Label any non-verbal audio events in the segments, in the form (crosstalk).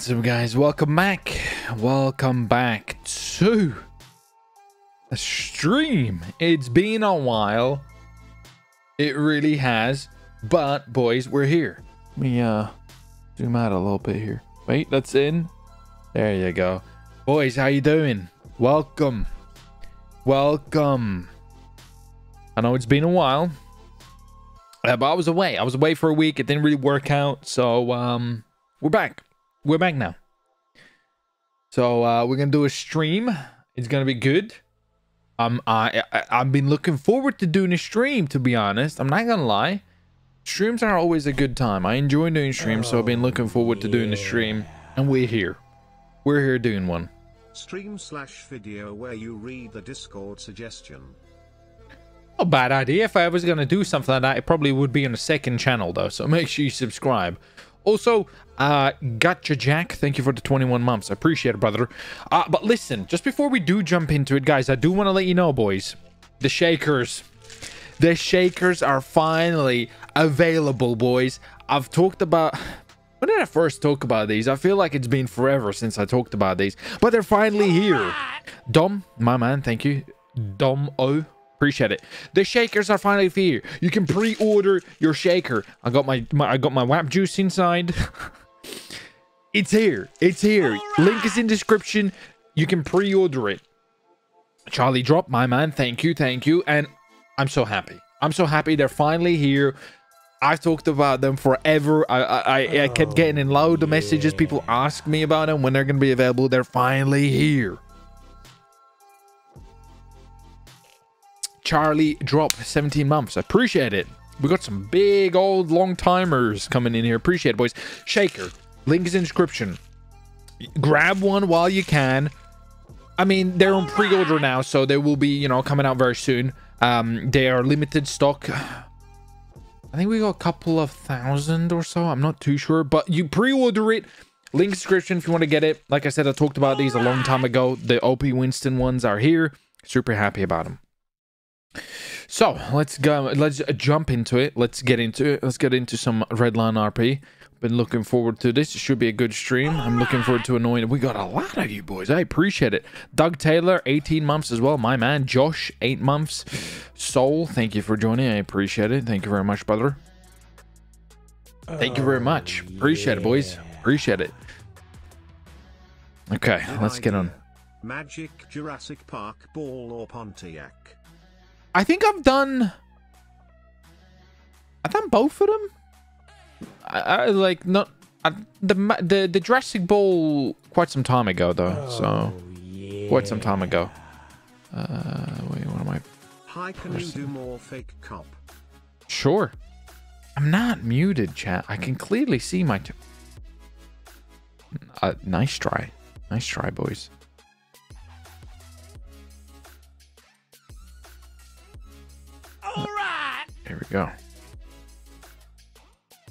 what's up, guys? Welcome back. Welcome back to a stream. It's been a while. It really has. But, boys, we're here. Let me uh, zoom out a little bit here. Wait, that's in. There you go. Boys, how you doing? Welcome. Welcome. I know it's been a while. Uh, but I was away. I was away for a week. It didn't really work out. So um, we're back. We're back now. So uh, we're gonna do a stream. It's gonna be good. Um, I, I I've been looking forward to doing a stream. To be honest, I'm not gonna lie. Streams are always a good time. I enjoy doing streams, so I've been looking forward to doing the stream. And we're here. We're here doing one. Stream slash video where you read the Discord suggestion. Not a bad idea. If I was going to do something like that, it probably would be on a second channel, though. So (laughs) make sure you subscribe. Also, uh, Gotcha Jack, thank you for the 21 months. I appreciate it, brother. Uh, but listen, just before we do jump into it, guys, I do want to let you know, boys, the shakers. The shakers are finally available, boys. I've talked about... When did I first talk about these? I feel like it's been forever since I talked about these. But they're finally here. Dom, my man, thank you. Dom O, Appreciate it. The shakers are finally here. You can pre-order your shaker. I got my, my I got my WAP juice inside. (laughs) it's here. It's here. Right. Link is in description. You can pre-order it. Charlie Drop, my man. Thank you. Thank you. And I'm so happy. I'm so happy they're finally here. I talked about them forever. I I, I kept getting in loud oh, the yeah. messages. People ask me about them when they're going to be available. They're finally here. Charlie Drop 17 months. Appreciate it. We got some big old long timers coming in here. Appreciate it, boys. Shaker. Link is in description. Grab one while you can. I mean, they're on pre-order now, so they will be, you know, coming out very soon. Um, they are limited stock. I think we got a couple of thousand or so. I'm not too sure, but you pre-order it. Link description if you want to get it. Like I said, I talked about these a long time ago. The OP Winston ones are here. Super happy about them. So let's go. Let's jump into it. Let's get into it. Let's get into some Redline RP. Been looking forward to this. It should be a good stream. I'm looking forward to annoying. We got a lot of you boys. I appreciate it. Doug Taylor, 18 months as well. My man. Josh, 8 months. Soul, thank you for joining. I appreciate it. Thank you very much, brother. Thank you very much. Appreciate it, boys. Appreciate it. Okay, let's get on. Magic, Jurassic Park, Ball, or Pontiac? I think I've done. I've done both of them. I, I like not I, the the the Jurassic Ball quite some time ago though. Oh, so yeah. quite some time ago. Uh, wait, what am I? Hi, can you do more fake cop? Sure. I'm not muted, chat. I can clearly see my. Uh, nice try. Nice try, boys. There we go.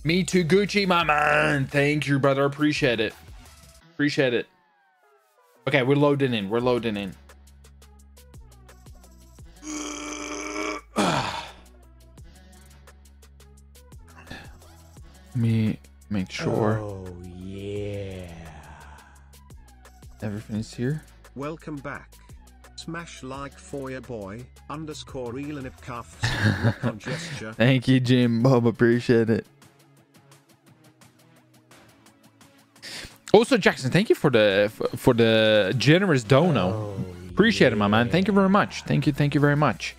Me too, Gucci, my man. Thank you, brother. Appreciate it. Appreciate it. Okay, we're loading in. We're loading in. (sighs) Me make sure. Oh, yeah. Everything's here. Welcome back. Smash like for your boy, underscore Elin cuffs, (laughs) gesture. Thank you, Jim Bob. Appreciate it. Also, Jackson, thank you for the for the generous dono. Oh, Appreciate yeah. it, my man. Thank you very much. Thank you, thank you very much.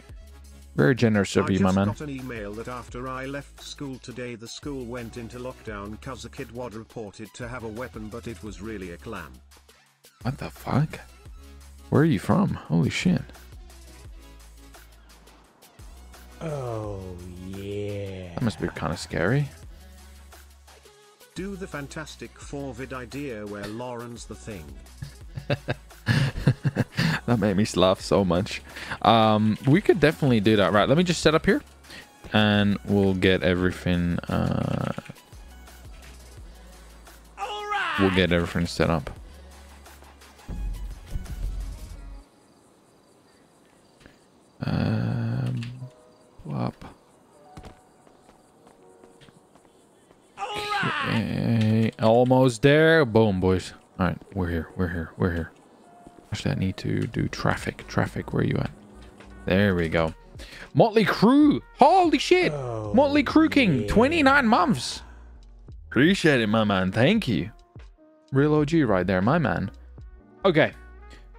Very generous of I you, my man. I got an email that after I left school today, the school went into lockdown because a kid was reported to have a weapon, but it was really a clam. What the fuck? Where are you from? Holy shit. Oh, yeah. That must be kind of scary. Do the Fantastic Four vid idea where Lauren's the thing. (laughs) that made me laugh so much. Um, we could definitely do that. Right, let me just set up here. And we'll get everything... Uh, we'll get everything set up. Um, up. Okay, almost there. Boom, boys. All right, we're here. We're here. We're here. Actually, I need to do traffic. Traffic, where are you at? There we go. Motley Crew. Holy shit. Oh, Motley Crew King. yeah. 29 months. Appreciate it, my man. Thank you. Real OG right there, my man. Okay.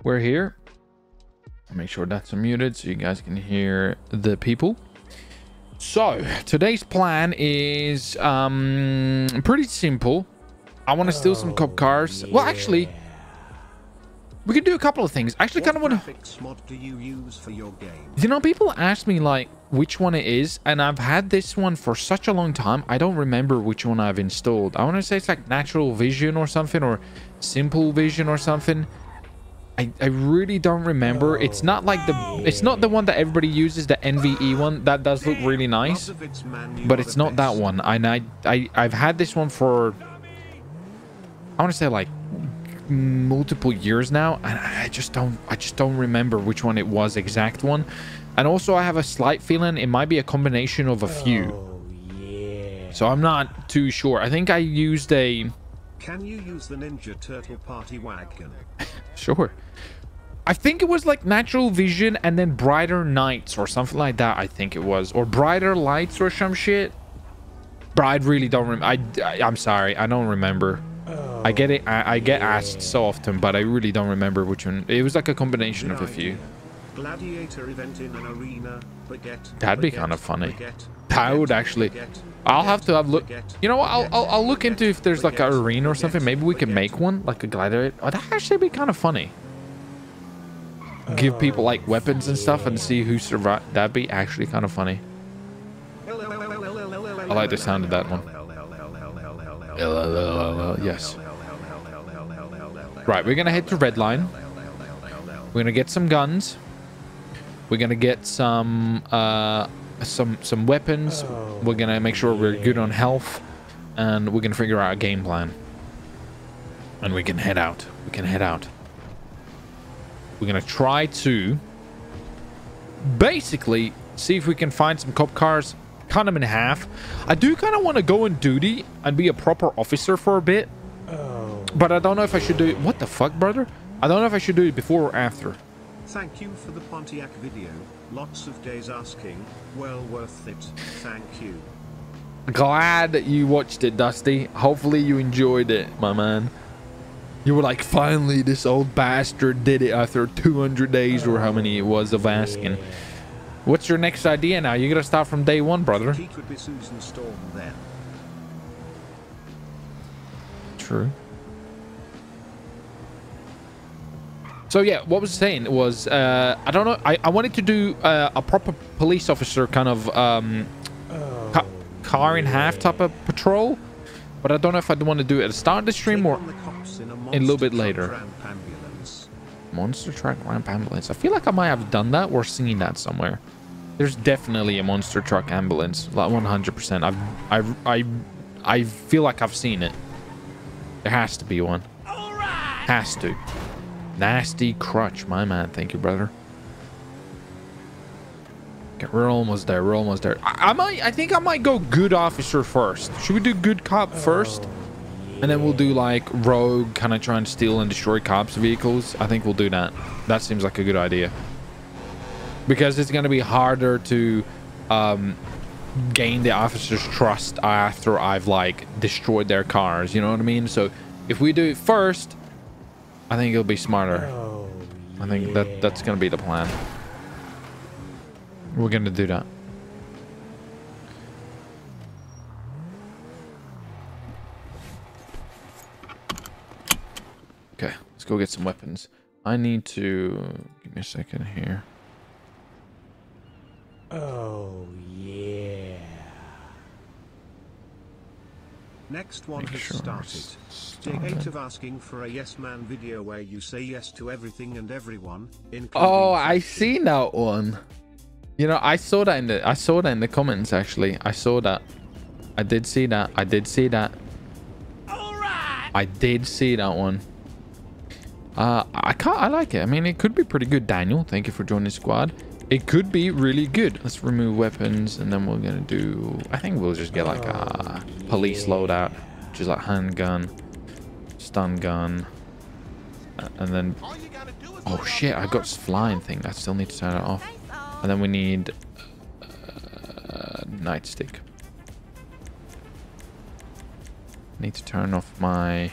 We're here. Make sure that's unmuted so you guys can hear the people. So, today's plan is um pretty simple. I want to steal some cop cars. Well, actually, we could do a couple of things. I actually kind of want to mod do you use for your game? you know, people ask me like which one it is, and I've had this one for such a long time. I don't remember which one I've installed. I want to say it's like Natural Vision or something, or Simple Vision or something. I, I really don't remember. It's not like the it's not the one that everybody uses, the NVE one. That does look really nice, Love of its man, you but it's not that one. And I I I've had this one for I want to say like multiple years now and I just don't I just don't remember which one it was exact one and also I have a slight feeling it might be a combination of a few Oh, yeah. so I'm not too sure I think I used a Can you use the Ninja Turtle party wagon? sure. I think it was like natural vision and then brighter nights or something like that I think it was. Or brighter lights or some shit. But I really don't remember I, I I'm sorry. I don't remember. I get it. I, I get asked so often but I really don't remember which one. It was like a combination of a few. Gladiator event in an arena. Baguette. That'd be baguette, kinda funny. baguette, That would actually- I'll have to have look. You know what? I'll, I'll, I'll look into if there's like an arena or something. Maybe we can make one, like a gladiator. Oh, that actually be kind of funny. Give people like weapons and stuff and see who survive. That'd be actually kind of funny. I like the sound of that one. Yes. Right, we're gonna head to Redline. We're gonna get some guns. We're gonna get some uh some some weapons. We're gonna make sure we're good on health, and we're gonna figure out a game plan. And we can head out. We can head out. We're gonna try to basically see if we can find some cop cars, cut them in half. I do kind of want to go on duty and be a proper officer for a bit. Oh, But I don't know if I should do it. What the fuck, brother? I don't know if I should do it before or after. Thank you for the Pontiac video. Lots of days asking. Well worth it. Thank you. Glad that you watched it, Dusty. Hopefully you enjoyed it, my man. You were like, finally, this old bastard did it after 200 days or how many it was of asking. What's your next idea now? You gotta start from day one, brother. He could be Susan Storm then. True. So yeah, what was saying was uh, I don't know. I, I wanted to do uh, a proper police officer kind of um, ca- car in half type of patrol, but I don't know if I'd want to do it at the start of the stream or on the cops in a, a little bit later. truck ramp ambulance. monster truck ramp ambulance. I feel like I might have done that or seen that somewhere. There's definitely a monster truck ambulance, like 100%. I've I I I feel like I've seen it. There has to be one. Has to. Nasty crutch, my man. Thank you, brother. Okay, we're almost there. We're almost there. I, I might. I think I might go good officer first. Should we do good cop first, and then we'll do like rogue, kind of try and steal and destroy cops' vehicles? I think we'll do that. That seems like a good idea. Because it's gonna be harder to um, gain the officer's trust after I've like destroyed their cars. You know what I mean? So if we do it first, I think it'll be smarter. oh, I think that oh, that's gonna be the plan. We're gonna do that. Okay, let's go get some weapons. I need to give me a second here. Oh, yeah. Next one Make has sure started. it's Day 8 of asking for a yes man video where you say yes to everything and everyone, including Oh, I safety. seen that one. You know, I saw that in the I saw that in the comments actually. I saw that. I did see that. I did see that. All right. I did see that one. Uh, I can't. I like it. I mean, it could be pretty good. Daniel, thank you for joining the squad. It could be really good. Let's remove weapons, and then we're gonna do. I think we'll just get like a police loadout, which is like handgun, stun gun, and then. Oh shit! I got this flying thing. I still need to turn it off. And then we need uh, nightstick. Need to turn off my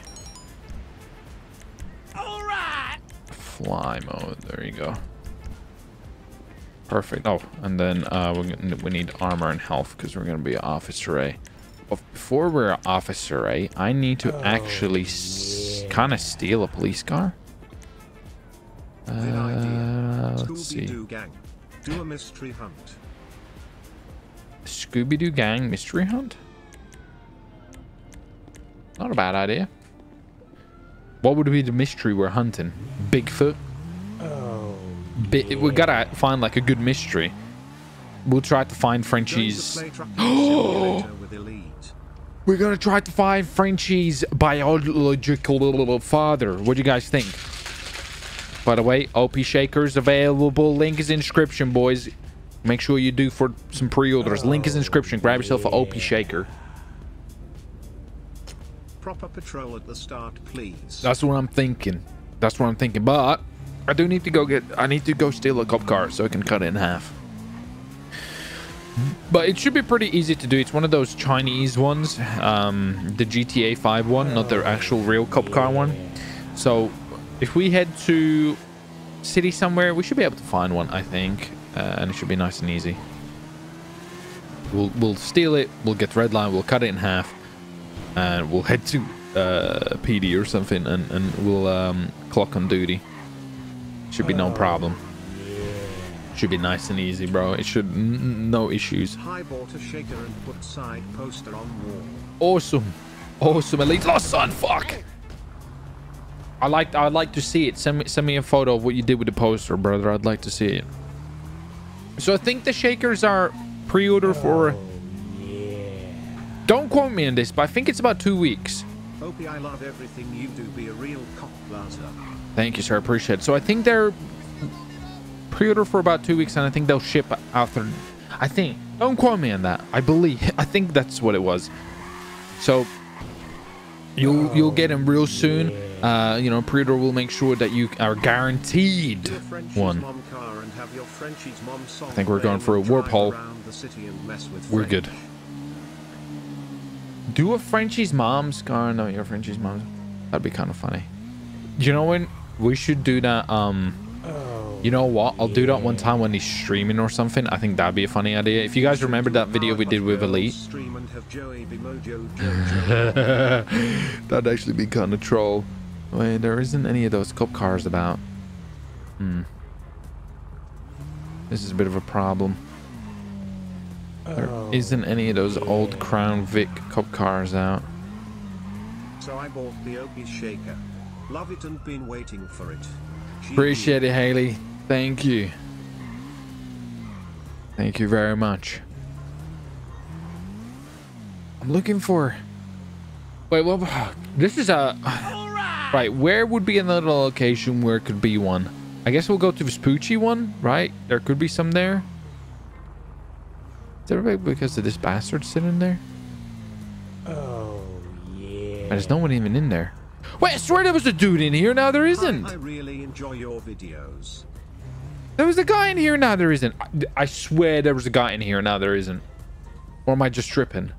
All right. fly mode. There you go. Perfect. Oh, and then uh, we're gonna, we need armor and health because we're going to be officer A. But before we're officer A, I need to actually s- kind of steal a police car. Good idea. Uh, let's Scooby see. Doo gang. Do a mystery hunt. Scooby-Doo gang mystery hunt? Not a bad idea. What would be the mystery we're hunting? Bigfoot? Oh, Bi- we gotta find like a good mystery. We'll try to find Frenchie's. play truck (gasps) simulator with Elite. We're gonna try to find Frenchie's biological father. What do you guys think? By the way, Opie Shakers available. Link is in description, boys. Make sure you do for some pre-orders. Link is in description. Grab yourself an Opie Shaker. Proper patrol at the start, please. That's what I'm thinking. That's what I'm thinking. But I do need to go get. I need to go steal a cop car so I can cut it in half. But it should be pretty easy to do. It's one of those Chinese ones, um, the GTA 5 one, not the actual real cop car one. So if we head to city somewhere, we should be able to find one, I think, uh, and it should be nice and easy. We'll we'll steal it. We'll get red line. We'll cut it in half, and we'll head to uh, PD or something, and and we'll um, clock on duty. Should be no problem. Should be nice and easy, bro. It should no issues. High bought a shaker and put side poster on wall. Awesome, awesome. Elite lost son. Fuck. I like I'd like to see it. Send me send me a photo of what you did with the poster, brother. I'd like to see it. So I think the shakers are pre-order for. Oh, yeah Don't quote me on this, but I think it's about two weeks. Opie, I love everything you do. Be a real cop blazer. Thank you, sir. I appreciate it. So I think they're pre-order for about two weeks, and I think they'll ship after. I think. Don't quote me on that. I believe. (laughs) I think that's what it was. So you'll you'll get them real soon. Uh, you know, pre-order will make sure that you are guaranteed Do a Frenchie's one. mom car and have your Frenchie's mom song. I think we're going for a warp hole. around the city and mess with We're good. Do a Frenchie's mom's car. No, your Frenchie's mom's. That'd be kind of funny. Do you know when we should do that? Um. Oh, You know what? I'll do that one time when he's streaming or something. I think that'd be a funny idea. If you guys remember that video we did with Elite, (laughs) Stream and have Joey be Mojo Jojo. (laughs) that'd actually be kind of troll. Wait, there isn't any of those cop cars about. Hmm. This is a bit of a problem. There oh, isn't any of those old Crown Vic cop cars out. so I bought the Opie shaker. Love it and been waiting for it. Gee, Appreciate it, Haley. Thank you. Thank you very much. I'm looking for. Wait, well, this is a. Right, where would be another location where it could be one? I guess we'll go to Vespucci one, right? There could be some there. Is that because of this bastard sitting there? oh, yeah. There's no one even in there. Wait, I swear there was a dude in here. Now there I, isn't. I really enjoy your videos. There was a guy in here. Now there isn't. I, I swear there was a guy in here. Now there isn't. Or am I just tripping?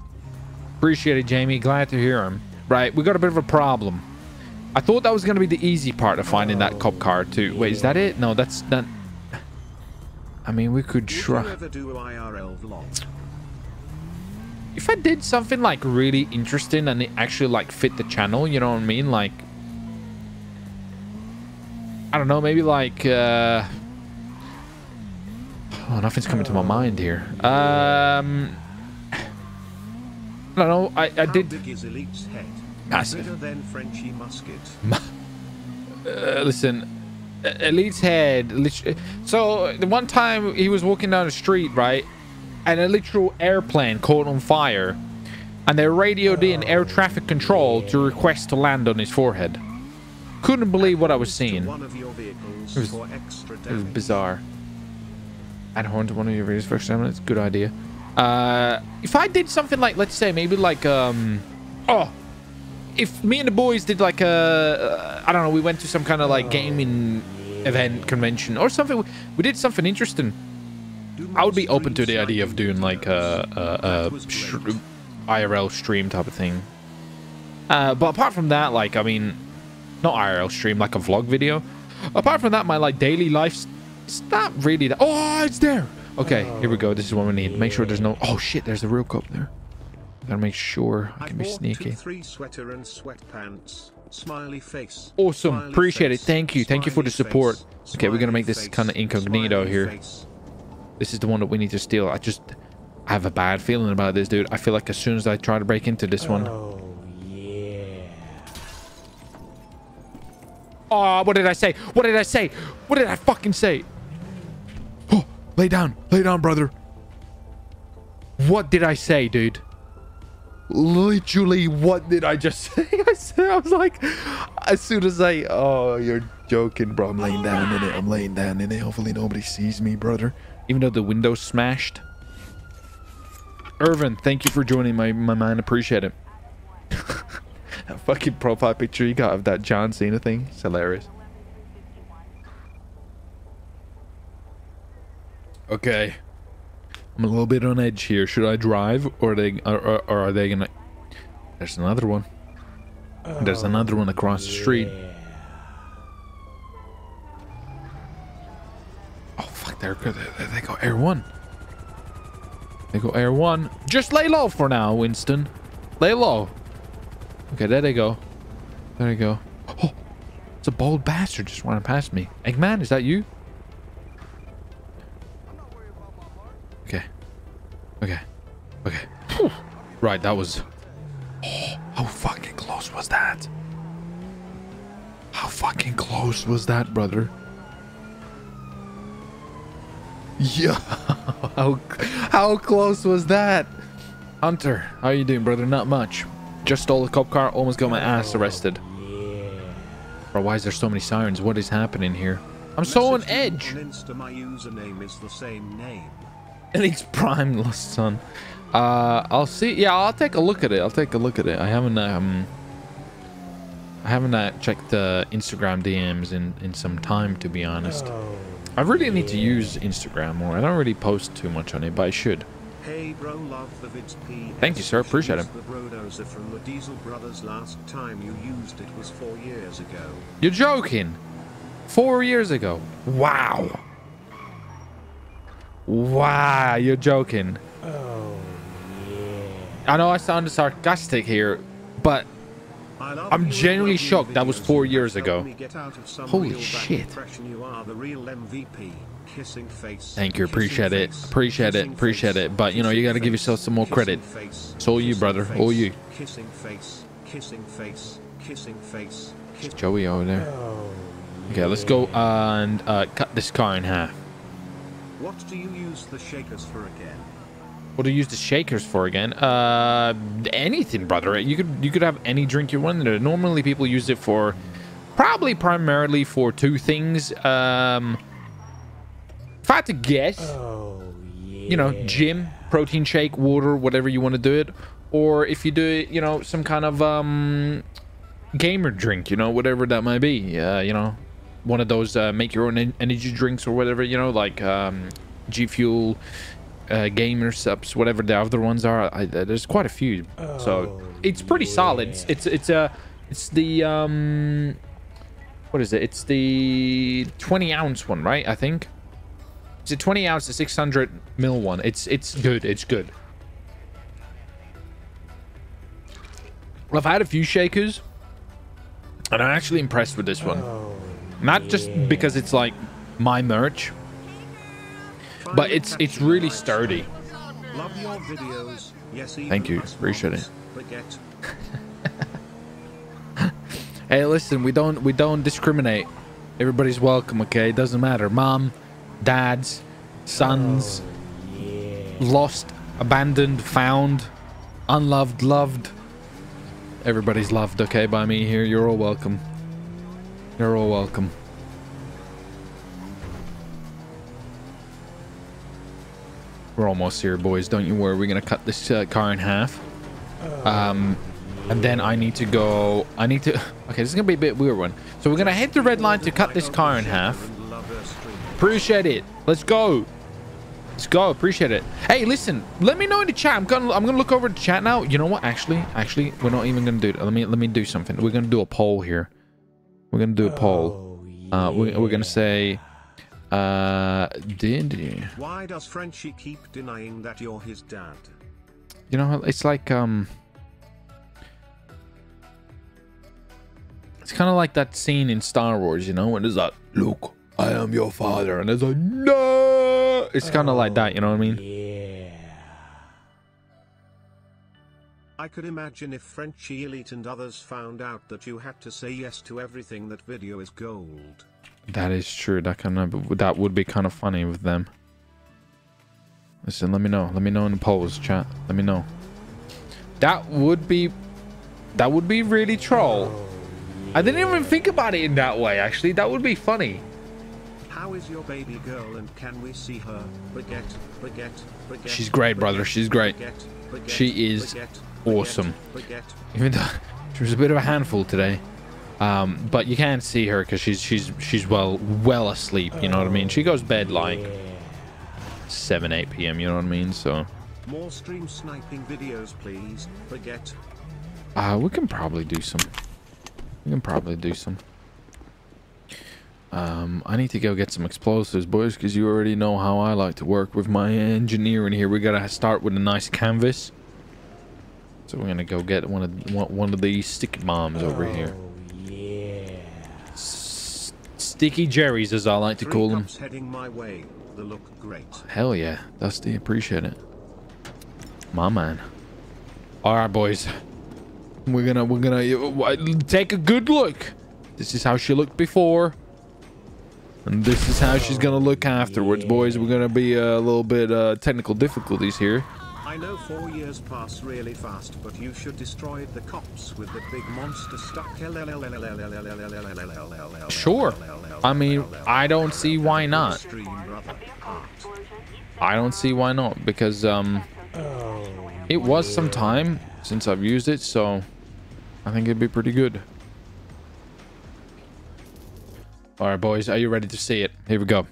Appreciate it, Jamie. Glad to hear him. Right, we got a bit of a problem. I thought that was going to be the easy part of finding that cop car too. Wait, is that it? No, that's that. I mean, we could try. If I did something like really interesting and it actually like fit the channel, you know what I mean? Like, I don't know, maybe like uh Oh, nothing's coming to my mind here. Um I don't know. I, I How did big is Elite's head? Massive. Bigger than Frenchie musket. uh, listen. Elite's head. So the one time he was walking down the street, right, and a literal airplane caught on fire, and they radioed in air traffic control to request to land on his forehead. Couldn't believe what I was seeing. One of your vehicles It was- It was bizarre. Add horn to one of your videos for extra minutes. Good idea. Uh, if I did something like, let's say, maybe like, um, oh, if me and the boys did like a, uh, I don't know, we went to some kind of like gaming event convention or something. We did something interesting. I would be open to the idea of doing like a, a, a sh- IRL stream type of thing. Uh, but apart from that, like, I mean, not IRL stream, like a vlog video. Apart from that, my like daily life, it's not really that. Oh, it's there. Okay, here we go. This is what we need. Make sure there's no. Oh shit, there's a real cop there. Gotta make sure I can be sneaky. Three sweater and sweatpants. Smiley face. Awesome. Smiley Appreciate it. Thank you. Thank you for the support. face, Okay, we're gonna make this kinda incognito here. face. This is the one that we need to steal. I just I have a bad feeling about this, dude. I feel like as soon as I try to break into this one. Oh, yeah. Oh, what did I say? What did I say? What did I fucking say? (gasps) Oh, lay down. Lay down, brother. What did I say, dude? Literally, what did I just (laughs) say? I said, I was like, as soon as I, oh, you're joking, bro. I'm laying down in it. I'm laying down in it. Hopefully nobody sees me, brother. Even though the window's smashed. Irvin, thank you for joining my, my man. Appreciate it. (laughs) that fucking profile picture you got of that John Cena thing. It's hilarious. Okay. I'm a little bit on edge here. Should I drive or are they or, or, or are they gonna There's another one. There's another one across the street. They, go air one. They go air one. Just lay low for now, Winston. Lay low. Okay, there they go. There they go. Oh, it's a bold bastard just running past me. Eggman, is that you? Okay. Okay. Okay. Right, that was. Oh, how fucking close was that? How fucking close was that, brother? Yeah. How, how close was that? Hunter, how are you doing, brother? Not much. Just stole a cop car, almost got my ass arrested. Yeah. Bro, why is there so many sirens? What is happening here? I'm so on edge. On Insta, my username is the same name. Elite's Prime (laughs) Lost Son. Uh, I'll see. Yeah, I'll take a look at it. I'll take a look at it. I haven't um, I haven't uh, checked uh, Instagram DMs in in some time, to be honest. Oh, I really need to use Instagram more. I don't really post too much on it, but I should. Hey bro, love the vids P. Thank you, sir. Appreciate it. The Brodozer from the Diesel Brothers. Last time you used it was four years ago. You're joking. Four years ago. Wow. Wow, you're joking. oh, yeah. I know I sound sarcastic here, but I love I'm genuinely shocked that was four years ago. me get out of some Holy shit. depression. You are the real MVP. Kissing face. Thank you. Appreciate it. Appreciate it. Appreciate it. But, you know, you gotta give yourself some more credit. It's all you, brother. All you. Kissing face. Kissing face. Kissing face. Joey over there. Okay, let's go and uh, cut this car in half. What do you use the shakers for again? What do you use the shakers for again? Uh, anything, brother. You could you could have any drink you want. Normally, people use it for probably primarily for two things. Um, if I had to guess, Oh, yeah. you know, gym, protein shake, water, whatever you want to do it, or if you do it, you know, some kind of um gamer drink, you know, whatever that might be. Uh, you know, one of those uh, make your own energy drinks or whatever, you know, like um, G Fuel, uh, Gamer Supps, whatever the other ones are. I, there's quite a few, so Oh, it's pretty solid. It's it's it's a it's the um what is it? It's the 20 ounce one, right? I think. It's a 20 ounce, the 600 mil one. It's it's good. It's good. I've had a few shakers, and I'm actually impressed with this one. Oh, Not just because it's like my merch, but it's it's really sturdy. Love your videos. Yes, Thank you. Appreciate it. (laughs) Hey, listen, we don't we don't discriminate. Everybody's welcome, okay? It doesn't matter. Mom, dads, sons, oh, lost, abandoned, found, unloved, loved. Everybody's loved, okay, by me here. You're all welcome. You're all welcome. We're almost here, boys. Don't you worry. We're gonna cut this uh, car in half. Um, and then I need to go. I need to. (laughs) Okay, this is gonna be a bit weird one. So we're gonna hit the red line to cut this car in half. And love her stream. Appreciate it. Let's go. Let's go. Appreciate it. Hey, listen. Let me know in the chat. I'm gonna. I'm gonna look over the chat now. You know what? Actually, actually, we're not even gonna do it. Let me. Let me do something. We're gonna do a poll here. We're gonna do a poll. Oh, Uh, we, we're gonna say. Uh, did you? Why does Frenchie keep denying that you're his dad? You know, it's like um. It's kind of like that scene in Star Wars, you know, when there's like, "Luke, I am your father," and there's like, "No." It's kind of like that, you know what I mean? Yeah. I could imagine if Frenchie Elite and others found out that you had to say yes to everything that video is gold. That is true. That kind of that would be kind of funny with them. Listen, let me know. Let me know in the polls, chat. Let me know. That would be, that would be really troll. I didn't even think about it in that way. Actually, that would be funny. How is your baby girl and can we see her? Forget, forget, forget. She's great, brother. She's great. Forget, forget, She is forget, awesome. Even though (laughs) she was a bit of a handful today, um, but you can't see her because she's she's she's well well asleep. You know what I mean? She goes bed like seven eight p.m. You know what I mean? So. More stream sniping videos, please. Forget. Uh, we can probably do some. We can probably do some. Um, I need to go get some explosives, boys, because you already know how I like to work with my engineering here. We gotta start with a nice canvas. So we're gonna go get one of one, one of these stick bombs over here. Yeah. S sticky Jerry's, as I like to Three call them. heading my way. They look great. Hell yeah, Dusty, appreciate it. My man. All right, boys. We're gonna we're gonna uh, take a good look. This is how she looked before, and this is how she's gonna look afterwards, boys. We're gonna be a little bit uh, technical difficulties here. I know four years pass really fast, but you should destroy the cops with the big monster stuck. Sure. I mean, I don't see why not. I don't see why not because um, it was some time since I've used it, so I think it'd be pretty good. All right, boys, are you ready to see it? Here we go.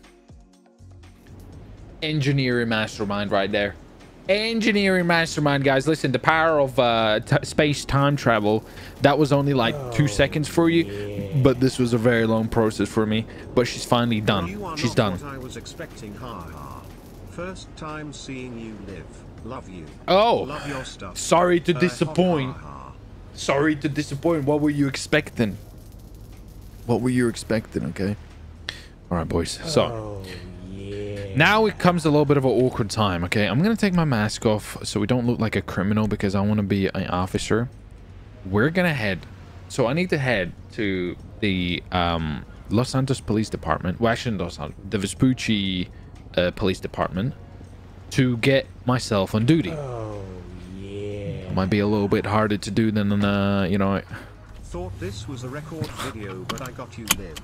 Engineering mastermind right there. Engineering mastermind, guys. Listen, the power of uh, t- space time travel, that was only like two seconds for you, but this was a very long process for me. But she's finally done. She's done. I was expecting. Ha ha. First time seeing you live. Love you. Oh, Love your stuff. sorry to Uh, disappoint. Sorry to disappoint. What were you expecting? What were you expecting? Okay. All right, boys. So Oh, yeah. Now it comes a little bit of an awkward time. Okay, I'm gonna take my mask off so we don't look like a criminal because I want to be an officer. We're gonna head. So I need to head to the um, Los Santos Police Department. Well, actually, Los Santos, the Vespucci uh, Police Department to get myself on duty. Oh, yeah. Might be a little bit harder to do than uh, you know. I thought this was a record video, but I got you live.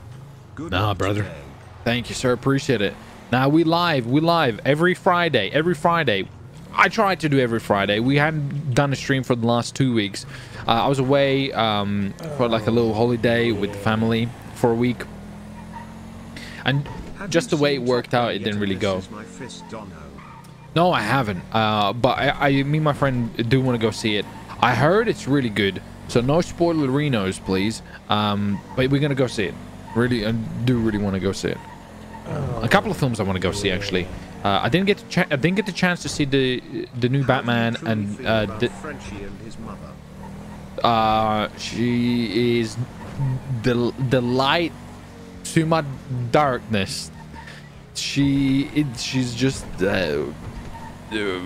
Good Nah, brother. today. Thank you, sir. Appreciate it. Now we live. We live every Friday. Every Friday. I try to do every Friday. We hadn't done a stream for the last two weeks. Uh, I was away um, for like a little holiday with the family for a week, and just the way it worked out, it didn't really go. is my fist Dono. No, I haven't. Uh, but I, I, me and my friend do want to go see it. I heard it's really good. So no spoilerinos, please. Um, but we're gonna go see it. Really, I do really want to go see it. A couple of films I want to go see actually. Uh, I didn't get to I didn't get the chance to see the the new Batman and uh, the, uh, she is the the light to my darkness. She, it, she's just, uh, uh,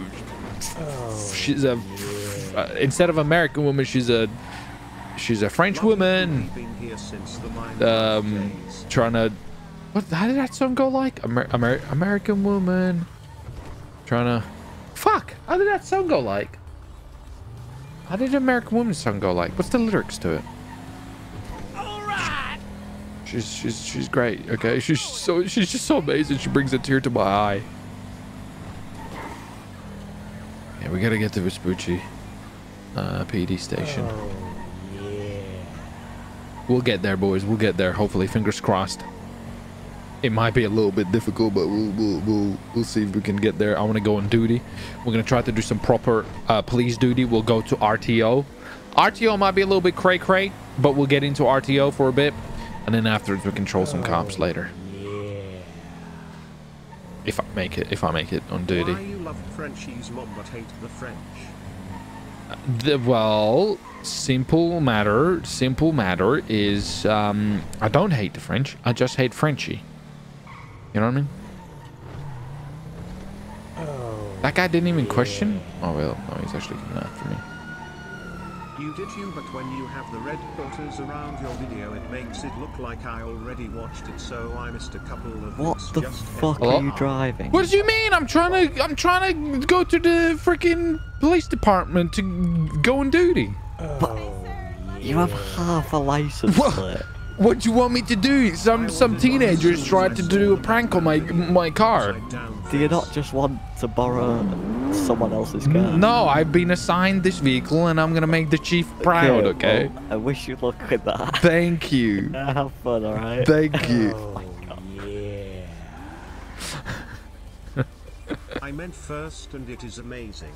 she's a, uh, instead of American woman, she's a, she's a French woman. Um, trying to, what? How did that song go? Like Amer, Amer, American woman, trying to, fuck. How did that song go? Like, how did American woman song go? Like, what's the lyrics to it? She's she's she's great. Okay, she's so she's just so amazing. She brings a tear to my eye. Yeah, we gotta get to Vespucci, uh, PD station. Oh, yeah. We'll get there, boys. We'll get there. Hopefully, fingers crossed. It might be a little bit difficult, but we'll we'll we'll, we'll see if we can get there. I want to go on duty. We're gonna try to do some proper uh, police duty. We'll go to RTO. RTO might be a little bit cray cray, but we'll get into RTO for a bit, and then afterwards we control some cops later. Yeah. If I make it, if I make it on duty. Why you love Frenchie's mom but hate the French? The, well, simple matter. Simple matter is um, I don't hate the French. I just hate Frenchie. You know what I mean? Oh, that guy didn't even question. Oh well, no, he's actually coming after me. You did you but when you have the red quarters around your video it makes it look like I already watched it so I missed a couple of What the fuck are you driving? What do you mean? I'm trying to. I'm trying to go to the freaking police department to go on duty. Oh, you have half a license What? do you want me to do? Some some teenagers tried to do a prank on my my car. Do you not just want to borrow someone else's car? No, I've been assigned this vehicle and I'm gonna make the chief proud, okay? well, I wish you luck with that. (laughs) Thank you. (laughs) have fun, alright? Thank you. Oh, (laughs) yeah. I meant first and it is amazing.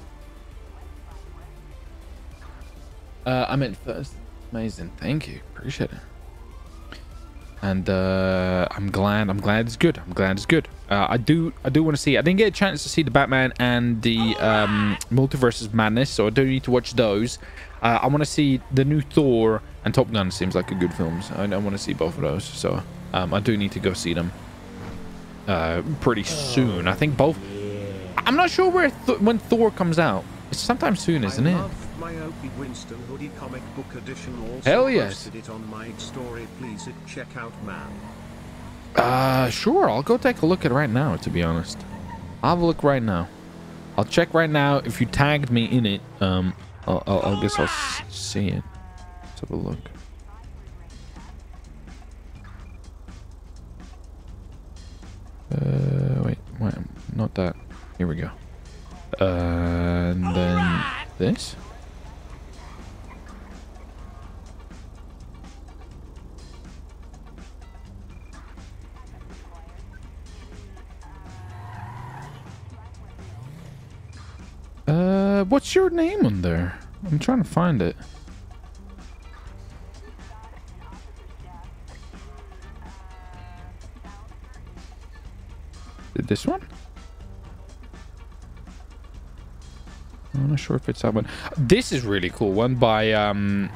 Uh, I meant first. Amazing. Thank you. Appreciate it. And uh, I'm glad. I'm glad it's good. I'm glad it's good. Uh, I do. I do want to see. I didn't get a chance to see the Batman and the um, Multiverses Madness, so I do need to watch those. Uh, I want to see the new Thor and Top Gun. Seems like a good films. I, I want to see both of those. So um, I do need to go see them uh, pretty soon. I think both. I'm not sure where Th- when Thor comes out. It's sometime soon, isn't it? Love my Opie Winston hoodie comic book edition also Hell yes. posted it on my story please it check out man. Uh, sure. I'll go take a look at it right now, to be honest. I'll have a look right now. I'll check right now. If you tagged me in it, um, I'll, I'll, I guess I'll see it. Let's have a look. Uh, wait, wait, not that. Here we go. Uh, and then this. Uh, what's your name on there? I'm trying to find it. Did this one? I'm not sure if it's that one. This is really cool. One by um,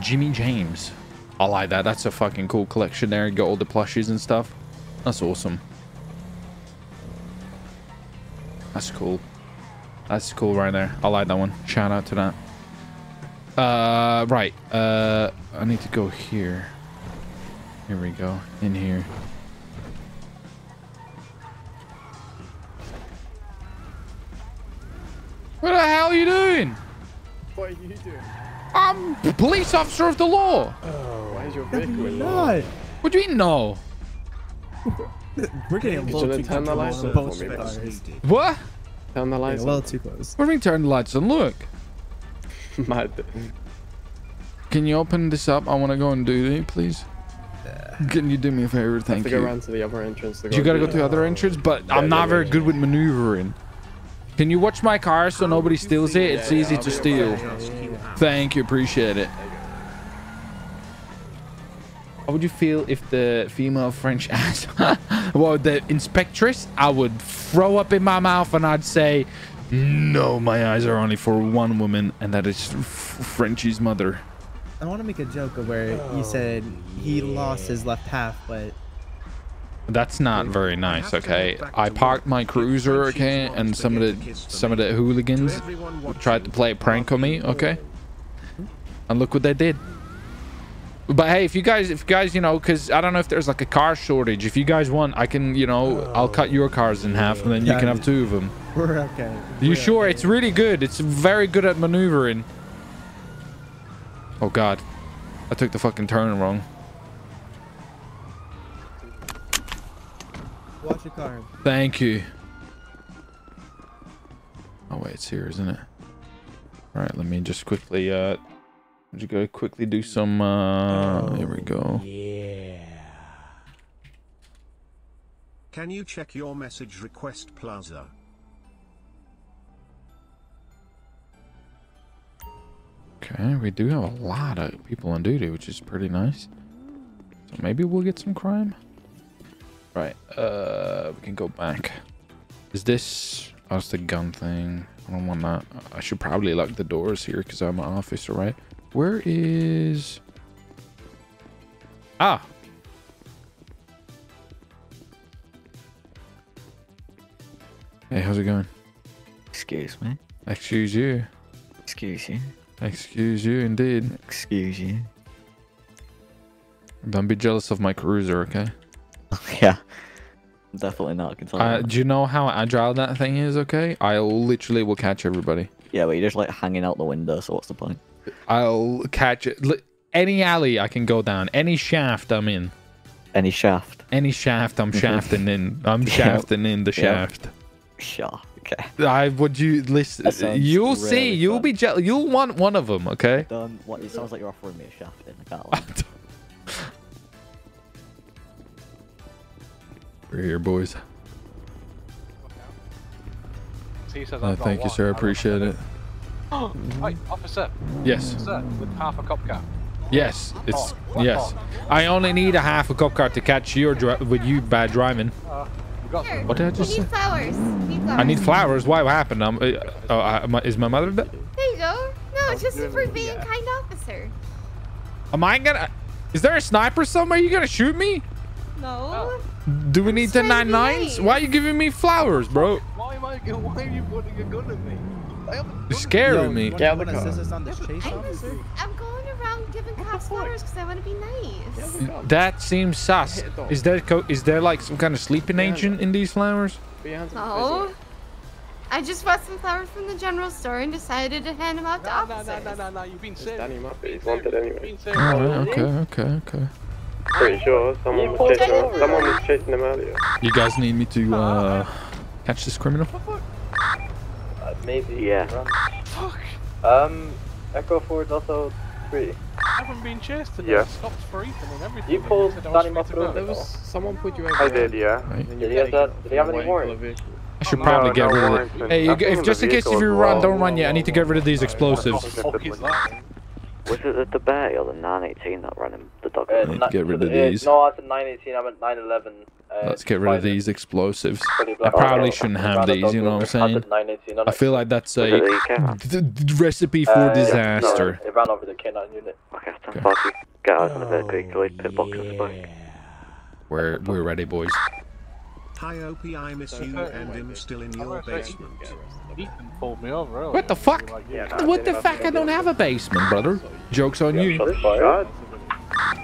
Jimmy James. I like that. That's a fucking cool collection there. You got all the plushies and stuff. That's awesome. That's cool. That's cool right there. I like that one. Shout out to that. Uh, right. Uh, I need to go here. Here we go. In here. What the hell are you doing? What are you doing? I'm police officer of the law. Oh, why is your vehicle in not. What do you mean no? We're getting a You little should've too turned the comfortable lights on on both for me, cars. Specs needed. What? Turn the Getting lights a little too close. What do you mean turn the lights on? Look. (laughs) on. Mad. Can you open this up? I want to go and do it, please. Can you do me a favor? Have Thank to you. go around to the other entrance. To You gotta go to to the other entrance, but I'm not yeah, very yeah. good with maneuvering. Can you watch my car so nobody steals it? It's Yeah, yeah, easy I'll to steal. Just you have. Thank you, appreciate it. How would you feel if the female French (laughs) ass, well, the inspectress, I would throw up in my mouth and I'd say, no, my eyes are only for one woman, and that is F- Frenchie's mother. I want to make a joke of where you said he lost his left half, but That's not very nice, okay? I parked my cruiser, okay, and some of the some of the hooligans tried to play a prank on me, okay? And look what they did. But hey, if you guys, if you guys, you know, because I don't know if there's like a car shortage. If you guys want, I can, you know, I'll cut your cars in half, and then you can have two of them. (laughs) We're okay. You We're sure? okay. It's really good. It's very good at maneuvering. Oh god, I took the fucking turn wrong. Watch your car. Thank you. Oh wait, it's here, isn't it? All right, let me just quickly. Uh, just go quickly do some. Uh, here we go. Yeah. Can you check your message request plaza? Okay, we do have a lot of people on duty, which is pretty nice. So maybe we'll get some crime. Right, uh, we can go back. Is this... Oh, it's the gun thing. I don't want that. I should probably lock the doors here because I'm an officer, right? Where is... Ah! Hey, how's it going? Excuse me. Excuse you. Excuse you. Excuse you, indeed. Excuse you. Don't be jealous of my cruiser, okay? (laughs) yeah. Definitely not. I can Uh, do you know how agile that thing is, okay? I literally will catch everybody. yeah, but you're just like hanging out the window, so what's the point? I'll catch it. Any alley I can go down. Any shaft I'm in. Any shaft? Any shaft I'm shafting in. I'm (laughs) shafting in the shaft. Sure. Okay. I would you listen. You'll see. really You'll be jealous. You'll want one of them, okay? Don't. What? It sounds like you're offering me a shaft. In. I can't. (laughs) We're here, boys. He says Uh, thank you, one. sir. I I've appreciate it. (gasps) one. Hey, officer, Yes. sir, with half a cop car. Yes. It's what yes. for? I only need a half a cop car to catch your dri- with you bad driving. Uh, Here. What did I just say? need flowers. We need flowers. I need flowers. Why? What happened? Um, uh, oh, I, my, is my mother dead? There you go. No, it's just doing for it, being yeah. kind officer. Am I gonna? Is there a sniper somewhere? you gonna shoot me? No. Do we need the trying to nine nines? Why are you giving me flowers, bro? Why am I? Why are you pointing a gun at me? I You're scaring me. Yeah, you want the to car. assist us on this chase, I'm, just, officer? I'm going around giving cops flowers because I want to be nice. That seems sus. Hit it off. Is there co- is there like some kind of sleeping agent in these flowers? Put your hands up. No. I just bought some flowers from the general store and decided to hand them out to No, no, officers. no, no, no, no. You've been serious. Danny Murphy, You've he's been wanted anyway. You've been All serious. right. Okay. Okay. Okay. Pretty sure someone was chasing it him. Someone was chasing him earlier. You guys need me to uh, catch this criminal? Maybe. Yeah. Fuck. Um, Echo Ford also three. I haven't been chased today. Yeah. Stopped for Ethan and everything. You pulled said I was Danny free to Muffler go. There was someone put you over. I did, yeah. Right. Did he have that? Did he have any warrants? I should probably no get rid of it. Hey, you, if just in case if you run, well. don't run yet. I need to get rid of these What explosives. Was it the debate or the 918 that ran him the dog? Uh, need to get rid of the- uh, these. No, I said 918. I'm at 911. Uh, Let's get rid of these explosives. I probably Okay. shouldn't have these. You know what I'm over. I saying? said 918 on I feel like that's a the d- d- recipe for Uh, yeah, disaster. no, it ran over the K9 unit. Okay, stand by. Get out of the vehicle. You can pit box at the back. We're we're ready, boys. Hi OP, I miss you and I'm still in your gonna basement. Ethan pulled me over earlier. What the fuck? Like, Yeah, yeah, no, What the fuck? I don't have a basement, brother. Joke's on you. Shots fired.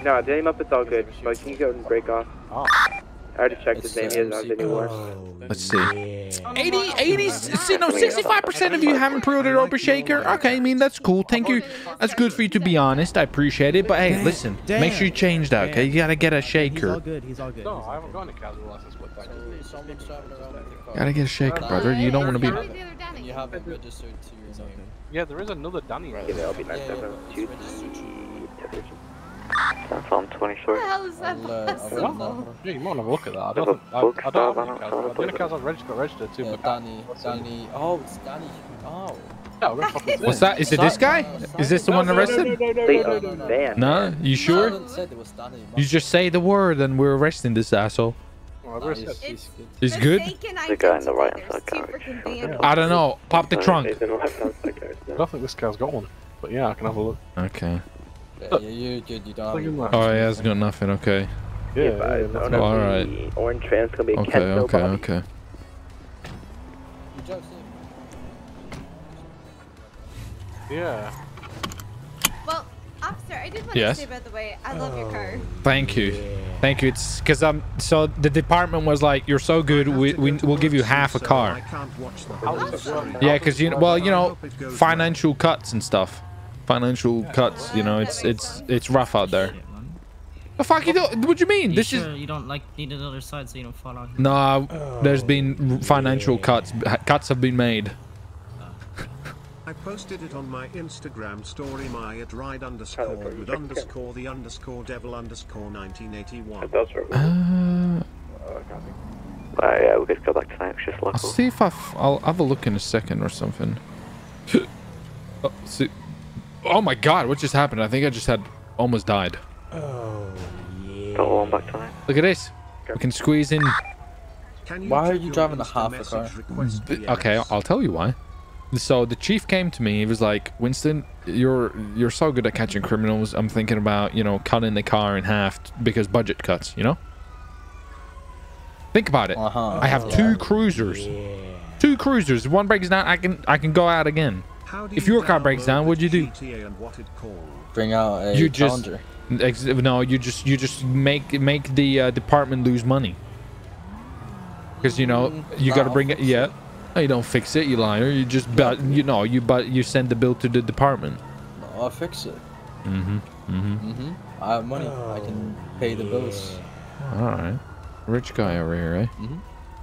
No, Danny Muppet's all good, but can you go and break off? Oh. I already checked his name, he doesn't have any warrants. Let's see. 80, 80, see, no, 65% of you haven't pre-ordered Opie Shaker. Okay, I mean, that's cool. Thank you. That's good for you to be honest. I appreciate it. But hey, listen, make sure you change that, okay? You gotta get a He's all shaker. good. He's all good. No, I all haven't got any casual license, but thank you. Gotta get a shaker, brother. You don't want to be. Carry the other Danny. You have it registered to your name. Yeah, there is another Danny. Yeah, that'll be nice Yeah, yeah, Two it's registered to- That's What the hell is that I'll, uh, possible? Yeah, you might want to look at that. I Have don't, a think, I, book I stab don't have on any it, casual. have The only book. I've registered, got registered too, Yeah, but Danny, Danny. Oh, it's Danny. Oh. yeah, we're gonna fucking What's that? Is it this guy? Is this the one arrested? Wait, a van. No, you sure? didn't it was Danny. You just say the word and we're arresting this asshole. Well, Nah, we're he's, good. He's good? The guy in the right hand side garage. I don't know. (laughs) Pop the trunk. He's in the left hand side garage I don't think this guy's got one, but yeah, I can have a look. Okay. Yeah, you, you, you, you don't have Look at any that. Oh, he has got nothing. Okay. Yeah, Yeah, but yeah, it's that's gonna be right. Orange van. It's gonna be Okay, Kent okay, Nobody. okay. You drive safe. Yeah. Well, officer, I did want Yes? to say, by the way, I love your car. Thank you. Thank you. It's because um. So the department was like, "You're so good. We we will give you half a So I car." can't watch the whole does it Yeah, because you know, well, you know, hope it financial cuts and stuff. Financial cuts. You know, it's it's it's rough out there. The fuck you don't? What do you mean? This is you don't like need another side so you don't fall out. no. There's been financial cuts. Cuts have been made. I posted it on my Instagram story my at ride underscore with underscore the underscore devil underscore 1981. That's right. Uh, Uh, yeah, we could go back tonight. It's just I'll see if I f- I'll have a look in a second or something. (laughs) oh, see. oh my god, what just happened? I think I just had almost died. Oh, Go on back tonight. Look at this. We can squeeze in. Can Why are you driving a half a car? request Th- DMs? Okay, I'll tell you why. So the chief came to me. He was like, "Winston, you're you're so good at catching criminals. I'm thinking about you know cutting the car in half because budget cuts. You know. Think about it. Uh-huh. I have two cruisers. Two cruisers. If one breaks down, I can I can go out again. How do If your car breaks down, what'd you do? And what it? Bring out a You just- No, you just you just make make the uh, department lose money. Because you know you got to bring it. Yeah. It. No, you don't fix it, you liar. You just but you know you but you send the bill to the department. No, I'll fix it. Mm-hmm. Mm-hmm. Mm-hmm. I have money. I can pay the bills. All right. Rich guy over here, eh? Mm-hmm.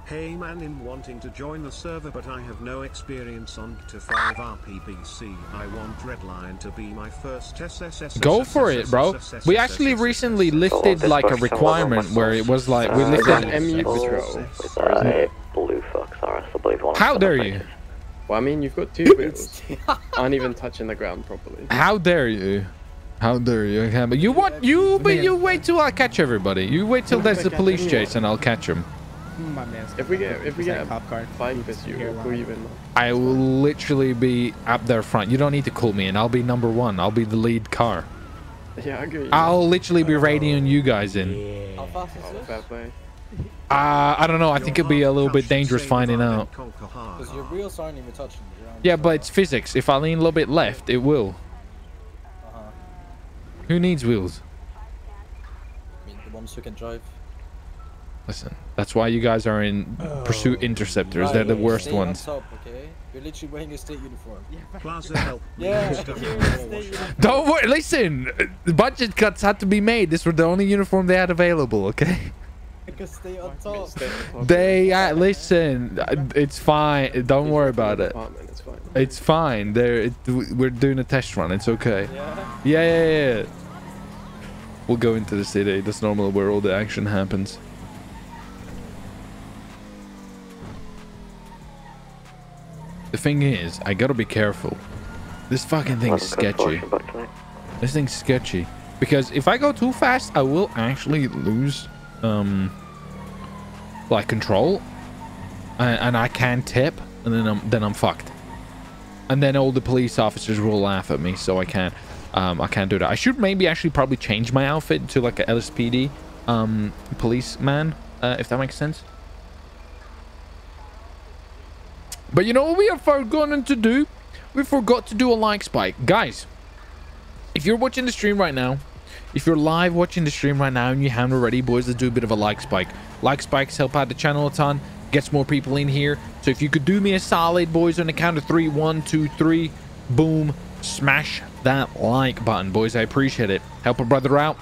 Hey man in wanting to join the server but I have no experience on to 5 RPBC. I want Redline to be my first SSS. Go for it, bro. We actually recently lifted like a requirement where it was like we Uh, lifted. MU oh, Patrol. With RS, I believe one. of How dare you? Well, I mean, you've got two (laughs) wheels. (laughs) Aren't even touching the ground properly. How dare you? How dare you? Okay, But you what? You but you wait till I catch everybody. You wait till there's a police chase and I'll catch them. My man. If we get if we get a cop car, fight with you, we'll call you in. I will literally be up there front. You don't need to call me in. I'll be number one. I'll be the lead car. (laughs) Yeah, I agree. I'll literally be radioing you guys in. How fast is this? Fair play. Uh, I don't know. I think it'll be a little bit dangerous finding out. Because your wheels aren't even touching the ground. Yeah, but it's physics. If I lean a little bit left, it will. Uh-huh. Who needs wheels? I mean, the ones who can drive. Listen, that's why you guys are in pursuit interceptors. They're the worst stay on ones. top, okay? You're literally wearing a state uniform. (laughs) Plaza help. (laughs) Yeah. Don't worry. Listen, the budget cuts had to be made. This were the only uniform they had available. Okay. Because stay on top. They uh, listen. uh, It's fine. Don't worry about it. It's fine. It's fine. There, it, we're doing a test run. It's okay. Yeah. Yeah, yeah, yeah. We'll go into the city. That's normally where all the action happens. The thing is, I gotta be careful. This fucking thing's sketchy. This thing's sketchy. Because if I go too fast, I will actually lose, um, like control. And, and I can tip, and then I'm, then I'm fucked. And then all the police officers will laugh at me, so I can't, um, I can't do that. I should maybe actually probably change my outfit to like a LSPD, um, policeman, uh, if that makes sense. But you know what we have forgotten to do? We forgot to do a like spike. Guys, if you're watching the stream right now, if you're live watching the stream right now and you haven't already, boys, let's do a bit of a like spike. Like spikes help out the channel a ton, gets more people in here. So if you could do me a solid, boys, on the count of three, one, two, three, boom, smash that like button, boys. I appreciate it. Help a brother out.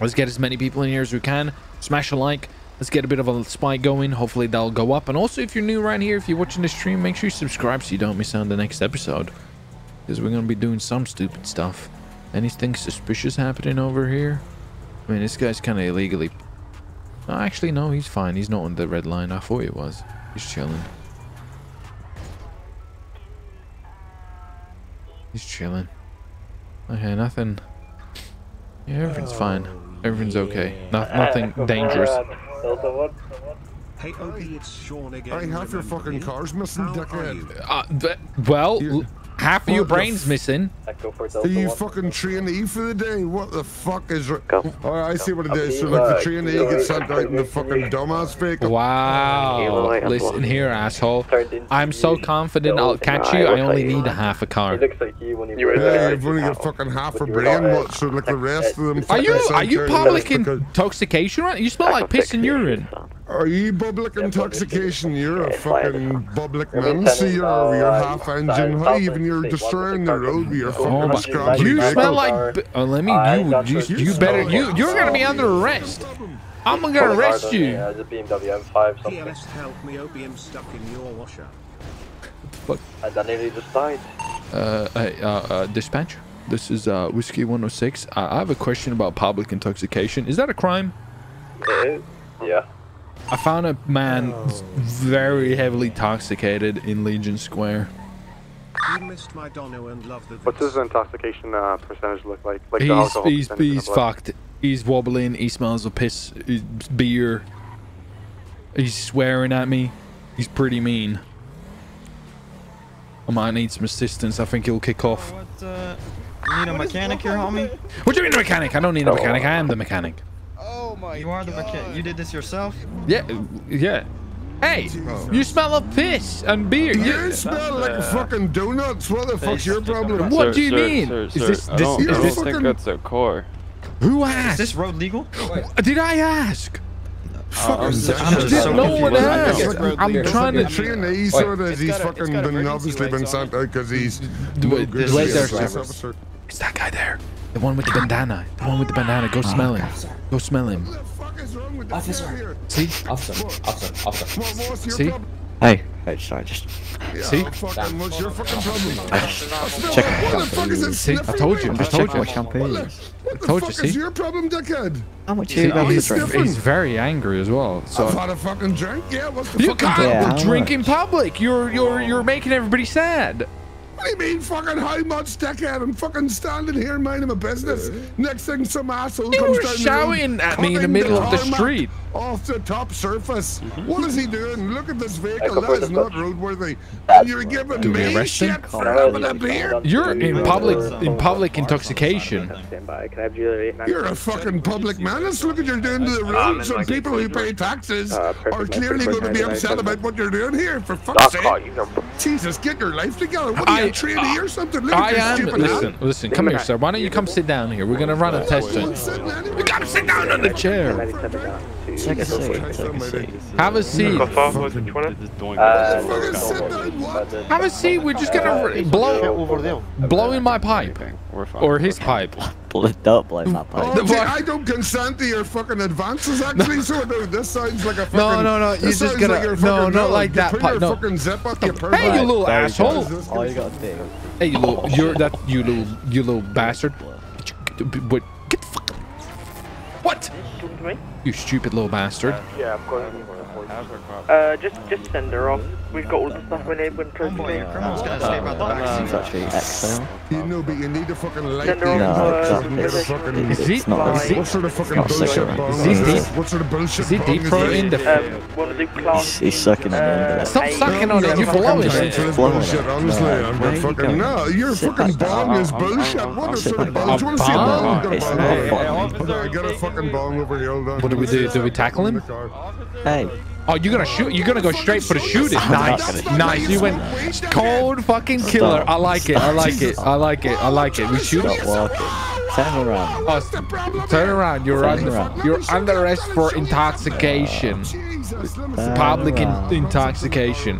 Let's get as many people in here as we can. Smash a like. Let's get a bit of a spike going. Hopefully that'll go up. And also, if you're new around here, if you're watching the stream, make sure you subscribe so you don't miss out on the next episode. Because we're going to be doing some stupid stuff. Anything suspicious happening over here? I mean, this guy's kind of illegally... No, actually, no, he's fine. He's not on the red line. I thought he was. He's chilling. He's chilling. Okay, nothing... Yeah, everything's fine. Everything's okay. No, nothing (laughs) dangerous. Hey Opie, it's Sean again. I have your fucking cars missing, dickhead. Uh, well, l- half of your brain's missing. Echo for Are Delta you 1. fucking trainee for the day? What the fuck is... Go. Go. Oh, I see what it is. Go. is. So like the trainee kilo gets eight, sent out in the thirty-eight, fucking dumbass vehicle. Wow. Listen here, asshole. I'm so confident I'll catch you. I only need a half a car. It looks like you when you Yeah, you've only got fucking half a But you were brain. What? So like the rest of them. Are you are you public intoxication? Right? You smell like piss and urine. Are you public intoxication? You're a fucking public Every man. See, you're, uh, you're half engine South- high. Even you're destroying the one with the road with your carpet. Oh fucking my scrappy You smell like. b- Uh, let me. I You got you, you better. You you're gonna be under arrest. I'm gonna arrest you. Yeah, it's a BMW M5 something. PLS help me opium stuck in your washer. What? I done nearly just died. Uh, hey, uh, uh, dispatch. This is uh, whiskey 106. I, I have a question about public intoxication. Is that a crime? It is. Yeah. I found a man very heavily intoxicated in Legion Square. You missed my dono and love the What's his intoxication uh, percentage look like? Like he's alcohol he's percentage he's fucked. He's wobbling. He smells of piss, beer. He's swearing at me. He's pretty mean. I might need some assistance. I think he'll kick off. What, uh, you need a mechanic here, homie? What do you mean a mechanic? I don't need a mechanic. I am the mechanic. Oh my You are the mechanic. You did this yourself? Yeah, yeah. Hey, you smell of piss and beer. You smell like fucking donuts. What the fuck's your problem? What do you mean? is this this You're is this fucking- a core. Who asked? Is this road legal? Did I ask? Fucking I'm just Did so no confused. one I asked. don't- I'm trying to. trainee sort of. He's fucking been obviously been sent out because he's. no Wait, good wait there, officer. It's that guy there. The one with the bandana. The one with the bandana. Go smell him. Go smell him. What the fuck is wrong with this guy here? See? Officer, officer, officer. What, what's your See? Hey, hey, sorry, just Yeah, See? fucking, what's your fucking problem? I just I check What the fuck is it See? I told you. I just told check my you. champagne. What the told you, fuck is see? your problem, dickhead? How much See, you got he's to drink? different. He's very angry as well. I've had a fucking drink. Yeah, what's the you fucking can't? Yeah, drink in public. You're you're you're making everybody sad. What do you mean, fucking how much, dickhead? I'm fucking standing here minding my business. Next thing, some asshole You comes were down the shouting at me in the cutting middle of the street. Off the top surface. Mm-hmm. What is he doing? Look at this vehicle. Echo That for is the not roadworthy. And you're giving Do me arrest him? shit for having a beer? You're in public in public intoxication. Stand by. Can I have you at You're a fucking public menace. Look at you're doing to the roads, and people who pay taxes are clearly going to be upset about what you're doing here. For fuck's sake. Jesus, get your life together. What are you, I- a trainee or something? Look I am. Listen, hand. listen. Come here, sir. Why don't you come sit down here? We're gonna run a test. I'm run. You gotta sit down on the chair. Take a seat, take a seat. Have a seat. Uh, Fucking sit down, what? Have a seat. We're just gonna blow blow in my pipe or his pipe. Don't blame that pipe. Oh, gee, I don't consent to your fucking advances, actually. So no, this sounds like a fucking. No, no, no, this you just sounds gotta- like you're no, fucking- not like that Put pipe, your no. fucking zip up, you Hey, pervert. you little There you go. asshole. All you gotta do. Hey, you little, you're that, you little, you little bastard. What? Get the fuck. What? You stupid little bastard. Yeah, of course. Uh, just just send her off. We've got all the stuff we need when close to me. Criminal's gonna stay about the back It's actually exhale. You know, but you need a fucking light. Send her there. off, No, exactly. Get fucking. It's, it's not. is What sort of fucking bullshit cigarette. Is he deep- this? What sort of bullshit Is he deep throating the? Um, wanna do class? He's, he's sucking it Stop sucking on it. You're blowing it. for this Blowing bullshit, it. honestly. I'm where are gonna you fucking no. Your fucking back down. bong is bullshit. What Sit sort of back bong? Do you want to see a bong? bong? Got a It's not over funny. Hold on, I got a fucking bong over here. What do we do? Do we tackle him? Hey, Oh, you're gonna shoot? You're gonna go straight for the shooting? Nice, nice. You went cold fucking killer. I like it. I like it. I like it. I like it. We shoot stop walking. Turn around. Oh, turn around. You're Turn under. around. You're under arrest for intoxication. Public intoxication.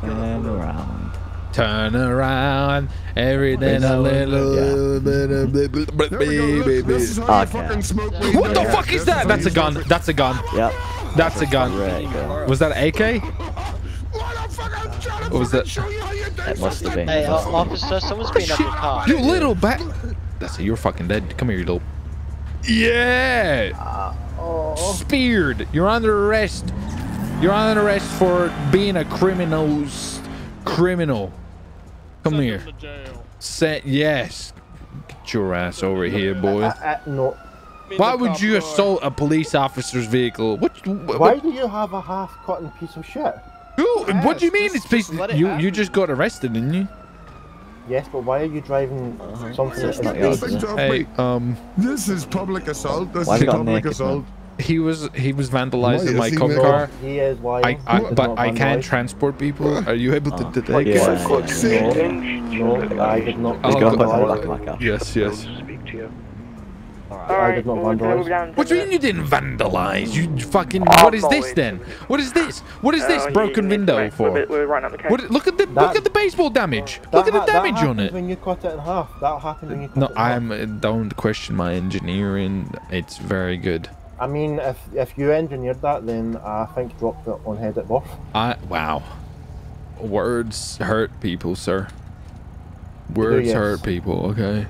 Turn around. Turn around. Everything a little bit of mm-hmm. baby. This is how you Okay. fucking smoke weed. What the fuck is that? That's a gun. That's a gun. Yep. That's a gun. There you. Was that AK? What was that? It must have been. Hey, uh, officer, someone's been up your car. You little bat. That's it. You're fucking dead. Come here, you little. Yeah. Speared. You're under arrest. You're under arrest for being a criminal's criminal. Come here. Set. Yes. Get your ass over here, boy. Uh, no. Why would you assault a police officer's vehicle? What? what Why do you have a half-cotton piece of shit? Who? what do you mean? It's piece? let it You happen. you just got arrested, didn't you? Yes, but why are you driving something So it's that not yours, dangerous? is it? Stop Hey, um, This is public assault. This is have you got public naked, assault. he was he was vandalizing is my cop naked? car. He is lying. I, I but I can't transport people. Are you able to Oh. detect Yeah, it? yeah, fuck's sake. No, I did not. I'll He's got go- back on the vandalise. back of my car. Yes, yes. Speak to. I did not we'll vandalise. What do you mean you didn't vandalize? You fucking. Oh, What is this then? What is this? What is Oh, this you- broken you need to window wait. for? We're, we're right the. What? Look at the look at the baseball damage. That Look at the ha- damage on it. When you cut it in half, that happened when you cut No, it in half. I'm. uh, Don't question my engineering. It's very good. I mean, if if you engineered that, then I think dropped it on head at birth. I wow. Words hurt people, sir. Words yes. hurt people. Okay.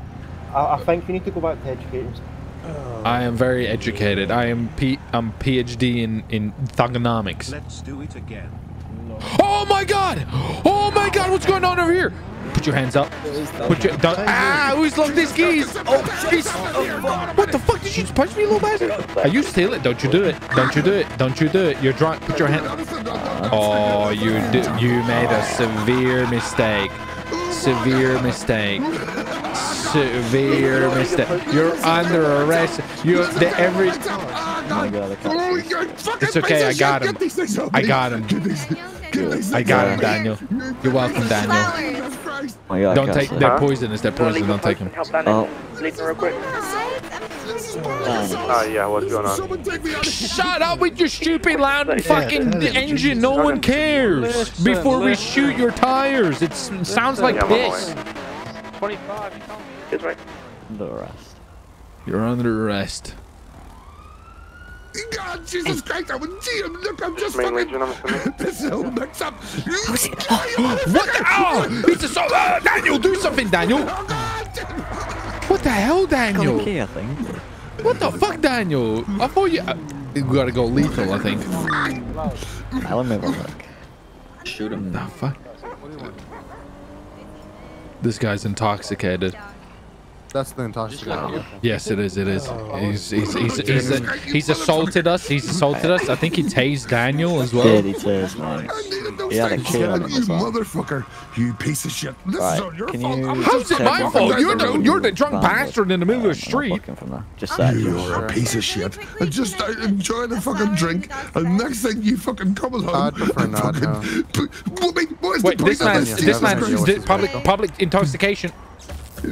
I, I think you need to go back to educating. I am very educated. I am P. I'm PhD in in thugonomics. Let's do it again. Oh my god! Oh my god! What's going on over here? Put your hands up. Put your don't, ah! Who's locked this keys? Oh, keys! What the fuck? Did you just punch me, little bastard? Are you stealing? Don't you do it? Don't you do it? Don't you do it? You're drunk. Put your hand. Oh, you did. You made a severe mistake. Severe mistake. Severe mistake. You're under arrest. You the every. Oh my god, I can't Oh, see. you fucking It's okay, I got him. Get these things off I got him. Get these, get these I got him. Daniel. You're welcome, Daniel. Oh my god, Don't take. see. They're poisonous. They're Do poison. leave Don't a take them. post Help Danny. Leave real quick. Uh, yeah, what's going on? Someone take me out of here. Shut up with your stupid loud fucking engine. No one cares. Before we shoot your tires, it sounds like Yeah, I'm on my piss. 25, you can't. Cheers, mate. The rest. You're under arrest. God, Jesus Christ, I would see him. Look, I'm just Main fucking... Legion, (laughs) This is all mixed up. What the? Oh, it's a so. Uh, Daniel, do something, Daniel. What the hell, Daniel? Okay, I think. What the fuck, Daniel? I thought you. Uh, you gotta go lethal, I think. I'll let me have a look. Shoot him. The fuck? This guy's intoxicated. That's the intoxicated. Yes, it is. It is. He's he's he's he's, uh, he's assaulted us. He's assaulted us. I think he tased Daniel as well. Did he says, man. He had a Get kid on you motherfucker. You piece of shit. This Right, is all your can fault. You How's it my fault? You're the you're the drunk bastard in the middle of the street. looking from there. Just that. You're a piece of shit. I just I enjoyed a fucking drink, and next thing you fucking come along. I'd prefer not, fucking, no. (laughs) What, wait, what is Wait, the this point of man's this? this Jesus man's public public intoxication.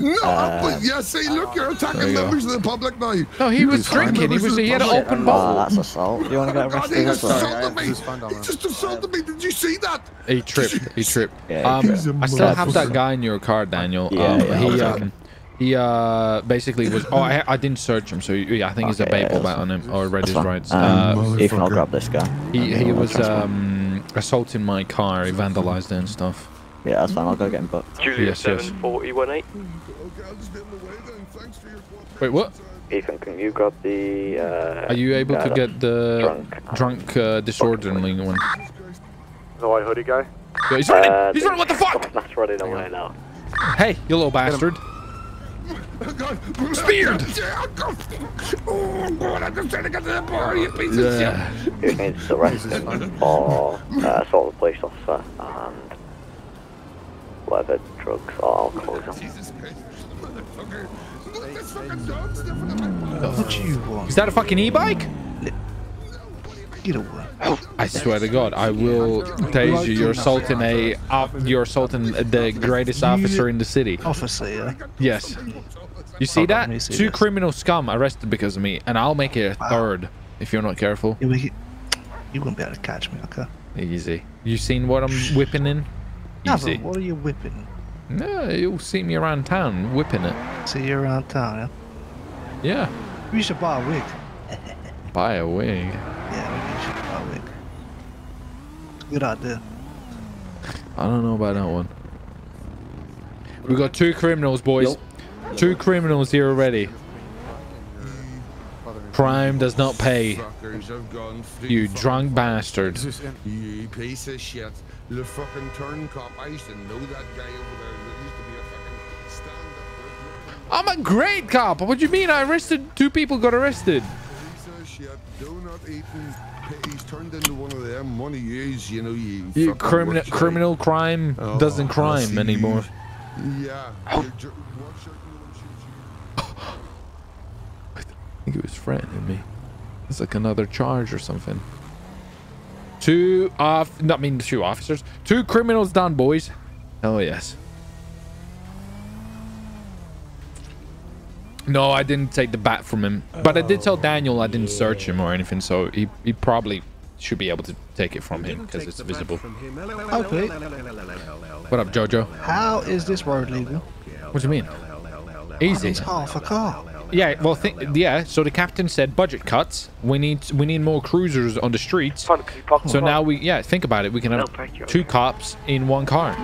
No, Uh, but yeah, see, look, you're attacking you go. members of the public now. No, he You was drinking. He was he had an public. open Oh, bottle. that's assault. You want to get God, arrested he as well? assaulted me. This He just assaulted me. Did you see that? He tripped. He tripped. Yeah, Um, he tripped. I still have that guy in your car, Daniel. Yeah, um, yeah, he um, he uh basically was. Oh, I, I didn't search him, so yeah, I think he's a Okay, yeah, baseball bat on him or read That's his fine. rights. Um, Uh, Ethan, I'll grab this guy. he he was um assaulting my car. He vandalized it and stuff. Yeah, that's fine. I'll go get him booked. Juliet Yes, yes. 741 Okay, I'll just get in the way then. Thanks for your cooperation. Wait, what? Ethan, can you got the, uh... Are you able to get the drunk. drunk uh, disorderly one? The white hoodie guy? Yeah, he's running! Uh, he's running! What the fuck? That's running away now. Hey, you little bastard! Speared! Yeah. Oh, God, I'm just trying to get to the bar, you piece of Yeah. Who needs arrested for uh, assault of police officer and whatever drugs or alcohol. Jesus Christ. Motherfucker. Look, this fucking dog sniffing at my butt. What you want? Is that a fucking e-bike? Get away. Oh, I swear to God, I will tase you. You're assaulting a, op- you're assaulting the greatest officer in the city. Officer, yeah. Yes. You see Hold that? see Two this. criminal scum arrested because of me, and I'll make it a third if you're not careful. You, we- you wouldn't be able to catch me, okay? Easy. You seen what I'm whipping in? Never. Easy. What are you whipping? No, you'll see me around town whipping it. See you around town, yeah? Yeah. We should buy a wig. Buy a wig. Yeah, we should buy a wig. Good idea. I don't know about that one. We've got two criminals, boys. Two criminals here already. Crime does not pay. Fuckers have gone free You drunk bastard. You piece of shit. The fucking turn cop. I used to know that guy over there. There used to be a fucking stand up. I'm a great cop. What do you mean? I arrested two people. Got arrested. Piece of shit. Donut eating. He's turned into one of them. One of yous, you know, you. You criminal criminal crime Oh, doesn't crime anymore. Yeah. Oh. your jer- what shirt you want to shoot you? I think he was threatening me. It's like another charge or something. Two off, not mean two officers. Two criminals done, boys. Oh yes. No, I didn't take the bat from him, but I did tell Daniel I didn't search him or anything, so he he probably should be able to take it from him because it's visible. Okay. What up, Jojo? How is this road legal? What do you mean? Easy. It's half a car. Yeah, well, think, yeah. So the captain said budget cuts. We need we need more cruisers on the streets. So now we yeah think about it. We can have two cops in one car.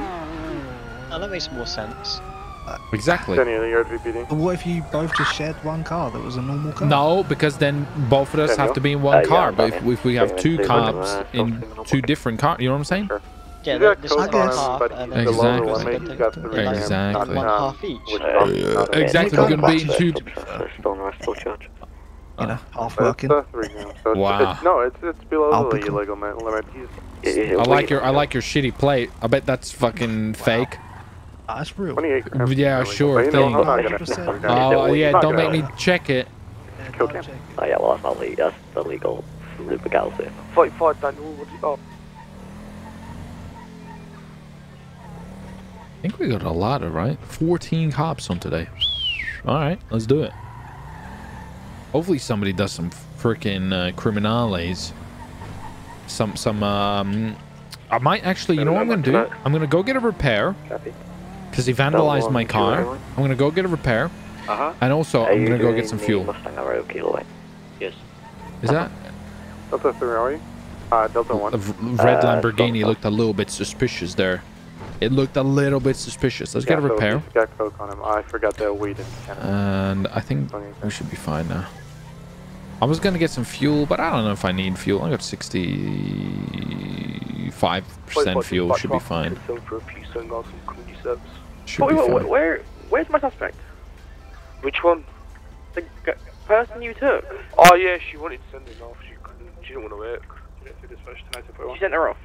Oh, that makes more sense. Exactly. Danny, you're at VPD. But what if you both just shared one car that was a normal car? No, because then both of us have to be in one Uh, car. I'm But if, if we have Yeah, two stay cops in two different cars, you know what I'm saying? Yeah, He's got this coat one on him, half, but and he's then the the lower other one, one's mate. got He's got three like Exactly. one half each. which is not a- Exactly. We're gonna be in two. You know, half That's working. the three grams. So it's, Wow. it's, no, it's it's below I'll the pick 'em. illegal ma- limit. He's I like your I like your shitty plate. I bet that's fucking fake. Ah, That's real. 28 grams. Yeah, illegal, sure but you know, thing. I'm not gonna- 100%. I'm gonna- Oh yeah, not don't make gonna- me check it. Kill cam. Oh yeah, well that's not legal. That's the legal legality. 45 Daniel, what's he up? I think we got a lot of right. 14 cops on today. All right, let's do it. Hopefully somebody does some freaking uh, criminales. Some some um. I might actually. You know what I'm gonna do? I'm gonna go get a repair because he vandalized my car. I'm gonna go get a repair, Uh-huh. and also I'm gonna go get some fuel. Mustang Arrow Kilo Yes. Is that Delta 3, are you? Uh, Delta 1. a v- red Uh, Lamborghini looked a little bit suspicious there. It looked a little bit suspicious. Let's get a repair. Got coke on him. I forgot the weed in Canada. And I think we should be fine now. I was gonna get some fuel, but I don't know if I need fuel. I got 65% fuel. Should be fine. Should be Wait, wait, wait, fine. where, where's my suspect? Which one? The g- person you took. Oh yeah, she wanted to send him off. She couldn't. She didn't want to work. She sent her off.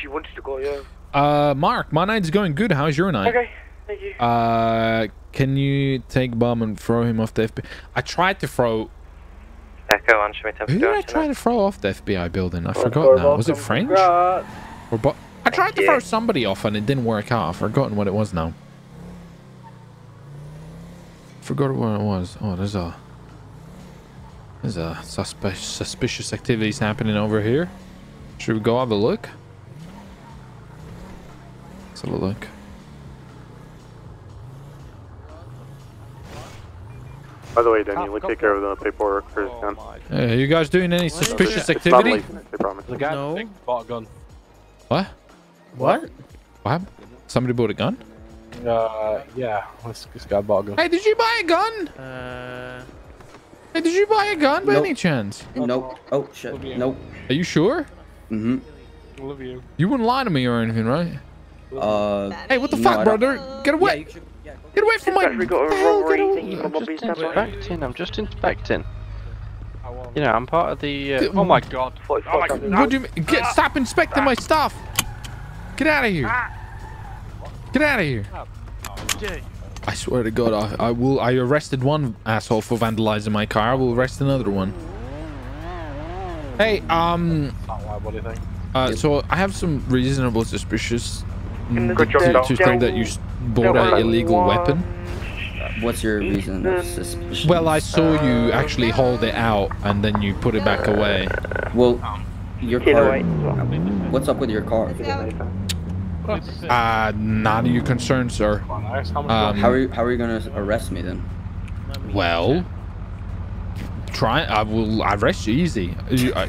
She wanted to go, yeah. Uh, Mark, my night's going good. How's your night? Okay, thank you. Uh, can you take Bob and throw him off the FBI? I tried to throw. Echo on, show me Who did I try to throw off the FBI building? I forgot now. Was it French? Or Bo- I tried to throw somebody off and it didn't work out. I've forgotten what it was now. Forgot what it was. Oh, there's a there's a suspe- suspicious activities happening over here. Should we go have a look? Let's have a look. By the way, Daniel, we'll take care of the paperwork for his gun. Hey, you guys doing any suspicious It's activity? legal, I. The guy no. bought a gun. What? What? What? Somebody bought a gun? Uh, yeah, this, this guy bought a gun. Hey, did you buy a gun? Uh, Hey, did you buy a gun by Nope. any chance? Nope. Oh shit. Nope. Are you sure? Mm-hmm. Love you. You wouldn't lie to me or anything, right? Uh. Hey, what the no, fuck, I don't- brother? Get away! Get away from my. We got a What the hell? Get robbery away- thingy from Bobby's Just inspecting. I'm just inspecting. You know, I'm part of the. Uh, oh my (laughs) god. Oh my god. What do you mean? Get, stop inspecting my stuff! Get out of here! Get out of here! I swear to God, I, I will. I arrested one asshole for vandalizing my car. I will arrest another one. Hey, um, What do you think? uh, so I have some reasonable suspicious Good job, to, Doc. think that you bought an illegal weapon. What's your reason of suspicion? Well, I saw you actually hold it out and then you put it back away. Well, your car. What's up with your car? Uh, none of your concern, sir. Um, how are you, how are you gonna arrest me then? Well, try. I will arrest you easy. You- I-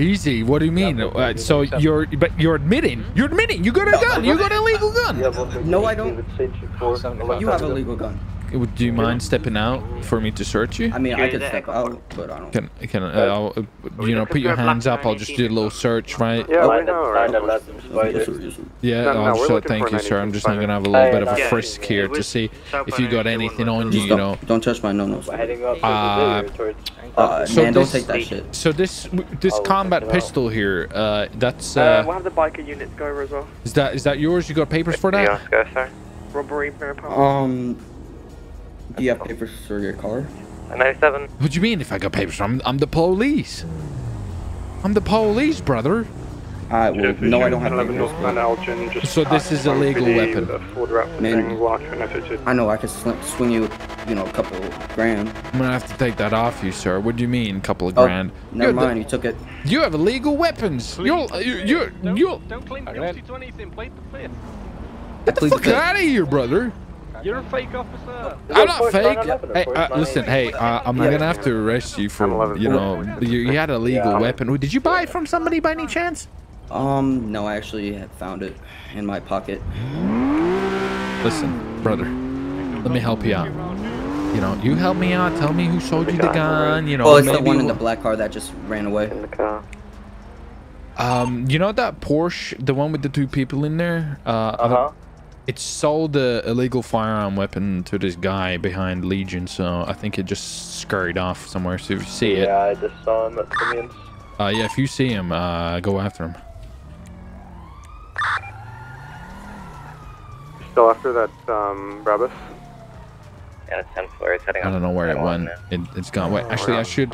easy. What do you mean? Uh, so you're, but you're admitting. You're admitting. You got a gun. You got an illegal gun. No, I don't. You have a legal gun. Would you mind stepping out for me to search you? I mean, I could step out, but I don't. Can can uh, I'll, uh, you know put your hands up? I'll just do a little search, right? Yeah, we know, right? Yeah, No, no, I'll no, we're so looking thank you, sir. I'm 96 just gonna have a little bit of a frisk here to see if you got anything on you, you don't, know. don't touch my no-nos. Uh, Uh, so man, don't this- take that shit. So this this combat pistol here, uh, that's Uh, uh, we'll have the biker units go over as well. is that is that yours? You got papers for that? go, sir. robbery, perhaps? Um, do you have papers for your car? 97. What do you mean if I got papers? I'm, I'm the police. I'm the police, brother. Uh, well, no, I don't have papers. Northman Elgin, just So this is a legal weapon. Man. thing, walking if it's I know I could sl swing you, you know, a couple grand. I'm gonna have to take that off you, sir. What do you mean, a couple of Oh, grand? never You're the- mind. You took it. You have illegal weapons. You're you're you're, you're Don't claim guilty to anything. Plead the fifth. get the fuck out of here, brother. You're a fake officer. I'm not fake. Hey, uh, listen. Hey, uh, I'm gonna have to arrest you for you know you, you had a legal Yeah. weapon. Did you buy it from somebody by any chance? Um, no, I actually found it in my pocket. Listen, brother. Let me help you out. You know, you help me out. Tell me who sold you the gun. You know, oh, it's the one in the black car that just ran away. In the car. Um, you know that Porsche, the one with the two people in there? Uh, uh-huh. It sold a illegal firearm weapon to this guy behind Legion, so I think it just scurried off somewhere. So if you see it, Yeah, I just saw him at Simeon's. uh, yeah, if you see him, uh, go after him. Still after that, um, Brabus? Yeah, it's 10 floor. It's heading I don't know where it went. It, it's gone. Wait, actually, I should.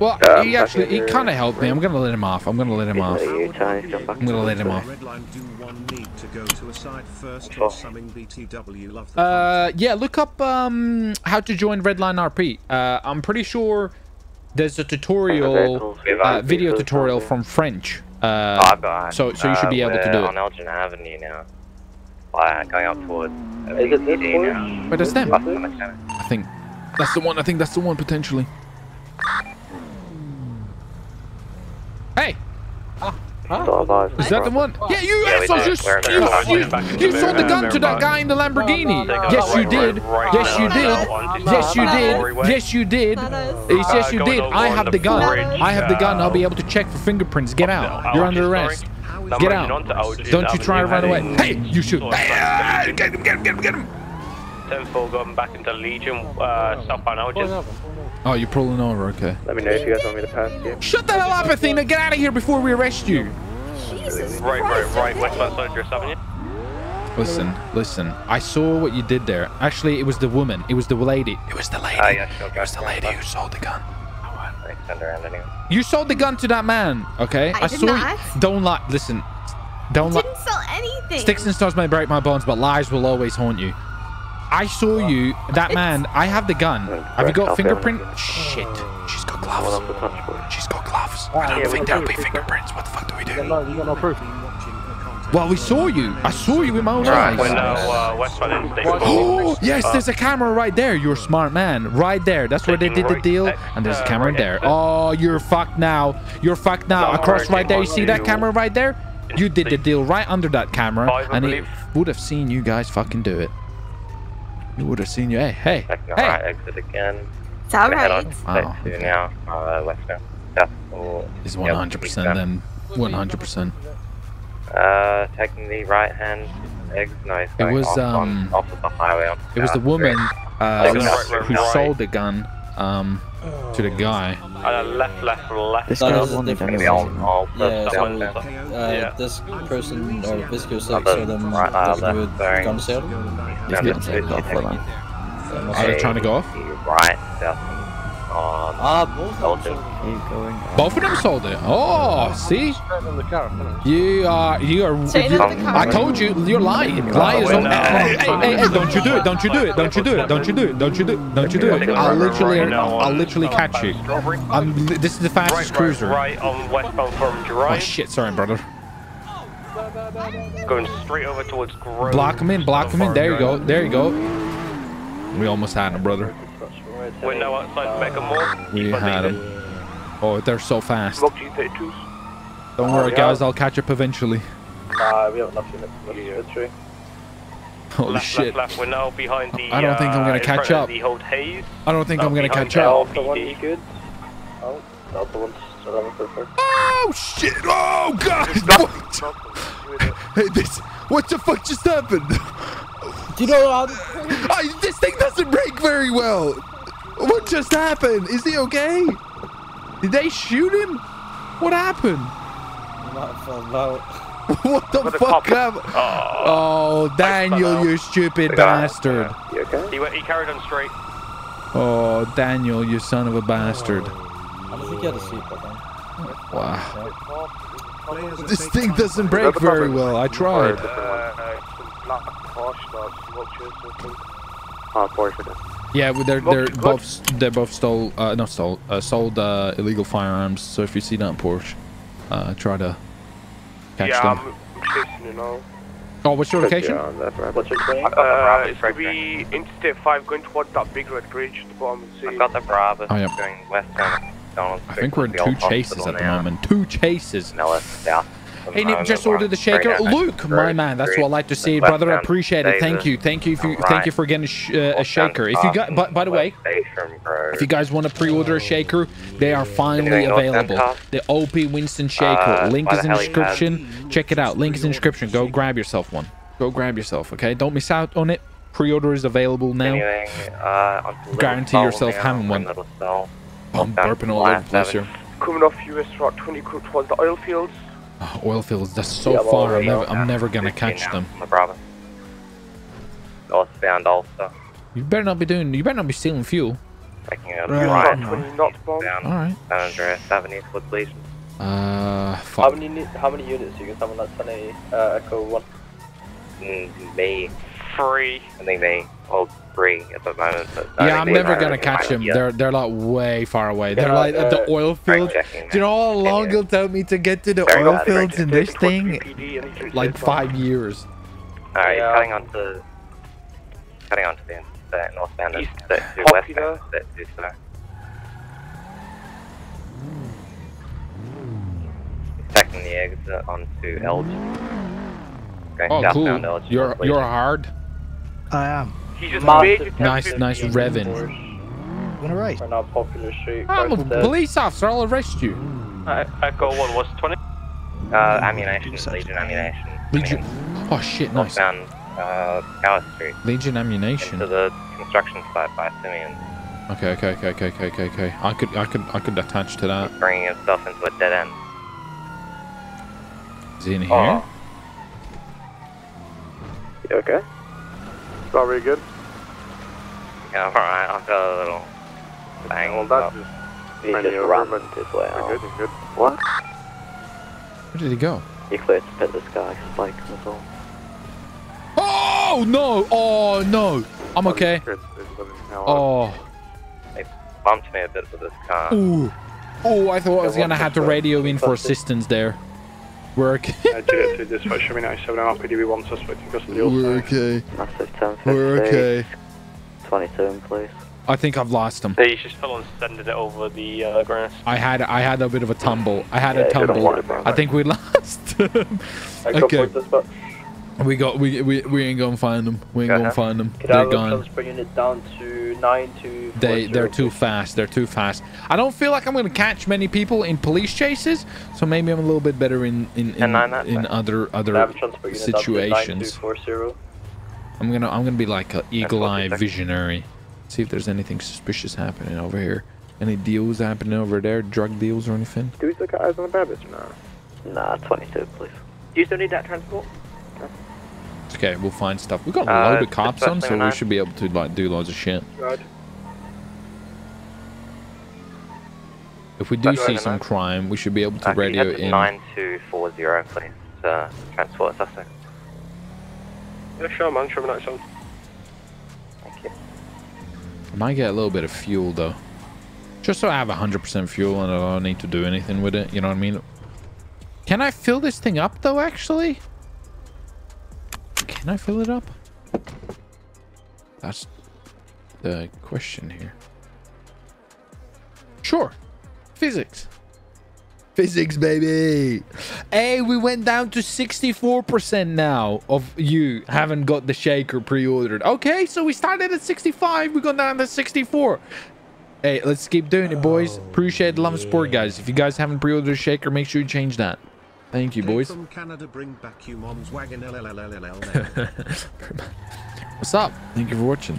Well, Yeah, he actually, he kind of helped me. I'm gonna let him off. I'm gonna let him off. You, Charlie, jump back. I'm gonna let him off. Red line do one need to go to a side first or summing BTW love the Uh, yeah, look up um how to join Redline RP. Uh, I'm pretty sure there's a tutorial, uh, video tutorial from French. Uh, Oh, I've got so so you should be able to do it. on Elgin Avenue now. Uh, going up towards Is it this now? Wait, that's them. Left on the center. I think that's the one. I think that's the one potentially. Hey, huh? is that the one? Yeah, you Yeah, assholes! You, you, you, you sold the gun to that guy in the Lamborghini. Yes, you did. Yes, you did. Yes, you did. Yes, you did. Yes, you did. I have the gun. I have the gun. I'll be able to check for fingerprints. Get out. You're under arrest. Get out. Don't you try to run away. Hey, you shoot. Hey, get him, get him, get him, get him. 10-4 going back into Legion, uh, southbound Elgin. Oh, you're pulling over. Okay. Let me know if you guys want me to pass you. Shut the hell up, Athena. Get out of here before we arrest you. Right, right, right, westbound Soldier Avenue. Listen, listen. I saw what you did there. Actually, it was the woman. It was the lady. It was the lady. Ah, yeah, sure, It was the lady who sold the gun. Thanks, send around anyway. You sold the gun to that man, okay? I did saw not. you. Don't lie. Listen. Don't lie. Didn't sell anything. Sticks and stones may break my bones, but lies will always haunt you. I saw you, that man. I have the gun. Have you got fingerprint? Shit. She's got gloves. She's got gloves. I don't think there'll be fingerprints. What the fuck do we do? You got no proof. Well, we saw you. I saw you with my own Right, eyes. window, uh. Oh, yes, there's a camera right there. You're a smart man. Right there. That's where they did the deal. And there's a camera in there. Oh, you're fucked now. You're fucked now. Across right there. You see that camera right there? You did the deal right under that camera. And it would have seen you guys fucking do it. It would have seen you. Hey, hey, Second hey. right, exit again. It's all Gonna head right. on Wow, to now, uh, westbound. South or... It's 100% then. 100%. Uh, taking the right hand exit, no, It was, off, um, on, off of the highway. It was the woman uh, Taking who, right, who right. sold the gun um, to the guy. Uh, left, left, left. This guy's the different. different- all- all the Yeah, stuff so, like that. uh, Yeah. this person or this girl said Other- so them right, uh, doesn't do left, it sorry. gun sale. No, Yeah. it's- it's- it's taking- Are they trying to go off? Right, south on Ah, both Elgin. Both of them sold it. Oh, see? Straight in the car. finish. You are, you are. You- the car. I told you, you're lying. Liars don't. Hey, hey, hey, hey, don't you do it? Don't you do it? Don't you do it? Don't you do it? Don't you do it? Don't you do it? I'll literally, I'll literally catch you. I'm. This is the fastest Right, right, cruiser. right on westbound from Oh shit! Sorry, brother. Going straight over towards Grove. Block him in. Block him in. There you go. There you go. We almost had him, brother. Window outside Mega Mall. We had him. Oh, they're so fast. Don't worry, guys. I'll catch up eventually. Uh, we have enough units to get through. Holy left, shit! left, left now behind the. I don't think I'm uh, gonna in catch up. The old haze. I don't think Uh, I'm gonna behind catch the up. LPD. good? Oh, Delta one's around the first. Oh shit! Oh god! What? (laughs) Hey, this. What the fuck just happened? Do you know how? (laughs) I, this thing doesn't break very well. What just happened? Is he okay? Did they shoot him? What happened? Not fell out. what the fuck up? Oh, oh Daniel, you stupid bastard. You okay? He, went, he carried on straight. Oh, Daniel, you son of a bastard. I don't think he had a seatbelt on. Wow. This thing doesn't break very well. I uh, tried. Uh, Porsche. Uh, Yeah, they're they're both they're both stole uh not stole uh, sold uh, illegal firearms. So if you see that Porsche, uh, try to catch yeah, them. I'm, I'm chasing you now. Oh, what's your location? What's your train? Uh, it's gonna be Interstate 5 going towards that big red bridge at the bottom of the city. I've got the Bravo Oh, yeah. going westbound. I think we're in two chases at the moment. Two chases. No, it's south. Hey, Nick, just ordered the shaker. Luke, my man, that's what I like to see, brother. I appreciate it. Thank you, thank you, for, thank you for getting a, sh uh, a shaker. If you got, by, by the way, if you guys want to pre-order a shaker, they are finally available. The Opie Winston shaker. Uh, Link is in the description. Check it out. Link is in the description. Go grab yourself one. Go grab yourself. Okay, don't miss out on it. Pre-order is available now. Anything, uh, Guarantee yourself having one. Little Seoul. I'm burping all over the place here. Coming off US Route 20 towards the oil fields. Oh, (sighs) oil fields. That's so Yeah, far. I'm never, I'm never gonna catch now them. from The Bravo. Northbound also. You better not be doing. You better not be stealing fuel. Taking a Right. right. Twenty Alright. San Andreas Avenue towards Legion. Uh, How many ni- how many units do you get on that 20 uh, Echo one? Mm, me. Three. I think they all three at the moment. But Yeah, I'm never gonna catch them. yet. They're they're like way far away. They're Yeah, like at the uh, oil fields. Do you know how long it'll take me to get to the Very oil bad, fields in this thing? PD Like 5. five years. Alright, Yeah. cutting onto cutting onto the interstate northbound East interstate to Popular. westbound interstate to sir. Taking the exit onto Elgin. Going Oh, cool. Elgin You're towards you're hard. I am. He just Massive. made it Nice, 10-50. nice revving. Gonna race. We're popular street. I'm a dead. police officer. I'll arrest you. Echo 1 was 20. Uh, ammunition, Legion ammunition. Legion. Oh shit, nice. Northbound uh, Gower Street. Legion ammunition. Into the construction site by Simeon. Okay, okay, okay, okay, okay, okay, okay. I could, I could, I could attach to that. Bringing himself into a dead end. Is he in here? Oh. You okay? Not very good. Yeah, alright, I've got a little bang. Well, that's just He Ran just you over, ran his way out. good, good. What? Where did he go? He cleared to pit this guy, spike was all. Oh no! Oh no! I'm oh, okay. Chris is living now. Oh. They bumped me a bit with this car. Ooh. Oh, I thought I was gonna have to radio in for assistance there. Work. Uh, Juliet to dispatch, show me 97 RPD, one suspect in custody also. okay. Massive 1050. We're okay. 22 please. I think I've lost him. He's just full on sending it over the uh, grass. I had I had a bit of a tumble. I had Yeah, a tumble. worry I think we (laughs) lost. Echo okay. Point dispatch. We got we, we we ain't gonna find them. We ain't Go gonna uh-huh. find them. Could They're have gone. transport unit down to 9240? They they're too fast. They're too fast. I don't feel like I'm gonna catch many people in police chases, so maybe I'm a little bit better in in in, And nine, in other other have a transport unit down to situations. I'm gonna I'm gonna be like a eagle eye seconds. visionary. See if there's anything suspicious happening over here. Any deals happening over there? Drug deals or anything? Do we still got eyes on the Babbage now? Nah, 22 please. Do you still need that transport? It's okay, we'll find stuff. We've got a Uh, load of cops on, so we nine. should be able to like do loads of shit. Right. If we do Dispatch see nine. some crime, we should be able to Uh, can you radio head to in. 9240, please, to transport a suspect. Yeah, sure, man, show me 97. Thank you. I might get a little bit of fuel though. Just so I have 100% fuel and I don't need to do anything with it, you know what I mean? Can I fill this thing up though, actually? Can I fill it up? That's the question here. Sure. Physics. Physics, baby. Hey, we went down to 64% now of you haven't got the shaker pre-ordered. Okay, so we started at 65. We got down to 64. Hey, let's keep doing it, boys. Oh, Appreciate the love and support, guys. If you guys haven't pre-ordered a shaker, make sure you change that. Thank you, boys. From Canada, bring back you mom's wagon. (laughs) What's up? Thank you for watching.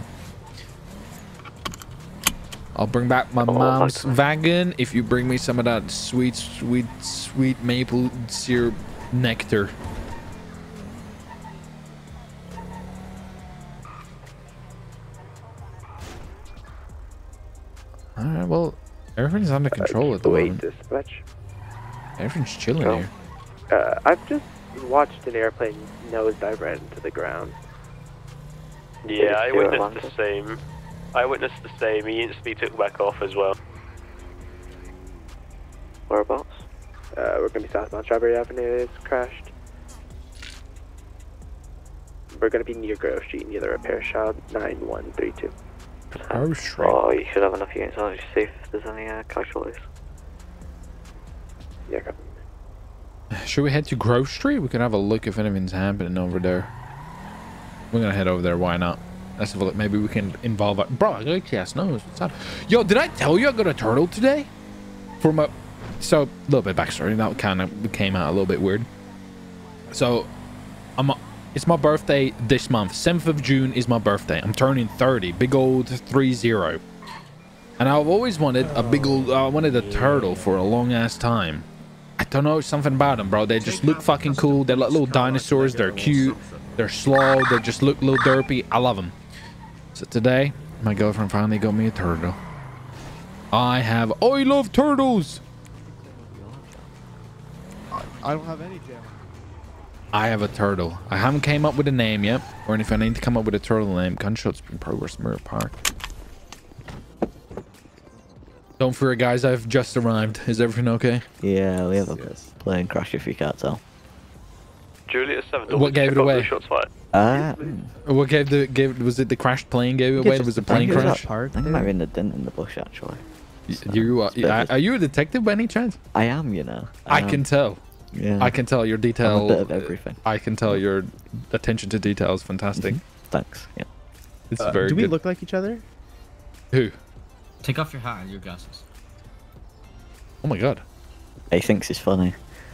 I'll bring back my oh, mom's my wagon if you bring me some of that sweet, sweet, sweet maple syrup nectar. Alright, well, everything's under control at the moment. Everything's chilling oh. here. Uh, I've just watched an airplane nosedive right into the ground. Yeah, I witnessed the same. I witnessed the same. He instantly took back off as well. Whereabouts? Uh, we're gonna be southbound Strawberry Avenue. It's crashed. We're gonna be near Grove Street, near the repair shop, 9132. Oh, straight. Oh, you should have enough units on it to see if there's any uh, casualties. Yeah, copy. Should we head to Grove Street? We can have a look if anything's happening over there. We're gonna head over there. Why not? Let's have a look. Maybe we can involve. Our, bro, I got yes, no. What's up? Yo, did I tell you I got a turtle today? For my, so a little bit backstory. That kind of came out a little bit weird. So, I'm. A, it's my birthday this month. 7th of June is my birthday. I'm turning 30. Big old 3-0. And I've always wanted a big old. I wanted a turtle for a long ass time. I don't know something about them, bro. They just look fucking cool. They're like little dinosaurs. They're cute. They're slow. They just look a little derpy. I love them. So today, my girlfriend finally got me a turtle. I have. I love turtles. I don't have any jam. I have a turtle. I haven't came up with a name yet, or if I need to come up with a turtle name, gunshots in progress. Mirror Park. Don't fear, guys. I've just arrived. Is everything okay? Yeah, we have a plane crash if you can't tell. Juliet 7. What gave it away? Shots fired. Uh, What gave the gave? Was it the crashed plane gave it away? Was it plane crash? I think it might have been the dent in the bush actually. Y- You are, are are you a detective by any chance? I am, you know. I am. can tell. Yeah. I can tell your detail. bit of everything. I can tell your attention to detail is fantastic. Thanks. Yeah. It's Uh, very do we good. look like each other? Who? Take off your hat and your glasses. Oh my god. He thinks it's funny.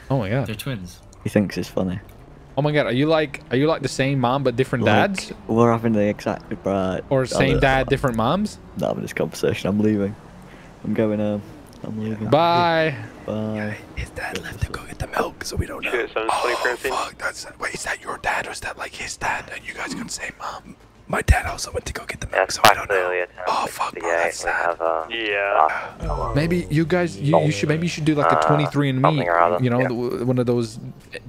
Oh my god. They're twins. He thinks it's funny. Oh my god. Are you like are you like the same mom but different Like, dads? We're having the exact right. Or same dad, different moms? Not having this conversation. I'm leaving. I'm going home. I'm leaving. Bye. Bye. His dad left to go get the milk, so we don't know. Juliet 7, 20 Oh, fuck, that's, wait, is that your dad or is that like his dad? And you guys got the same mom? My dad also went to go get the milk, so I don't know. Oh, fuck, bro, that's sad. Yeah. Maybe you guys you, you should maybe you should do like a 23 and me, you know, the- one of those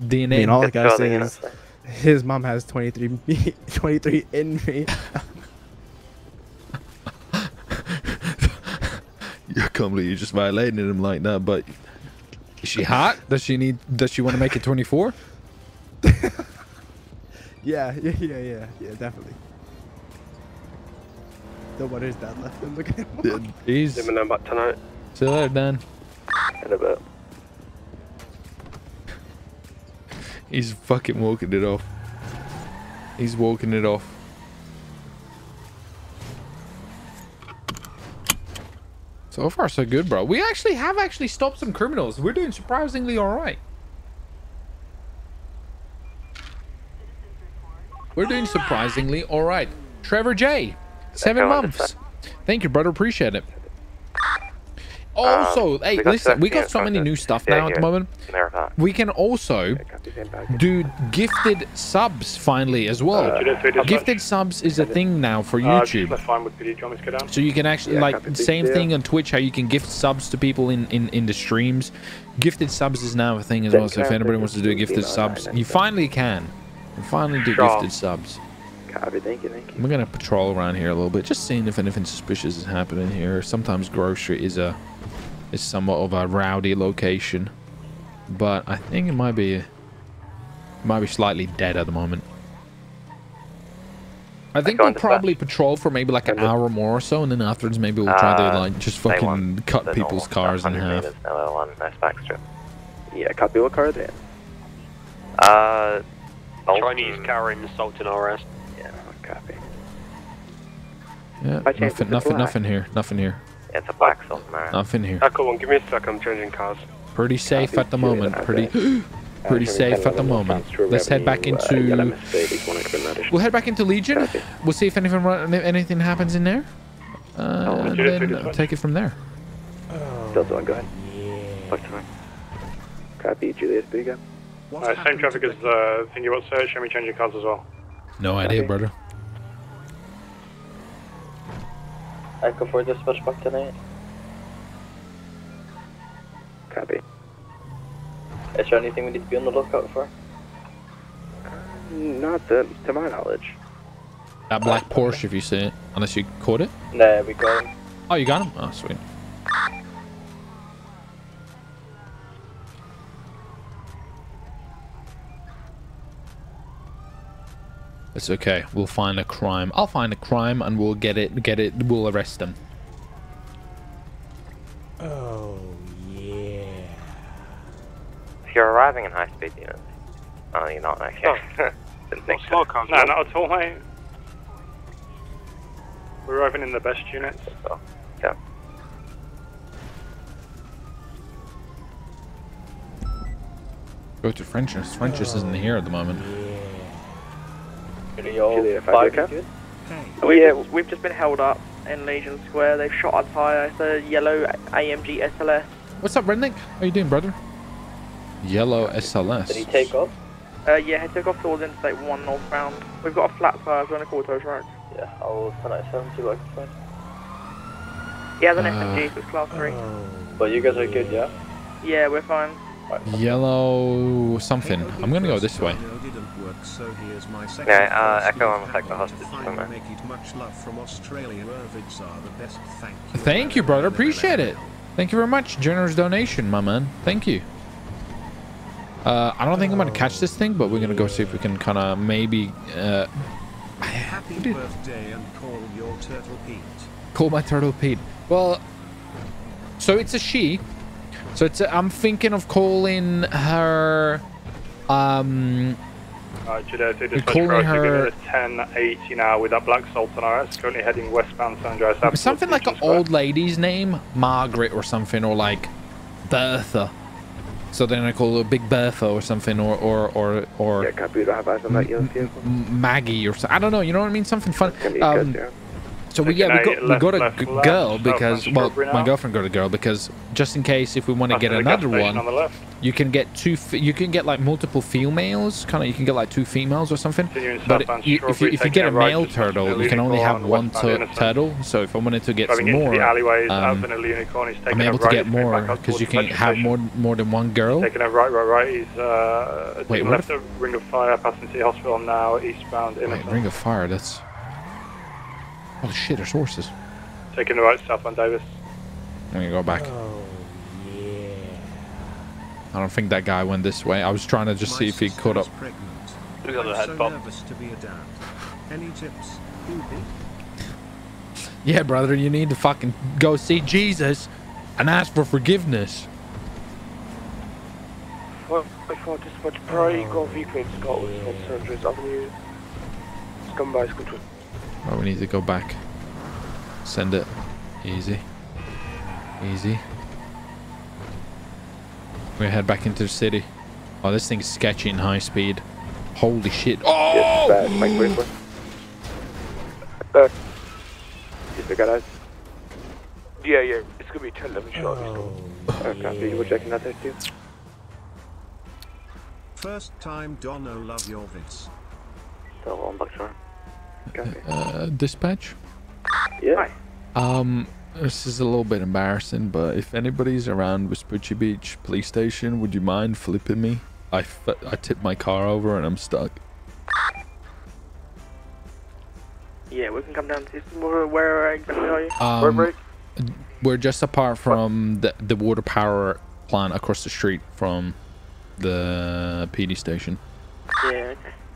DNA. I mean, all I gotta say is his mom has 23, me- (laughs) 23 in me. (laughs) I can't you're just violating him like that. But is she hot? Does she need? Does she want to make it 24? (laughs) yeah, yeah, yeah, yeah, yeah, definitely. No wonder his dad left him. Look at him. He's. Let me know about tonight. See you later, Dan. In a bit. He's fucking walking it off. He's walking it off. So far, so good, bro. We actually have actually stopped some criminals. We're doing surprisingly all right. We're doing surprisingly all right. Trevor J, seven months. Thank you, brother. Appreciate it. Also, hey, we listen, we got so many new stuff Yeah, now at the moment. Mirror We can also do gifted subs finally as well. Uh, Juliet three gifted subs is a thing now for Uh, YouTube. left fine with PD. Do you want me to go down? So you can actually Yeah, like same thing on Twitch how you can gift subs to people in in in the streams. Gifted subs is now a thing as well. So if anybody wants to do gifted subs, you finally can. You finally do Sure. gifted subs. Copy, thank you, thank you. We're gonna patrol around here a little bit, just seeing if anything suspicious is happening here. Sometimes Grove Street is a is somewhat of a rowdy location, but I think it might be it might be slightly dead at the moment. I think go we'll on dispatch. probably patrol for maybe like an hour more or so, and then afterwards maybe we'll try to Uh, like just fucking want cut people's normal cars in half. meters, no one, nice backstrip. Yeah, copy. What car are they in? Uh, Chinese car in Sultan RS. Yeah, copy. Yeah, By nothing, nothing, nothing here, nothing here, Yeah, it's a black Sultan Mara. nothing here. Ah, cool one. Give me a sec. I'm changing cars. Pretty safe Copy, at the moment. Pretty, Uh, pretty safe at the moment. (gasps) Let's head back uh, into. Yellow Mercedes, one expert We'll head back into Legion. We'll see if anything anything happens in there. Uh, and then three uh, dispatch. take it from there. Still doing, go ahead. Back to me. Copy, Julius, big go. Same traffic as uh, thing you about search. Let me change your cars as well. No idea, I can forward this much back tonight. Copy. Is there anything we need to be on the lookout for? Uh, not that, to my knowledge. That black Porsche, if you see it. Unless you caught it? There we got him. Oh, you got him? Oh, sweet. It's okay. We'll find a crime. I'll find a crime and we'll get it. Get it. We'll arrest them. Oh, yeah. If you're arriving in high speed units. Oh, you're not, okay. (laughs) Didn't think so. No, not at all, mate. We're arriving in the best units. So, yeah. Go to French's. French's isn't here at the moment. Yo, five We, uh, we've just been held up in Legion Square. They've shot our tyre. It's a yellow AMG SLS. What's up, Redneck? How you doing, brother? Yellow SLS. Did he take off? Uh, yeah, he took off towards Interstate 1 northbound. We've got a flat tyre, so we're on a quarter track. Yeah, I'll turn it to him, see what I can find. He has an Uh, SMG, so it's class 3. But you guys are good, yeah? Yeah, we're fine. Yellow something. I'm gonna go this way. Didn't work, so here's my second Yeah, uh, Echo, look I'm take the at hostage Finally make it much love from Australia. Irvids are the best. Thank you. Thank you, brother. Appreciate it. Thank you very much. Generous donation, my man. Thank you. Uh, I don't think I'm gonna catch this thing, but we're gonna go see if we can kind of maybe uh, Happy birthday and call your turtle Pete. call my turtle Pete. Well, so it's a she. So it's. A, I'm thinking of calling her. Um, Judeau, so You're dispatch calling her- you're getting a 1080 now with that black Sultan RS, currently heading westbound San Andreas. Ave something like an old lady's name, Margaret or something, or like Bertha. So then I call her Big Bertha or something, or or or or Yeah, copy. Do I have eyes on that? M- Maggie or something. I don't know. You know what I mean? Something fun. Um, good, yeah. So we yeah we got a we got a left, g- left, girl south because well my girlfriend got a girl because just in case if we want to get another one on you can get two f- you can get like multiple females kind of you can get like two females or something. But southbound you, if you if you get a right male turtle you can only have on one tur- turtle. So if I wanted to get Driving some more the alleyways, um, out in the unicorn, he's taking I'm able to get more because you can have more more than one girl. Taking a right, right, right. He's uh, Wait, left at Ring of Fire, passing City Hospital now, eastbound Wait. Ring of Fire that's oh shit there's horses Taking the right southbound Davis. I'm gonna go back oh, I don't think that guy went this way I was trying to just see if he caught up We got a so nervous to be a dad. Any tips? Yeah, brother, you need to fucking go see Jesus and ask for forgiveness. Well, before dispatch priority, go vehicle in Scotland on San Andreas Avenue. Scumbags control. Oh, we need to go back. Send it. Easy. Easy. We're head back into the city. Oh, this thing's sketchy in high speed. Holy shit. Oh! Yes, bad. Mike, wait for Uh, you still got eyes? Yeah, yeah, it's gonna be 10 11 short. Uh, copy. We're checking out there too. First time Dono love your vids. Still on back to Copy. Uh, dispatch? Yeah. Um, this is a little bit embarrassing, but if anybody's around Vespucci Beach police station, would you mind flipping me? I, f- I tipped my car over and I'm stuck. Yeah, we can come down to. Where, where exactly are you? Um, we're just apart from the, the water power plant across the street from the PD station.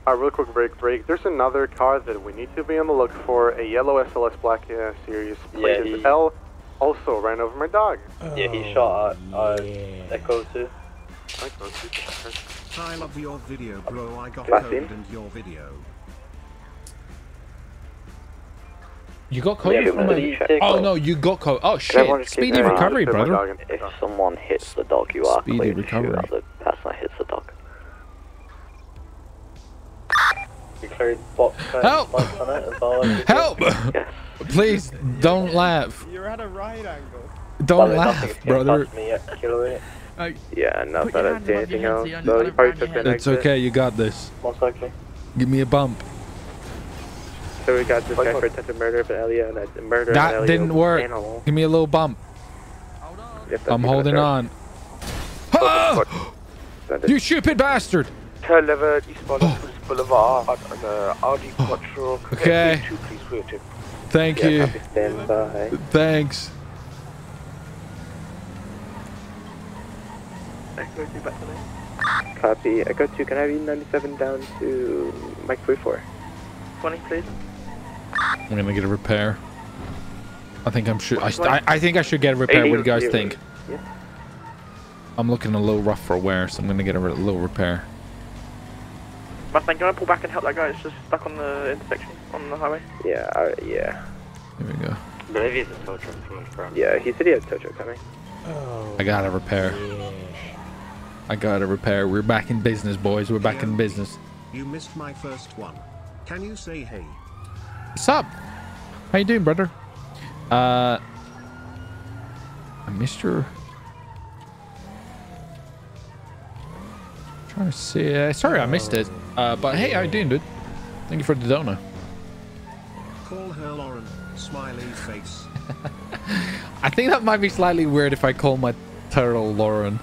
Yeah. Uh, real quick break, break. There's another car that we need to be on the look for, a yellow SLS Black uh, Series. Plate Yeah, is he- L. Also ran over my dog. Yeah, he shot at uh, Echo 2. I love your video, bro. I got Last code and your video. You got code Yeah, from but a- you check Oh no, you got code. Oh shit! Speedy recovery, Put brother. If someone hits the dog, you are Speedy clear to recovery. We box Help! on it as well. Help! (laughs) Please don't laugh. You're at a right angle. Don't laugh, brother. Me yet, kilo eight. Yeah, not Put that I hand see anything else. So you probably took your that It's exit. okay, you got this. Most likely. Give me a bump. So we got this guy for attempted murder of Elia and a murder of That Elia didn't work. Animal. Give me a little bump. Yep, that's I'm holding on. Ah! That's extended. You stupid bastard! Turn left east Bolivar Boulevard and uh, Audi Quattro. Okay. Two, please, waiting. Thank Yeah, you. copy, stand by. Thanks. Echo 2 back to me. Copy. Echo 2, can I have 97 down to Mike 44? 20, please. I'm gonna get a repair. I think I'm sure. I, I, I think I should get a repair. What do you guys think? Yeah. I'm looking a little rough for wear, so I'm gonna get a re- little repair. Mustang, do you want to pull back and help that guy It's just stuck on the intersection on the highway? Yeah, uh, yeah. Here we go. I believe he's a tow truck coming from. Yeah, he said he had a tow truck coming. I got a repair. I got a repair. We're back in business, boys. We're back in business. You missed my first one. Can you say hey? What's up? How you doing, brother? Uh, I missed your. Trying to see. Uh, sorry, I missed it. Uh, but hey, how you doing, dude? Thank you for the donor. Call her Lauren. Smiley face. (laughs) I think that might be slightly weird if I call my turtle Lauren.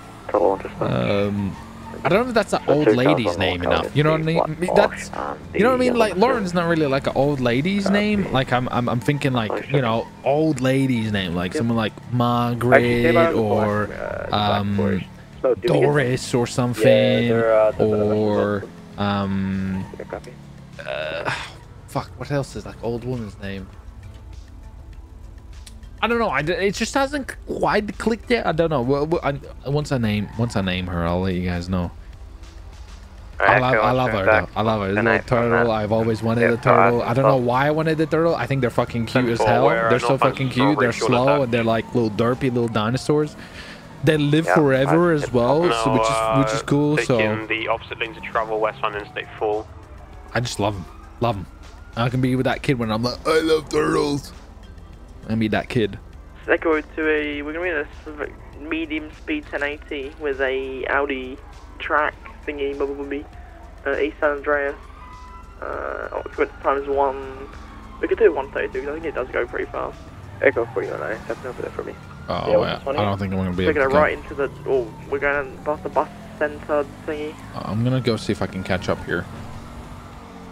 Um, I don't know if that's an old lady's name enough. You know what I mean? That's you know what I mean. Like Lauren's not really like an old lady's name. Like I'm I'm, I'm thinking like you know old lady's name, like someone like Margaret or um Doris or something they're, uh, the- or um uh, fuck what else is like old woman's name i don't know I, d- it just hasn't quite clicked yet i don't know well, well, I, once i name once i name her i'll let you guys know I love, I love her though. I love her. The little turtle. I've always wanted a turtle. I don't know why I wanted the turtle. I think they're fucking cute as hell. They're so fucking cute. They're slow and they're like little derpy little dinosaurs. They live forever as well, so which is which is cool. So Taking the opposite lane to travel west on Interstate 4. I just love them. Love them. I can be with that kid when I'm like, I love turtles. I be that kid. Let's go to a. We're gonna be in a medium speed 1080 with a Audi track thingy, blah blah blah. blah. Uh, East San Andreas. Uh, times one. We could do it 132 because I think it does go pretty fast. Echo 49, step over there for me. Oh, Yeah, yeah, I don't think I'm gonna be We're able to gonna right into the. Oh, we're going past the bus centre thingy. I'm gonna go see if I can catch up here.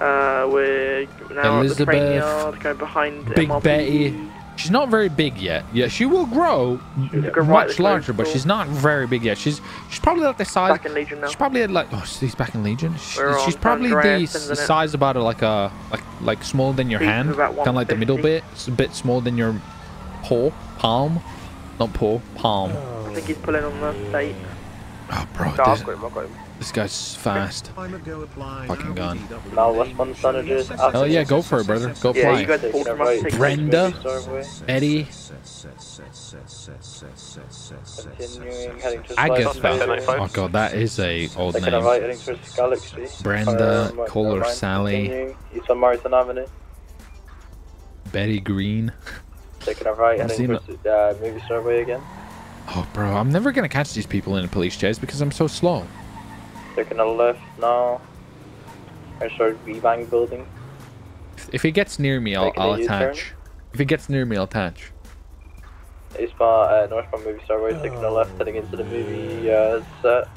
Uh, we're now at the train yard, going behind Big MRP. Betty. She's not very big yet. Yeah, she will grow Look much larger, but she's not very big yet. She's she's probably like the size. Back in Legion now. She's probably at like oh she's back in Legion. She- she's probably San the Andreas, it? size about a, like a like like smaller than your Feet hand, kind of like the middle bit. It's a bit smaller than your paw, palm, not paw, palm. Oh. I think he's pulling on the state. Oh, bro, No, this, him, I've got him. this guy's fast. Fucking gun. Now westbound Sunridge. Hell yeah, go for it, brother. Go Yeah, fly. you guys pulled from us. take Brenda, Eddie, Continuing, heading to Agatha. Oh god, that is a old Taking name. right, heading towards Galaxy. Brenda, Kohler Sally, East on Avenue. Betty Green. Taking a right, I've heading towards the uh, movie Starway again. Oh, bro, I'm never gonna catch these people in a police chase because I'm so slow. Taking a left now. I started V-Bang building. If, he gets near me, I'll, I'll attach. If he gets near me, I'll attach. Eastbound, uh, northbound movie Starway, taking a left, heading into the movie uh, set.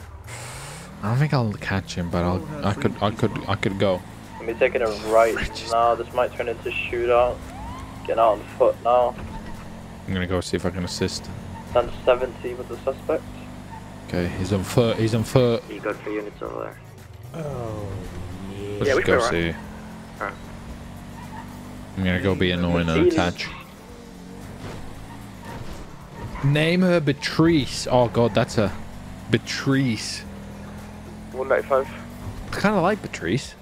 I don't think I'll catch him, but I'll. I could. I could. I could go. Let me taking a right now. This might turn into shootout. Getting out on foot now. I'm gonna go see if I can assist. Down to 70 with the suspect. Okay, he's on foot. He's on foot. You got three units over there. Oh, Let's Yeah, we go go right. see. I'm gonna go be annoying and attach. Name her Beatrice. Oh god, that's a Beatrice. 195. I kind of like Patrice.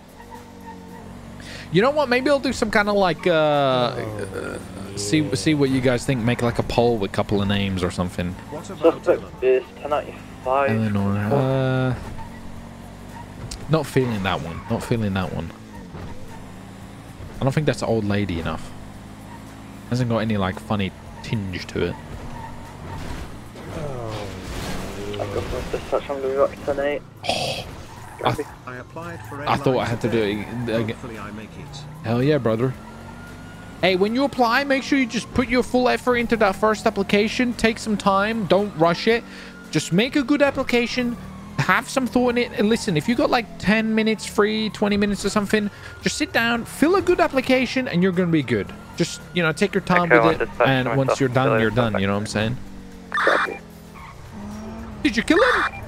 You know what? Maybe I'll do some kind of like uh, uh, see see what you guys think. Make like a poll with a couple of names or something. Suspect is 1095. Eleanor. Uh, not feeling that one. Not feeling that one. I don't think that's old lady enough. Hasn't got any like funny tinge to it. Oh. I've got my dispatch on the rock tonight. I, I applied for I thought I had to do it again. Hopefully I make it. Hell yeah, brother. Hey, when you apply, make sure you just put your full effort into that first application. Take some time. Don't rush it. Just make a good application. have some thought in it. And listen, if you got like 10 minutes free, 20 minutes or something, just sit down, fill a good application, and you're going to be good. Just, you know, take your time Okay, with it. And once you're done, you're done. You know what I'm saying? Did you kill him?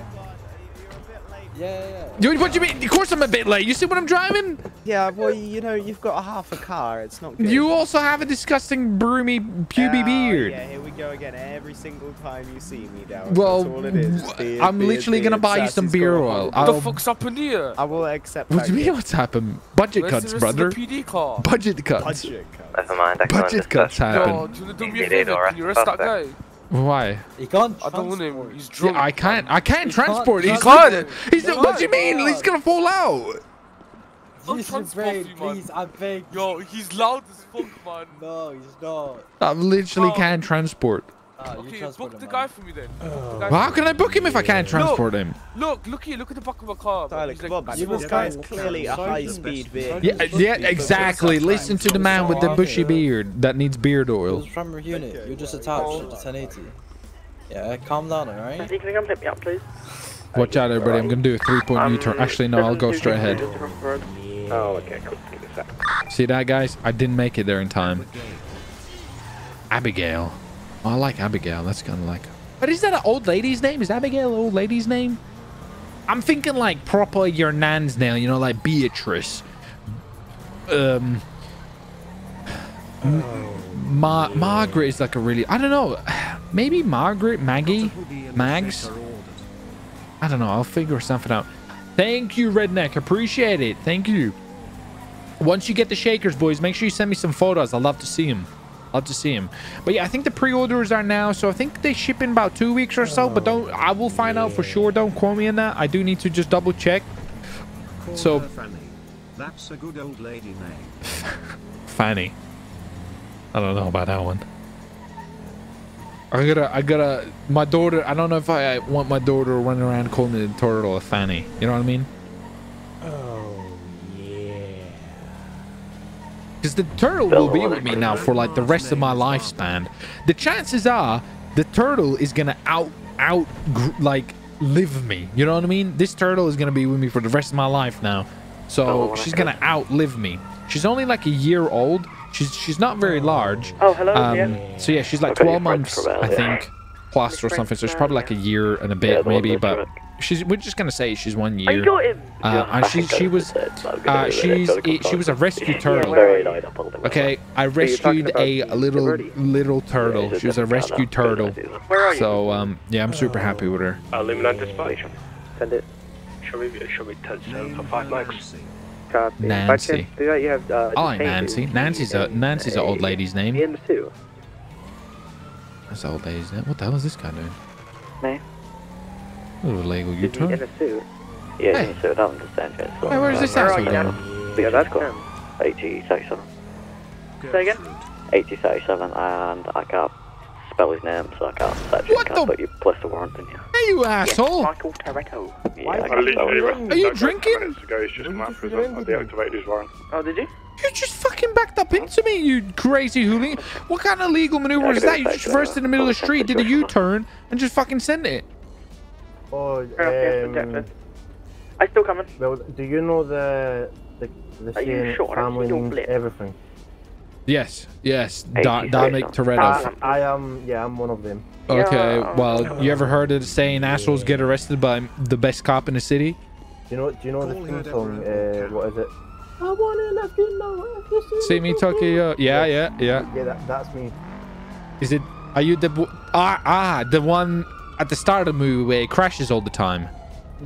Yeah, yeah. Dude, what do you mean? Of course I'm a bit late. You see what I'm driving? Yeah, well, you know, you've got a half a car. It's not good. You also have a disgusting broomy puby Oh, beard. Yeah, here we go again. Every single time you see me, Darren. Well, that's all it is. Beard, I'm beard, literally gonna buy you some beer got oil. What the I'll- fuck's happened here? I will accept What do you mean what's happened? Budget Where's cuts, the rest brother. Of the PD car? Budget cuts. Budget cuts. Never mind, I can Budget cuts happen. Yo, do you want to do me a Indeed, favor? alright, Can you arrest that guy? Suspect. Why? He can't. I don't want him. He's Yeah, drunk. I can't. I can't You can't transport. He's transport. He's. You What do you can't. mean? He's gonna fall out. I'll Use your transport brain, you, man. please. I beg. Yo, he's loud as fuck, man. No, he's not. I literally Oh. can't transport. Ah, you Okay, book the him, guy for me then. Book the Well, how can. I book him if I can't transport him? Look, look here, look at the back of my car. Tyler, He's come like, on, this this guy is clearly a high-speed vehicle. Yeah, yeah, exactly. Listen to the man with the bushy beard that needs beard It oil. was from your unit. You're just attached to the 1080. Yeah, calm down, alright? Can you come pick me up, please? Watch out, everybody. I'm gonna do a three-point U-turn. Actually, no, I'll go straight ahead. Oh, okay, cool. Give me a sec. See that, guys? I didn't make it there in time. Abigail. Oh, I like Abigail. That's kind of like. But is that an old lady's name? Is Abigail an old lady's name? I'm thinking like proper your nan's name. You know, like Beatrice. Um. Ma Margaret is like a really. I don't know. Maybe Margaret, Maggie, Mags. I don't know. I'll figure something out. Thank you, Redneck. Appreciate it. Thank you. Once you get the shakers, boys, make sure you send me some photos. I'd love to see them. Love just see him. But yeah, I think the pre-orders are now, so I think they ship in about two weeks or so. But don't, I will find out for sure. Don't quote me on that. I do need to just double check. Call So- Fanny. That's a good old lady name. (laughs) Fanny. I don't know about that one. I gotta, I gotta, my daughter, I don't know if I, I want my daughter running around calling the turtle a Fanny. You know what I mean? Oh, Because the turtle will be with me now for like the rest of my lifespan. The chances are the turtle is gonna out, out, like, live me. You know what I mean? This turtle is gonna be with me for the rest of my life now. So she's gonna outlive me. She's only like a year old. She's she's not very large. Oh, hello, Um, yeah. So yeah, she's like Okay, 12 months, I think, plus or something. So she's probably like a year and a bit, Yeah, maybe. But. She's we're just gonna say she's one I year. got him. Uh, and she she was (laughs) uh, she's she was a rescue turtle. Okay, I rescued a little little turtle. She was a rescue turtle. Where are you? So um yeah, I'm super happy with her. Uh, Luminant dispatch. Send it. Show me, show me touch for five mics. Copy. Nancy. Do that, you have, uh, I like Nancy. Nancy's a Nancy's an old lady's name. In the two. That's an old lady's name. What the hell is this guy doing? Me? Ooh, legal Is he in a suit? Yeah, Hey. in a suit. I understand. Yeah, Hey, where's this asshole going? Yeah, that's cool. 8037. Say again? 8037, and I can't spell his name, so I can't actually What can't the- put you place the warrant in you. Hey, you asshole! Michael Toretto. Yeah, I can't. Are you drinking? ago, he's just come out for his I deactivated his warrant. Oh, did you? You just fucking backed up into me, you crazy hooligan. What kind of legal maneuver is that? You just reversed in the middle of the street, did a U-turn, and just fucking sent it. Oh, Fair enough, yes, um. I still coming. well, do you know the the the Are you saying sure? family You don't means blip. everything? Yes, yes. Hey, Da- Dominic right. Toretto. I, I am, yeah, I'm one of them. Okay, Yeah. well, you ever heard of the saying assholes get arrested by the best cop in the city? Do you know? Do you know the theme song? Uh, what is it? I wanna let you know if you see See me, Tokyo? Yeah, yeah, yeah. Yeah, that, that's me. Is it? Are you the ah ah the one at the start of the movie where it crashes all the time?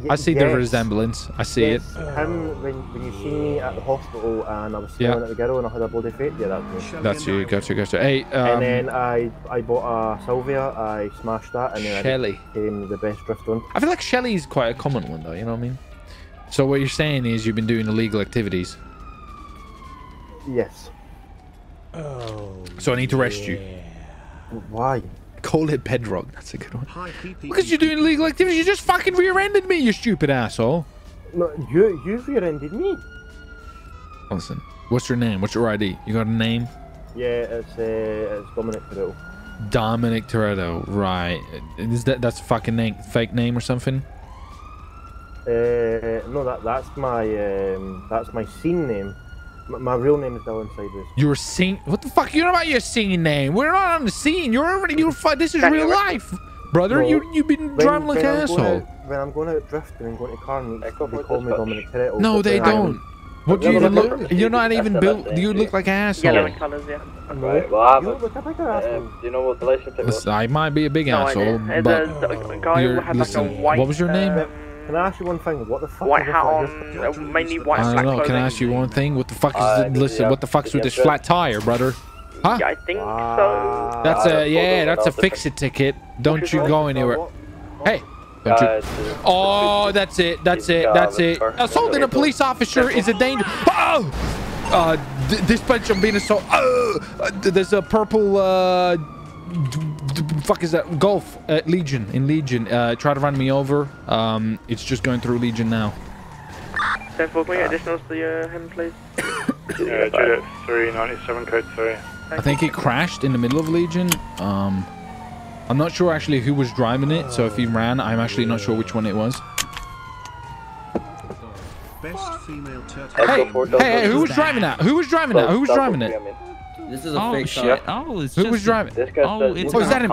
I see the resemblance. I see yes, it. Him when, when you see me at the hospital and I was Yeah. staring at the girl and I had a bloody fit. Yeah, that's me. That's you. Gotcha, gotcha. Hey, and um, then I I bought a Silvia. I smashed that and then Shelley. I became the best drift on. I feel like Shelly's quite a common one though. You know what I mean? So what you're saying is you've been doing illegal activities. Yes. Oh. So I need to arrest you. Why? Call it bedrock. That's a good one. Hi, Because you're doing illegal activities. You just fucking rear-ended me, you stupid asshole. No, you you rear-ended me. Listen, what's your name? What's your ID? You got a name? Yeah, it's uh, it's Dominic Peretti. Dominic Toretto. Right. Is that that's a fucking name, fake name or something? Uh, no, that that's my um, that's my scene name. My, my real name is Dylan Cybers. Your scene? What the fuck? You know about your scene name? We're not on the scene. You're already. You're. fu- This is real life, brother. No, you you've been when- driving like when an I'm going asshole. out- when I'm going out drifting and going to car meets, they call me Dominic Toretto. No, they don't. What do you even look? You're not even built. You look like an Yellow asshole. in colours, yeah. Right, well, I You look like an asshole. um, do you know what the license plate was? Listen, I might be a big No asshole, but There's a, a guy who you're, had like listen. a white. what was your name? Can I ask you one thing? What the fuck? white is hat on, uh, mainly white I black don't know. Can I ask you one thing? What the fuck is? Uh, the, did listen, you what the fuck's did with this have flat tire, brother? Huh? Yeah, I think Ah. so. That's Uh, a yeah. that's That's a fix it ticket. Don't you go anywhere. Hey. Don't you? Uh, Oh, that's it. That's it. That's it. Assaulting a police officer is a danger. Oh! Uh, this bunch of being assault. Oh! Uh, there's a purple. Uh, d- d- fuck is that? Golf at Legion in Legion. Uh, try to run me over. Um, it's just going through Legion now. Ten four, can we get additionals to uh, him, please? (coughs) Yeah, Juliet 397, code 3. I think it crashed in the middle of Legion. Um, I'm not sure actually who was driving it. So if he ran, I'm actually not sure which one it was. Best female Hey, hey, hey, who was driving that? Who was driving that? Who was driving it? This is a Oh fake shit! car. Oh, it's Who just was driving? This guy Oh, says- it's Oh, is that him?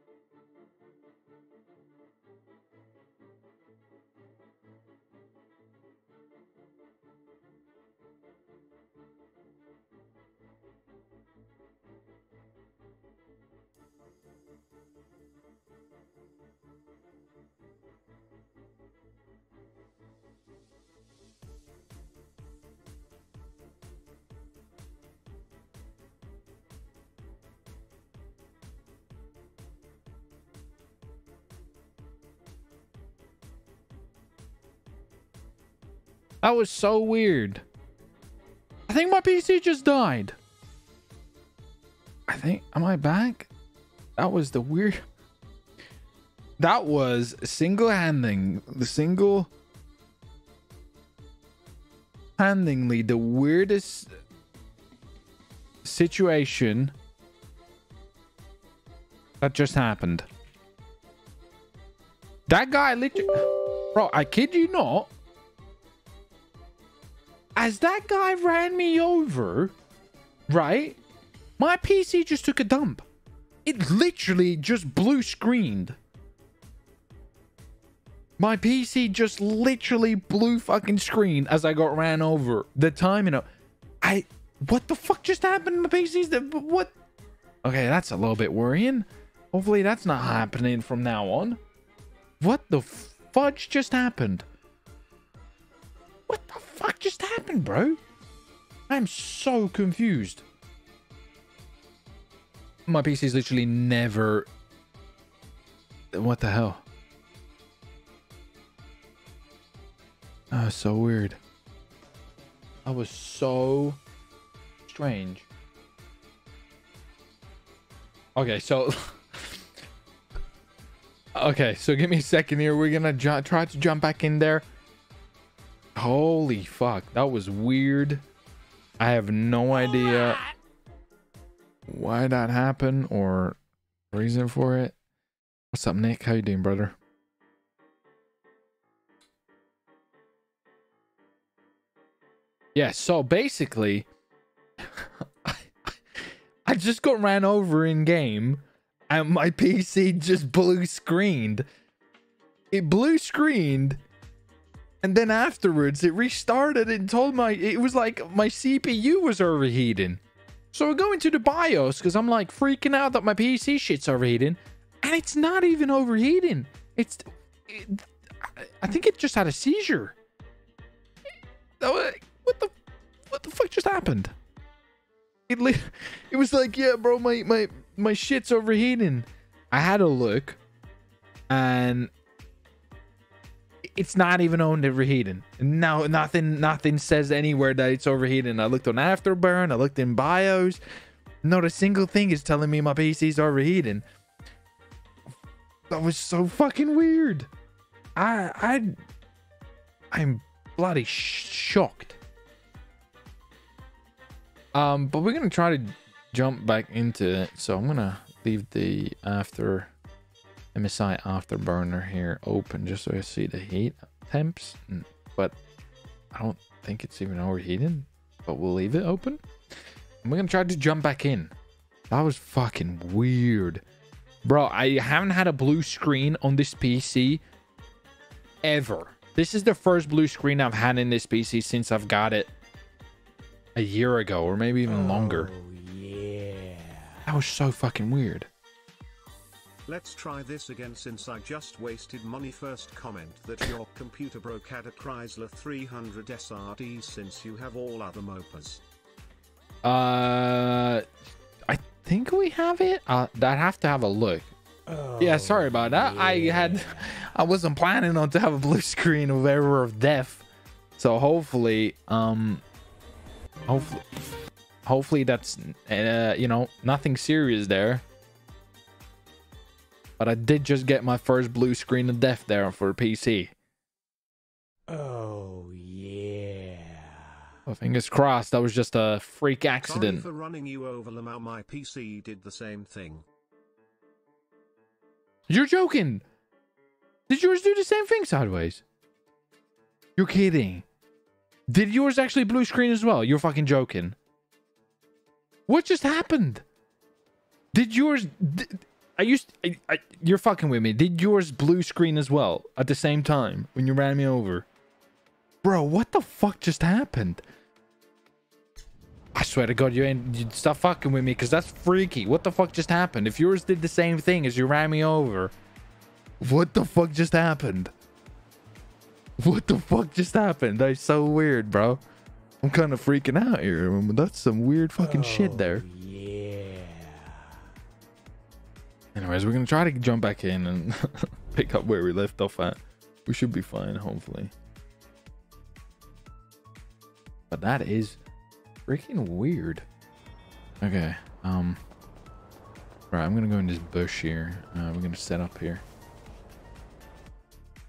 That was so weird. I think my PC just died. I think, am I back? That was the weird. (laughs) That was single handing, the single handingly the weirdest situation that just happened. That guy literally, (gasps) bro, I kid you not. As that guy ran me over, right? My PC just took a dump. It literally just blue screened. My PC just literally blue fucking screen as I got ran over. The you know, I what the fuck just happened? My PC's the what? Okay, that's a little bit worrying. Hopefully that's not happening from now on. What the fudge just happened? What the fuck just happened, bro? I'm so confused. My PC is literally never. What the hell? Oh, so weird. That was so strange. Okay, so. (laughs) okay, so give me a second here. We're gonna try to jump back in there. Holy fuck, that was weird. I have no idea why that happened or reason for it. What's up, Nick? How you doing, brother? Yeah, so basically, (laughs) I just got ran over in game and my PC just blue screened. It blue screened and then afterwards it restarted and told my it was like my CPU was overheating. So I go into the BIOS because I'm like freaking out that my PC shit's overheating, and it's not even overheating. It's, it, I think it just had a seizure. What the, what the fuck just happened? It it was like, yeah, bro, my my my shit's overheating. I had a look, and it's not even on overheating. No, nothing, nothing says anywhere that it's overheating. I looked on Afterburn. I looked in BIOS. Not a single thing is telling me my PC's overheating. That was so fucking weird. I, I, I'm bloody shocked. Um, but we're gonna try to jump back into it. So I'm gonna leave the after MSI afterburner here open just so I see the heat temps. But I don't think it's even overheating. But we'll leave it open. And we're gonna try to jump back in. That was fucking weird. Bro, I haven't had a blue screen on this PC ever. This is the first blue screen I've had in this PC since I've got it a year ago or maybe even longer. Oh, yeah. That was so fucking weird. Let's try this again since I just wasted money. First comment that your computer broke had a Chrysler 300 SRT since you have all other Mopars. Uh, I think we have it. Uh, I'd have to have a look. yeah, sorry about that. I had, I wasn't planning on to have a blue screen of error of death. So hopefully, um, hopefully, hopefully that's, uh, you know, nothing serious there. But I did just get my first blue screen of death there for a PC. Oh yeah. Well, fingers crossed. That was just a freak Sorry accident. for running you over, Lamau. My PC did the same thing. You're joking. Did yours do the same thing sideways? You're kidding. Did yours actually blue screen as well? You're fucking joking. What just happened? Did yours? Did, I used. I, I, you're fucking with me. Did yours blue screen as well at the same time when you ran me over? Bro, what the fuck just happened? I swear to God, you ain't you stop fucking with me because that's freaky. What the fuck just happened? If yours did the same thing as you ran me over, what the fuck just happened? What the fuck just happened? That's so weird, bro. I'm kind of freaking out here. That's some weird fucking shit oh, there. Anyways, we're gonna try to jump back in and (laughs) pick up where we left off at. We should be fine, hopefully. But that is freaking weird. Okay, um, right. I'm gonna go in this bush here. Uh, we're gonna set up here.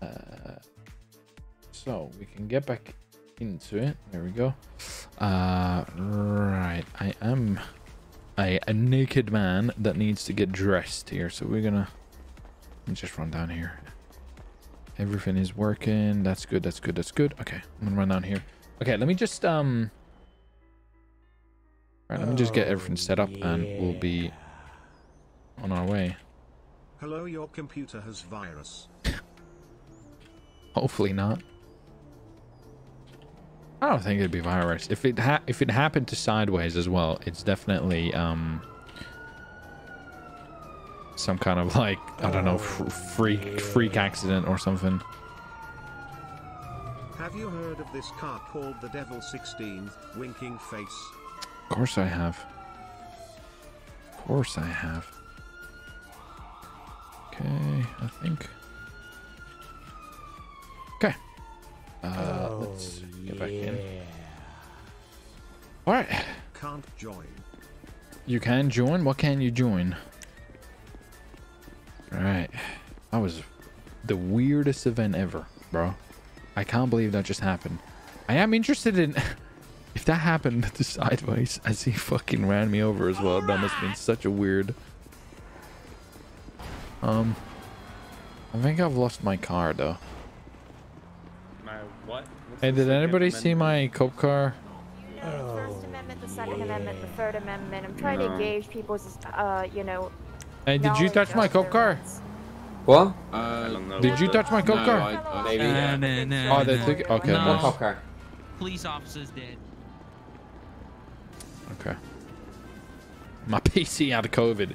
Uh, so we can get back into it. There we go. Uh, right. I am a, a naked man that needs to get dressed here. So we're gonna just run down here. Everything is working. That's good. That's good. That's good. Okay, I'm gonna run down here. Okay, let me just um. All right, let me just get everything set up, and we'll be on our way. Hello, your computer has virus. (laughs) Hopefully not. I don't think it'd be virus. If it ha if it happened to sideways as well, it's definitely um some kind of like I don't know freak freak accident or something. Have you heard of this car called the Devel 16, Winking Face? Of course I have. Of course I have. Okay, I think. Uh, let's get back in. All right. Can't join. You can join. What can you join? All right. That was the weirdest event ever, bro. I can't believe that just happened. I am interested in (laughs) if that happened (laughs) to sideways as he fucking ran me over as well. That must have been such a weird. Um, I think I've lost my car though. My what? Hey, did anybody see my cop car? First Amendment, the Second Amendment, the Third Amendment. I'm trying No. to gauge people's, uh, you know. Hey, did you touch my cop car? rights. What? Uh, Did you touch my cop no, car? I- maybe. Uh, no, no, Oh, they took it? Okay, No. nice. Cop car. Police officers did. Okay. My PC out of COVID.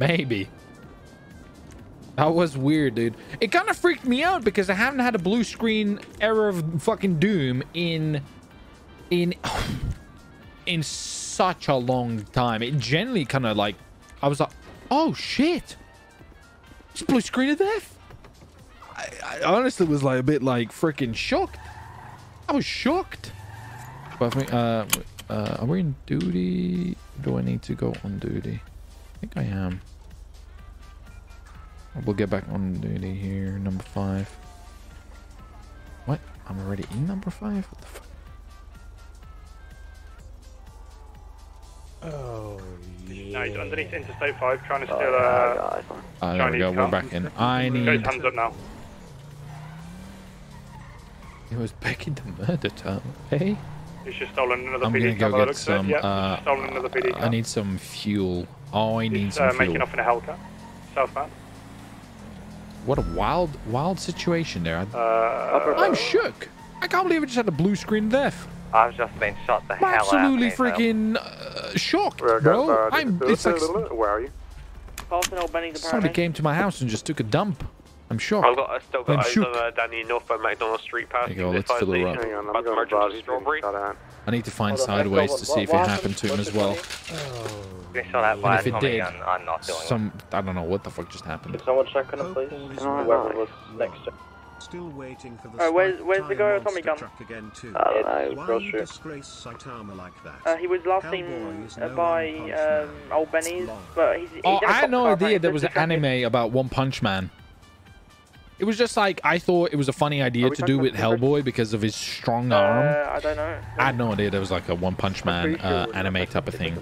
Maybe. That was weird, dude. It kind of freaked me out because I haven't had a blue screen error of fucking doom in in (sighs) in such a long time. It generally kind of like I was like, "Oh shit. It's blue screen of death." I, I honestly was like a bit like freaking shocked. I was shocked. But I think, uh, uh, are we in duty? Do I need to go on duty? I think I am. We'll get back on duty here, number five. What? I'm already in number five? What the fuck? Oh, No, he's underneath Interstate 5 trying to Oh, steal yeah, a Ah, there we go. Chinese We're back in. I Got his need. hands up now. It was back in the murder town. Hey, He's just stolen another I'm PD gonna go car by the get looks of it. some. Yeah, Uh, stolen another PD I need some fuel. Oh, I need He's some uh, making off in a Hellcat. Southbound. What a wild, wild situation there. I- Uh, I'm shook. I can't believe I just had a blue screen death. I've just been shot the I'm hell out. absolutely of me, so- freaking uh, shocked, Where bro. I'm. It's like Where are you? Boston somebody came to my house and just took a dump. I'm shocked. I've got, I've still got I'm eyes shook. on uh, Danny North by McDonald Street past There you go, let's fill her up. Hang on, I'm going to into Strawberry. I need to find Hold on, let's go. sideways What- to see what- if it happened to him as well. Get shot at And if it did, gun. I'm not dealing with some I don't know what the fuck just happened. Someone check on him, please. Whoever was next to Still waiting for the Oh, where's- where's the guy with Tommy gun? truck again too. I don't know, Why grocery. disgrace Saitama like that? Uh, he was last Hellboy seen uh, no by um, Old Benny's, but he's. he's Oh, in a I had no idea there was an Just a second. anime about One Punch Man. It was just like I thought it was a funny idea to do with about Hellboy because of his strong arm. Uh, I don't know. I had no idea there was like a One Punch Man uh, anime type of thing.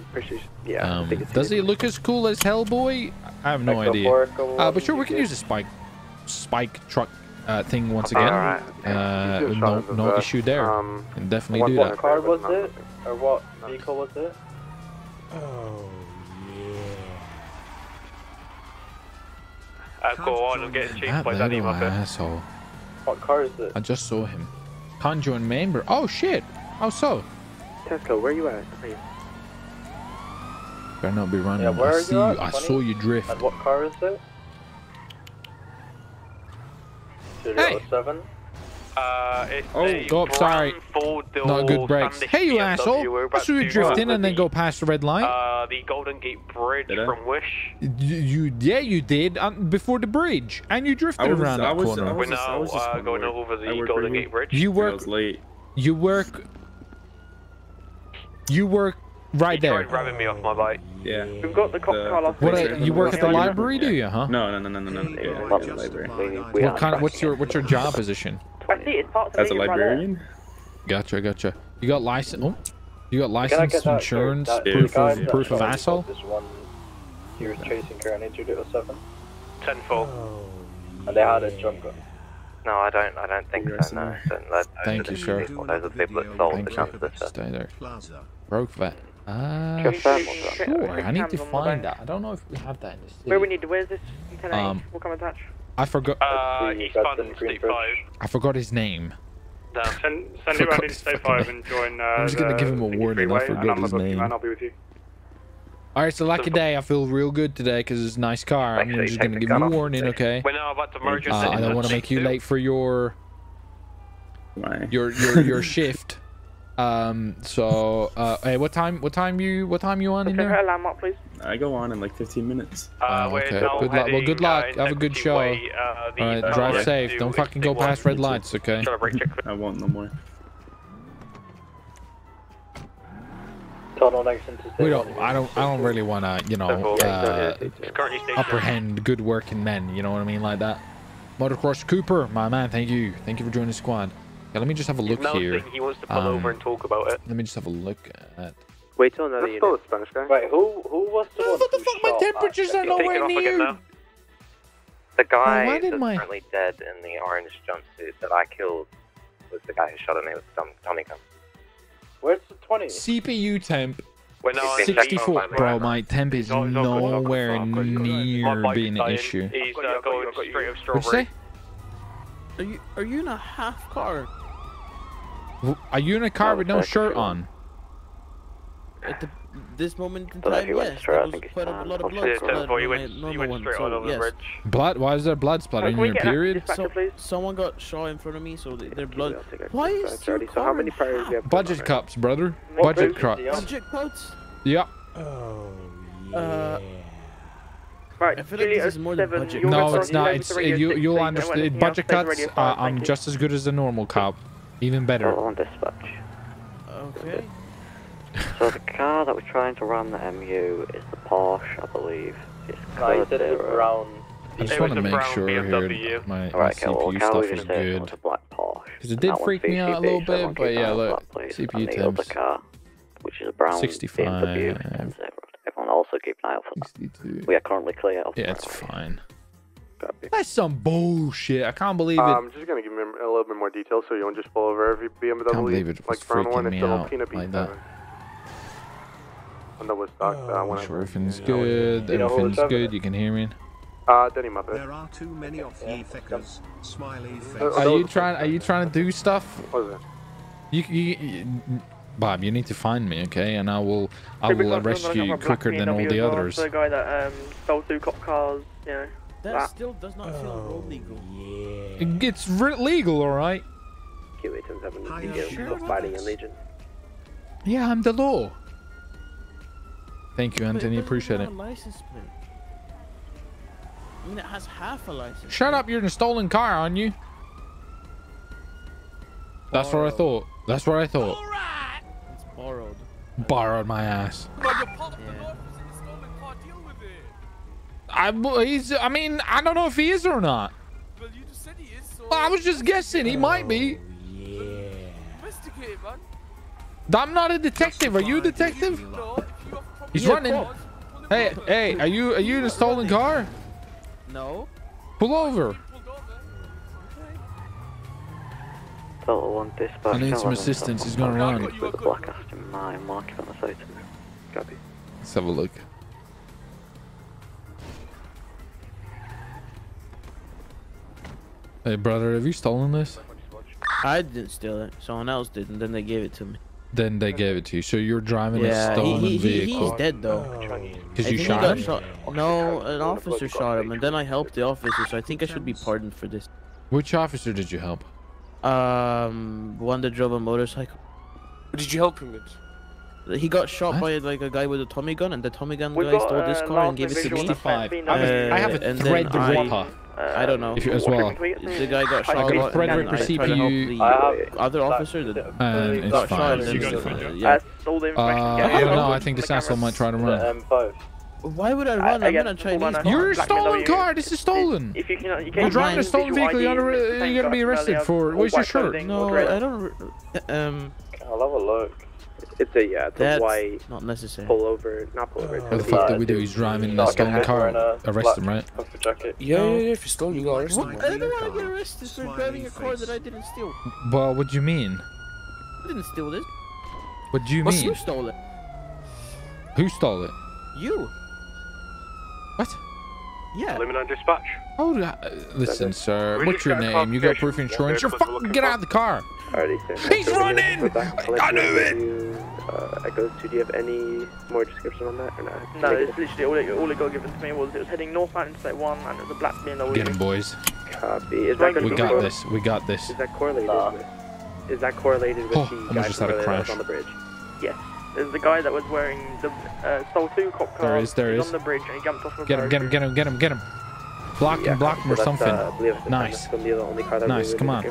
Yeah, Um, does he look as cool as Hellboy? I have no Echo idea. Uh, but sure, we can use the spike, spike truck uh, thing once Okay, again. alright. Uh, no, no issue there. Um, Can definitely what- do what that. car was it? Or what vehicle was it? Oh, Uh, go on and get chased by Danny little Muppet. asshole. What car is it? I just saw him. Can't join member. Oh shit. How so? Tesco, where you at? Are you- Better not be running. Yeah, where I are see you you. I Bunny? saw you drift. And what car is it? Hey. 007? Uh, Oh, go up, sorry. brand four-door Not good brakes. Hey, you BMW. asshole! We're I about saw you drift uh, in and then go past the red line. Uh, the Golden Gate Bridge Did from Wish. you, you, yeah, you did um, before the bridge, and you drifted I was- around I that was- corner. I We're was just- I now was just uh, gonna work. over the Golden. Gate Bridge. You I work. was late. You work. You work right He there. tried ramming me off my bike. Yeah. We've got the cop The- car last What? week. Uh, you work at the library, do you? Huh? No, no, no, no, no, no. Yeah, yeah, the library. What kind of? What's your What's your job (laughs) position? I see it's parts of As a it right librarian? Gotcha, gotcha. You got license? Oh, you got license, get that, insurance, that proof guy of that proof of shot asshole. This one, he was chasing Karen into 007, Tenfold. and they had a jump gun. No, I don't. I don't think so. No. That- that- Thank you, sir. Those are the people that sold the you. guns. That Stay there. Broke that. Ah, Just that one, Straight- sure. I need to cams on the find that. I don't know if we have that in the city. Where we need to, where's this? Lieutenant Um, We'll come attach. I forgot. Uh, the eastbound Preston Interstate Green 5. I forgot his name. Down. Send, send Forgot it around his Interstate fucking 5 and join uh, I'm just gonna the give him a warning, I freeway, forgot and I'm his a bookie name. man, I'll be with you. All right, it's a lucky day. I feel real good today because it's a nice car. I'm Make sure you just gonna give you a warning, station. okay? We're now about to merge Uh, I don't want to make you late for your Why? your your your (laughs) shift. Um. So, uh, hey, what time? What time you? What time you on in Can there? her landmark, please? I go on in like 15 minutes. Uh, Oh, okay. Good luck- well, good luck. uh, Have a good show. Way, uh, the All right, uh, drive left safe. to Don't fucking go past 1. red lights, okay? I won't no more. Tunnel next We don't. I don't. I don't really want to, you know, uh, It's currently stationed. apprehend good working men. You know what I mean, like that. Motocross Cooper, my man. Thank you. Thank you for joining the squad. Yeah, let me just have a look now here. he wants to pull Um, over and talk about it. Let me just have a look at. Wait till another That's still a Spanish guy. Wait, who who was the one? What the fuck? My temperatures at- are nowhere near. The guy why did that's my- currently dead in the orange jumpsuit that I killed was the guy who shot at me with the Tom- Tommy gun. Where's the 20? CPU temp We're now on He's been 64. on Bro, my temp is He's all- he's all good, all good, nowhere all near being an issue. He's uh, going straight up What'd you say? Are you are you in a half car? W- Are you in a car Oh, with no shirt on? At the, this moment in time, yes. straight, There was quite a lot of blood splattered you on went, my normal one, straight so on over the yes. bridge. Blood? Why is there blood splatter in your period? So, someone got shot in front of me, so th- their blood. I'll take it. Why is your 30. So car how many priors do you have? Budget cups, brother. What Budget bridge cups. Budget codes? Yeah. Oh, yeah. Uh, Right, I feel like this is more than budget. No, it's not. over It's you, you'll understand. Budget cuts. Uh, I'm just as good as the normal cop, even better. on dispatch. Okay. (laughs) So the car that we're trying to ram the MU is the Porsche, I believe. It's No, he colour said it was brown. I just want to make brown sure BMW. here my, my Alright, okay, well, CPU the car stuff we is just taken good. was a black Porsche. Because it did freak me out a little bit, everyone but yeah, eye out for look, that. CPU and the car, which is a brown 65. BMW Everyone also keep an eye out for that. We are currently clear of Yeah, it's fine. That's some bullshit. I can't believe it. I'm just gonna give him a little bit more detail so you don't just fall over every BMW. Can't believe it like brown one, freaking it's me the out Alpina like B7. that. And that was stock. Uh, when Sure, everything's good. You know who Everything's was good. You can hear me. Uh, Denny Muppet. There are too many of ye thickers. Smiley face. Are you trying? Are you trying to do stuff? What is it? You, you, you, Bob, you need to find me, okay? And I will, I Typical will arrest criminal you got a black quicker than all BMW the as well, others. The guy that um, stole two cop cars, you know. That still does not feel oh, road legal. It's re- legal, all right. QA-10-7, details of fighting in Legion. Yeah, I'm the law. Thank you, Anthony. doesn't Appreciate have it. a license plate. I mean, it has half a license. Shut up! You're in a stolen car, aren't you? That's what I thought. That's what I thought. It's borrowed. Borrowed my ass. I, he's, I mean, I don't know if he is or not. Well, I was just guessing. He might be. Oh, yeah. Man. I'm not a detective. Are you a detective? He's Yeah, running. cop. Hey, hey, are you are you in a stolen car? No. Pull over. Delta 1 dispatch. I need some assistance. He's gonna one, run. With the black Aston marking on the side. Copy. Let's have a look. Hey, brother, have you stolen this? I didn't steal it. Someone else did, and then they gave it to me. Then they gave it to you. So you're driving a stolen he, he, he, vehicle. he's dead though. Because you think shot him? shot- No, an officer shot him, and then I helped the officer, so I think I should be pardoned for this. Which officer did you help? Um, one that drove a motorcycle. What did you help him with? He got shot by like a guy with a Tommy gun, and the Tommy gun We've guy got, stole this uh, car and gave it to me. visual on the fence being Uh. I have a and Thread the I- Ripper. I don't know. If you as well. The guy got I shot got a a lot, Thread and then Ripper I tried to help CPU. the I other officer that And it's got shot. fine. And You then, got uh, yeah. Uh, I don't know. I think this asshole might try to run. Um, both. Why would I run? I'm gonna try these. You're a stolen car. This is stolen. If you can, you You're can driving a stolen vehicle. You're gonna, you're gonna be arrested for. Where's your shirt? No, I don't. Um, I'll have a look. It's a yeah, it's That's a white not necessary. pullover, not pullover. What the fuck did we do? He's driving a stolen car. Arrest him, right? Jacket. Yeah, yeah, yeah. If you stole, you got arrested. What? I don't want to get arrested for driving a car that I didn't steal. Well, what do you mean? I didn't steal this. What do you But mean? You stole it. Who stole it? You. What? Yeah. Living on dispatch. Oh, uh, listen, sir. What's your name? You got proof of insurance? You're That's what we're fucking get out of the car. Alrighty, sir. He's So we're gonna running! I- I knew it! you, Uh, Echoes, do you have any more description on that or not? No, it's literally all it, all it got given to me was it was heading north northbound into State 1 and it was a black BMW. Get him, boys. Copy. Is that We got this. We got this. Is that correlated with? Is that correlated with Oh, the almost guy just from had a earlier that crash. on the bridge? Yes. There's the guy that was wearing the uh, stole two cop cars. There is, there He's is. on the bridge and he jumped off a Get him, get him, get him, get him, get him. Block him, block him or So that's, something. uh, I believe it's the Nice. The only car that Nice, were come on.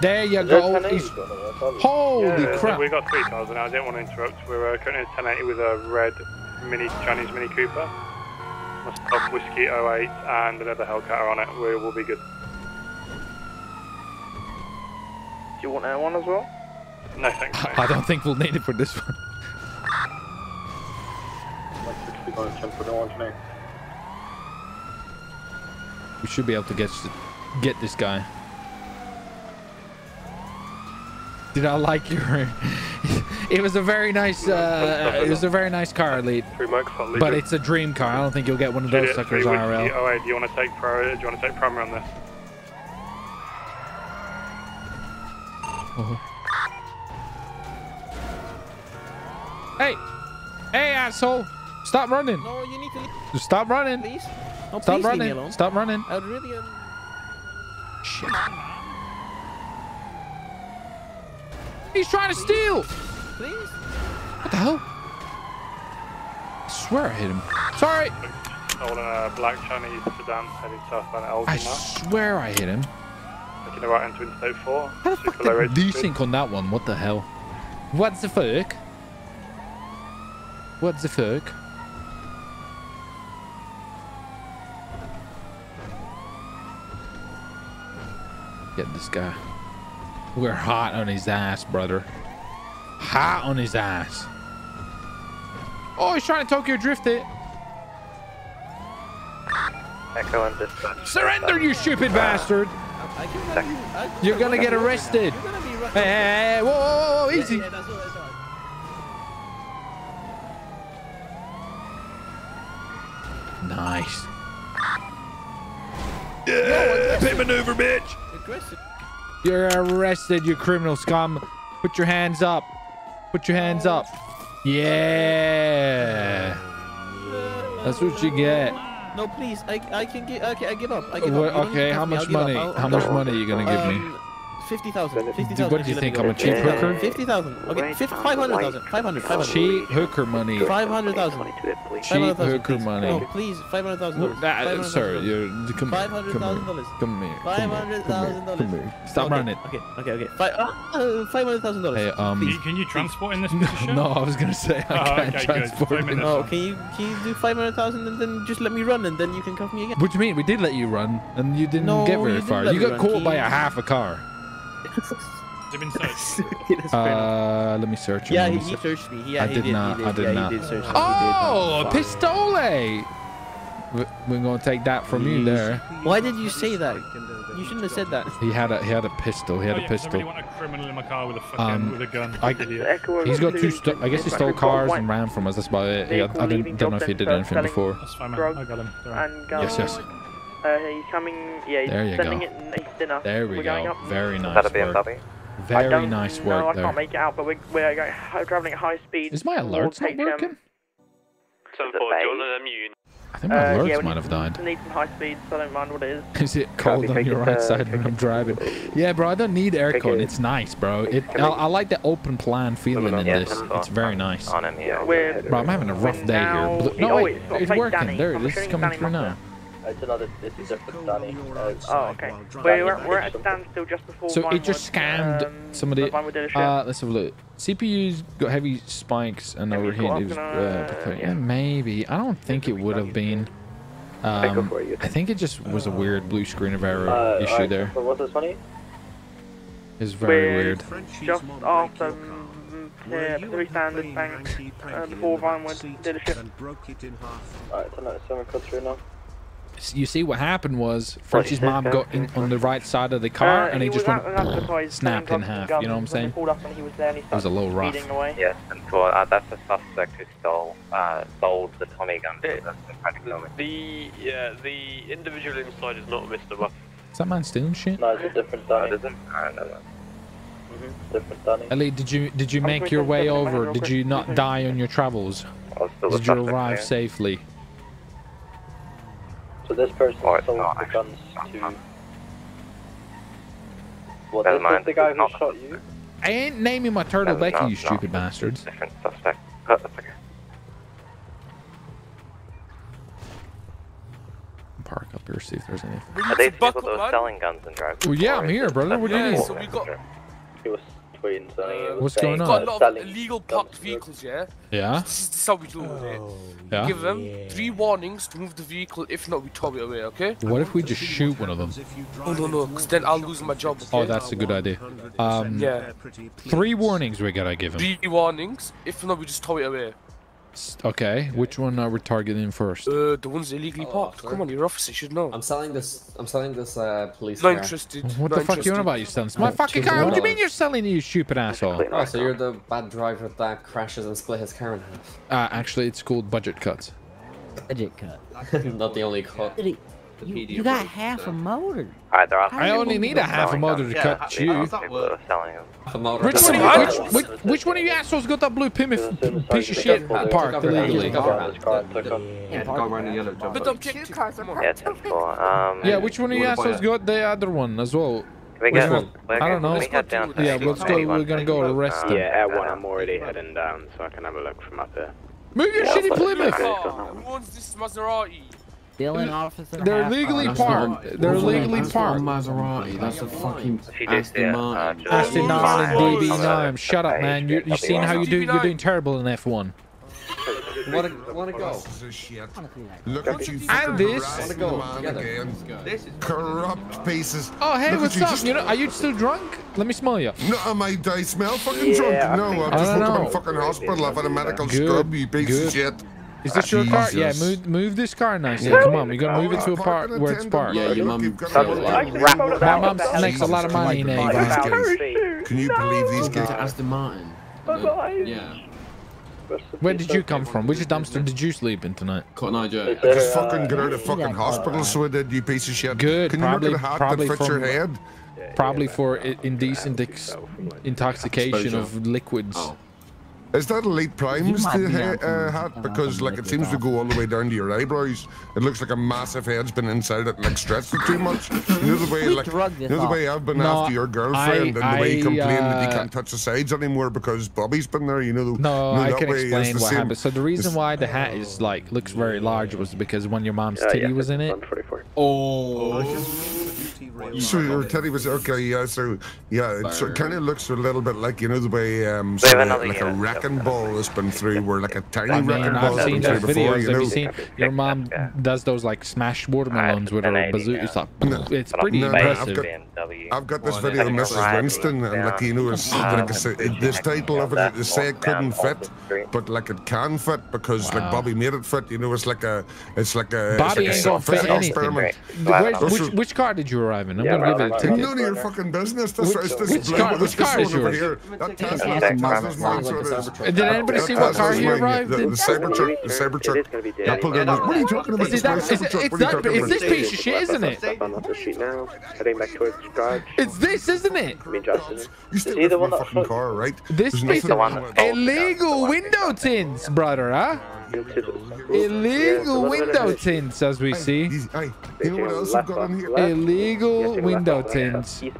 There you Is go. 1080 He's... going on? That's all. Holy yeah, crap. We've got three cars now. I didn't want to interrupt. We're uh, currently in 1080 with a red mini Chinese Mini Cooper. A stock Whiskey 08 and another Hellcat on it. We will be good. Do you want that one as well? No, thanks. (laughs) mate. I don't think we'll need it for this one. We should be able to get get this guy. Did I like your? (laughs) it was a very nice. Uh, (laughs) it was a very nice car, Elite. Three microphone But it's a dream car. I don't think you'll get one of those suckers three IRL. Whiskey 08. Do you want to take pro? Do you want to take primary on this? Uh-huh. Hey, hey, asshole! Stop running! No, you need to leave, Stop running! please. No, Stop please leave me running! alone. Stop running! I really. Um... Shit! He's trying to steal! Please. What the hell? I swear I hit him. Sorry. stolen a uh, black Chinese sedan heading southbound at Elgin I swear I hit him. Taking the right into Interstate 4. How the fuck Super low did rate speed. on that one? What the hell? What the fuck? What the fuck? Get this guy. We're hot on his ass, brother. Hot on his ass. Oh, he's trying to Tokyo drift it. Echo and dispatch. Surrender, you stupid bastard! You're gonna get arrested. Hey, hey, hey, whoa, whoa, whoa, easy. Nice. Yeah, pit maneuver, bitch. You're arrested, you criminal scum. Put your hands up. Put your hands up. Yeah. That's what you get. No, please. I, I can give, Okay, I give up. I give up. Okay, how much money? How much money are you gonna give um, me? 50,000. 50,000. What do you think? I'm a cheap hooker? 50,000. Okay, 500,000. 500, 500. Cheap hooker money. 500,000. Cheap hooker money. No, please, Five hundred thousand. Sir, you're. Come here. $500,000. Come here. $500,000. Come here. Stop running it. Okay, okay, okay. Uh, $500,000. Hey, um. Can you transport in this (laughs) position? No, I was gonna say, I oh, can't transport. No, can you do 500,000 and then just let me run and then you can cuff me again? What do you mean? We did let you run and you didn't get very far. You got caught by a half a car. Has it (laughs) been searched? Uh, let me search. him, Yeah, let he, me he search. searched me. Yeah, I he did did. not. He did. I did yeah, not. He did search me. Oh, he did. pistole! We- We're gonna take that from you there. Why did you say that? You shouldn't have said that. He had a he had a pistol. He had oh, a yeah, 'cause I pistol. really want a criminal in my car with a fucking Um, with a gun. I, he's got two. Sto- I guess he stole cars and ran from us. That's about it. Yeah, I didn't, don't know if he did anything before. That's fine, man. I got him. Don't worry. and guns. Yes, yes. Uh, he's coming. Yeah, he's There you sending go. it nice dinner. There we we're Going up. Very Is nice that a work. BMW? I Very don't nice know, work I there. can't make it out, but we're, we're going, hi- traveling at high speed. Is my alerts not working? Seven four, do you want immune? I think my Uh, alerts yeah, might have died. Need some high speed, so I don't mind what it is. (laughs) Is it cold on your right side when I'm driving? Yeah, bro, I don't need aircon. It's nice, bro. It, I, I like the open plan feeling in Yeah, this. It's very nice. On him, yeah. Bro, I'm having a rough day here. Bl- oh, No, wait, it's it's working. Danny. There, I'm this is coming Danny through now. It's another, it's a different Danny. Uh, Oh, okay. We're, we're, we're at a standstill just before So it just scammed um, somebody. the Uh, let's have a look. CPU's got heavy spikes and Have you overheat. got It was, up uh, uh, yeah, maybe. I don't think it would have been. Um, I think it just was a weird blue screen of error uh, issue alright, there. So what's this funny? It's very We're weird. Just after yeah, three standard bank uh, before Vinewood dealership. Alright, so now someone cut through now. You see what happened was Frenchie's mom got in on the right side of the car Uh, and he he just went out- snapped in half. You know what I'm saying? pulled up and he was there he It was a little rough. speeding away. Yes, and so uh, that's the suspect who stole uh, sold the Tommy gun. So that's the practical The yeah, the individual inside is not Mr. Buff. Is that man stealing shit? No, it's a different Danny. it isn't? I don't know. Different Danny. Ellie, did you did you I'm make your way over? Did you not die on your travels? Still the Did you arrive there. safely? So this person Oh, it's sold the actually. guns to. What, Never this mind, is the guy it's who not- shot you? I ain't naming my turtle No, Becky, no, you no. stupid bastards. Different suspect. Oh, that's okay. Park up here, see if there's anything. Are these people that were selling guns and drugs? Well, yeah, I'm here, brother. What do you just- need? so we got- He was tweeting something. he was What's saying, going uh, on? got a lot of illegal parked vehicles, yeah? Yeah? This is, this is how we deal with it. Yeah? Give them three warnings to move the vehicle, if not, we tow it away, okay? What if we just shoot one of them? Oh, no, no, because then I'll lose my job, okay? Oh, that's a good idea. Um, Yeah. Three warnings we gotta give them. Three warnings, if not, we just tow it away. Okay, which one are we targeting first? Uh, the ones illegally parked. Come on, your officer should know. I'm selling this. I'm selling this uh, police Not car. interested. What not the fuck you on interested. about, you son? It's my fucking car. What do you mean you're selling it, you stupid asshole? Oh, so you're the bad driver that crashes and split his car in half. Uh, actually, it's called budget cuts. Budget cut. (laughs) Not the only cut. You, you got half a motor. Alright, they're I only need a half a motor to cut you. People that are selling them. Half a motor. Which one, of you, which, which, which one of you assholes got that blue Plymouth piece of shit parked illegally? Yeah, go around the yellow But the objective, come on. Yeah, 10 4. Um, Yeah, which one of you assholes got the other one as well? We Which get, one? I don't know. We head down Yeah, let's go. We're gonna go arrest them. Yeah, at one, I'm already heading down, so I can have a look from up here. Move your shitty Plymouth. Car. Who owns this Maserati? Stealing officer. They're half legally price. parked. They're legally That's not a parked. Maserati. That's a fucking She did Aston it, Martin. just- Aston Martin DB9. Shut up, man. You you seen how you do? You're doing terrible in F1. Wanna, wanna go? Look at you And this. harassing the. Corrupt pieces. Oh, hey, Look what's you up? You know, are you still drunk? Let me smell you. No, am I, do I smell fucking Yeah, drunk? No, I've I just don't woke up in fucking hospital. I've had a medical Good, scrub, you piece good. of shit. Is this your ah, car? Yeah, move move this car nicely. Yeah. Come on, we gotta move it to a part where it's parked. Yeah, your mum. My mum makes a lot of money in Avon. Can you believe these Go guys? to Aston Martin. Yeah. Where did you come from? Which dumpster did you sleep in tonight? Cotton Eye Joe. I just fucking got out of fucking hospital, so I did, you piece of shit. Good. Can probably, you look at a hat probably that fits your head? Probably for indecent intoxication of liquids. Is that Elite Primes might the be uh, hat? Because like it seems to go all the way down to your eyebrows. It looks like a massive head's been inside it and like stretched it too much. You know the way We like you know the off. way I've been No, after your girlfriend I- and the way you I, complain that you uh, can't touch the sides anymore because Bobby's been there. You know. No, no, I can way explain what same- happened. So the reason it's- why the hat is like looks very large was because when your mom's Uh, titty yeah, was in it. Oh. So your teddy was okay, yeah. So yeah, it so, kind of looks a little bit like you know the way um, so, another like a unit. Wrecking ball has been through, where like a tiny I mean, wrecking ball I've has seen been those through before. videos. You Have know. you seen your mom does those like smashed watermelons with her bazooka? It's like it's pretty No, no, I've impressive. got, I've got this video of Mrs. Winston, and like you know, it's, like, it's, it, this title of it, they say it couldn't fit, but like it can fit because like Bobby made it fit. You know, it's like a, it's like a, Bobby it's ain't like gonna a fit physical experiment. Where's, Those which, which car did you arrive in? I'm Yeah, gonna give it a ticket. None of your fucking business. That's Which- right. This which car- this which car is one over yours? here. That Tesla, Tesla's mine, so it is. Did anybody That see what car he arrived the, in? the Cybertruck, the Cybertruck. Yeah, pulled in. What are you talking about? Is it that? Is it's what are you that? this piece of shit, isn't it? Step on off the street now, heading back towards the garage. It's this, isn't it? Me and Justin. You still Is the live in one fucking car, right? This piece of wrong with illegal window tints, brother, huh? Illegal window tints, as we see. Hey, you know what else I've got on here? Illegal window tints. You need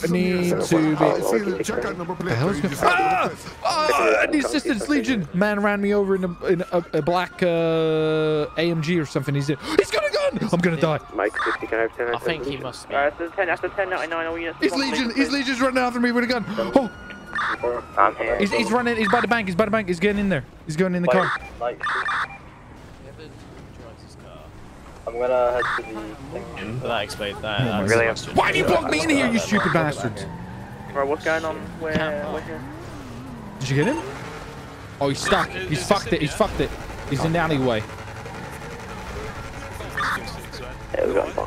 to be. Check out number plate. The hell's You going just- Ah! I need assistance, Legion. Man ran me over in a, in a, a black uh, AMG or something. He's in. He's got a gun. I'm gonna die. Mike 60, can I have 10 I think he must be. Alright, so 10, after 1099, all units. He's Legion. He's Legion's running after me with a gun. Oh, I'm here. he's, he's running. He's by the bank. He's by the bank. He's getting in there. He's going in the car. I'm gonna head to the thing. That explains Oh that. my That's Why do you block me in here, you stupid bastards? Right, what's going on? Where, where? Did you get him? Oh, he's stuck. He's fucked it. He's fucked it. He's in the alleyway.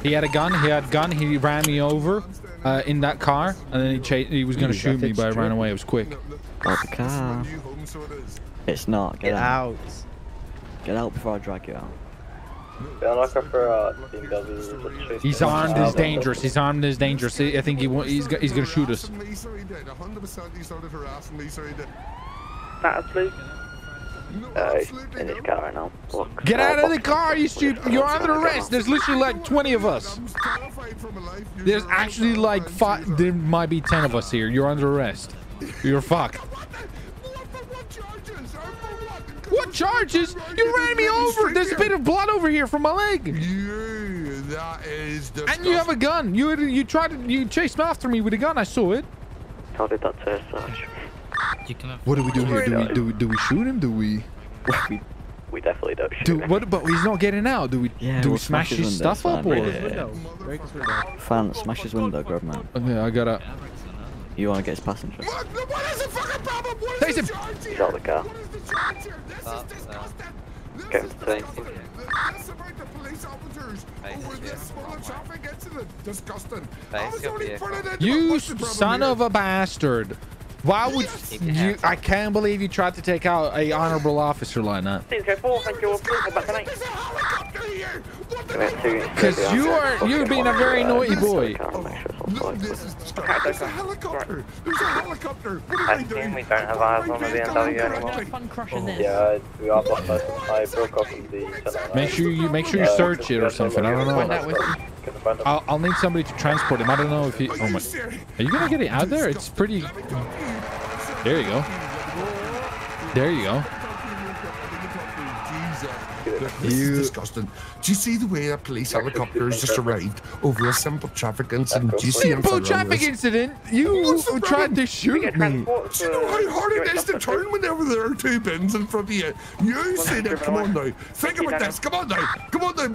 He had a gun. He had a gun. He ran me over uh, in that car, and then he chased. He was gonna Ooh, shoot me, but I ran away. It was quick. Out the car. It's not. Get, Get out. out. Get out before I drag you out. Yeah, I'm looking for Team W. He's armed. Is dangerous. He's armed. Is dangerous. I think he wa- he's he's gonna shoot us. He's sorry dead. 100% he started harassing me. Sorry please. Uh, in his car right now. Look, Get out of the car, you stupid! You're under arrest. There's literally like 20 of us. There's actually like five. There might be 10 of us here. You're under arrest. You're fucked. What charges? You ran me over. There's a bit of blood over here from my leg. Yeah, that is disgusting. And you have a gun. You you tried to you chased after me with a gun. I saw it. How did that taste, Sarge? What do we do here? Do we do we, do we shoot him? Do we? We definitely don't shoot Do him. what? But he's not getting out. Do we? Yeah, do we we'll smash smash his his window, stuff up or? Yeah. Fan, smash his window, grab man. Okay, I gotta. You want to get his passenger? Taste him. He's out of the car. Get him to take. That's about the police officers over this small traffic incident. Disgusting. I was only putting it You the problem son of a bastard! Why would you? I can't believe you tried to take out a honorable officer like that. Team go forward, thank you. Please, back tonight. Because you are you're being a very naughty boy. Oh, this is disgusting. There's a helicopter. There's a helicopter. What are I they doing? we don't have eyes on the BMW anymore. Yeah, we are blocked by I broke up in the Make sure you make sure you search it or something. I don't know. I'll, I'll need somebody to transport him. I don't know if he. Oh my! Are you gonna get it out there? It's pretty. There you go. There you go. This is disgusting. Do you see the way a police helicopter has just arrived over a simple traffic incident? Do you see Simple anything traffic this? incident. You tried to shoot me. Do you know how hard it is to turn whenever there are two bins in front of you? You say that. Come on now. Think about this. Come on now. Come on now.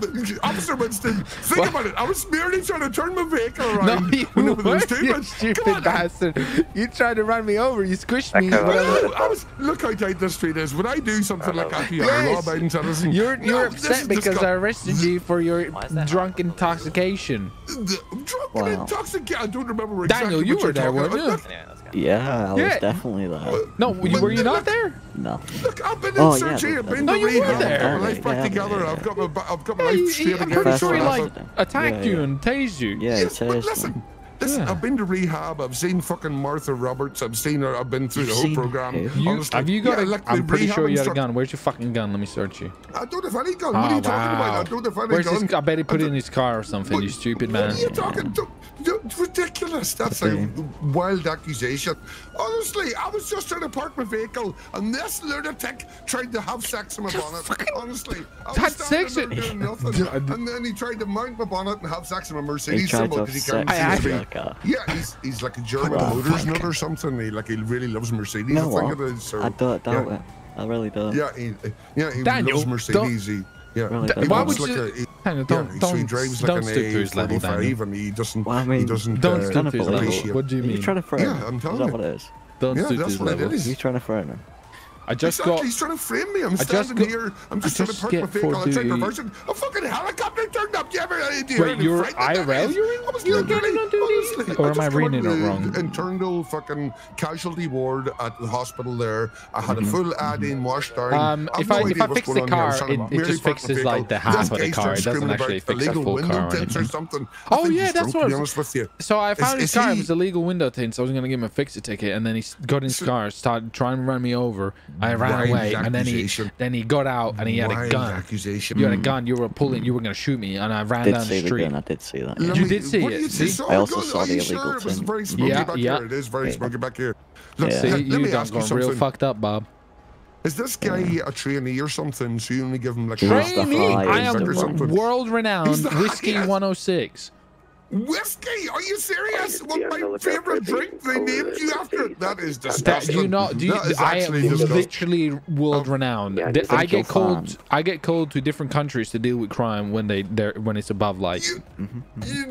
Officer Winston, think about it. I was merely trying to turn my vehicle No, around you whenever there's two you bins. stupid bastard. You tried to run me over. You squished me. No, I was, look how tight this street is. When I do something like that, you're Yes. law-abiding citizen. You're you're this upset because. I arrested you for your drunk intoxication. Drunk Wow. and intoxicated. I don't remember Daniel, exactly you what were you're there, weren't you? Yeah, I was Yeah. definitely there. No, were you, were you not there? No. Look, I've been in Oh, yeah, surgery. I've but- been No, to you were rehab. I've there. got my life back yeah, together. yeah. I've got my, I've got my Yeah, life he- straight he- I'm pretty sure he like attacked Yeah, you and tased you. Yeah, Yes, it but listen, listen. Yeah. I've been to rehab. I've seen fucking Martha Roberts. I've seen her. I've been through the You've whole program. You, Honestly, have you got yeah, a? like I'm pretty sure you had a gun. Where's your fucking gun? Let me search you. I don't have any gun. what ah, are you talking about? I don't have any Where's gun. his? I bet he put it in his car or something. You stupid man. What are you talking? Don't- ridiculous. That's a wild accusation. Honestly, I was just trying to park my vehicle, and this lunatic tried to have sex in my bonnet. Honestly, I was standing sex there doing (laughs) nothing, and then he tried to mount my bonnet and have sex in my Mercedes He tried symbol because he have can't sex see in me. Yeah, he's he's like a German Wow. motors nut or something. He like he really loves Mercedes. You know I what? think it is. So, I don't doubt yeah. it. I really don't. Yeah, he, yeah, he Daniel, loves Mercedes. He, yeah, Really. Why would like you- a, he, Daniel, yeah, don't- don't- drives don't like stoop to his level, Daniel. A45 and he doesn't. Well, I he doesn't. Don't uh, stoop to his level. What do you Are you mean? trying to threaten Yeah, him? I'm Is telling that you. what it is? Don't Yeah, stoop to his level. is. He's trying to threaten him. I just exactly, got. he's trying to frame me. I'm I just standing got- here. I'm I just trying to just park get my vehicle. for I'm trying to the- reverse it. A fucking helicopter turned up. Do you ever did you Wait, you were frightening that IRL? You were- I was you were literally- getting on duty? honestly, Or I am just I reading out it wrong? Internal fucking casualty ward at the hospital there. I had a Mm-hmm. full add-in wash down. Um, I've if no I- if I fix the on here. I'm car, it- it just fixes, like, the half of the car. It doesn't actually fix a illegal full car or tints or anything. something. Oh yeah, that's what. To be honest with you. So I found his car. It he- was illegal window tint. So I was gonna give him a fix-it ticket, and then he got in his car, started trying to run me over. I ran Wild away, and then he then he got out and he had a gun. accusation. You had a hmm. gun. You were pulling. You were gonna shoot me, and I ran Did down see the the street. gun. I did see that. Let You did see what it, do you see? So I also saw the you illegal sure? It was very smoky Yeah, back yeah. here. It is very Yeah. smoky back here. Look, Yeah. See, let, you let me done ask you gone real fucked up, Bob. Is this guy a trainee or something? So you only give him like He's half the the Trainee, I or am something? world renowned whiskey 106. Whiskey? Are you serious? What my favorite drink? They named you after it. That is That disgusting. you know, do you, That is I am actually disgusting. literally world renowned. yeah, Th- he's get called. fan. I get called to different countries to deal with crime when they they're when it's above light. You-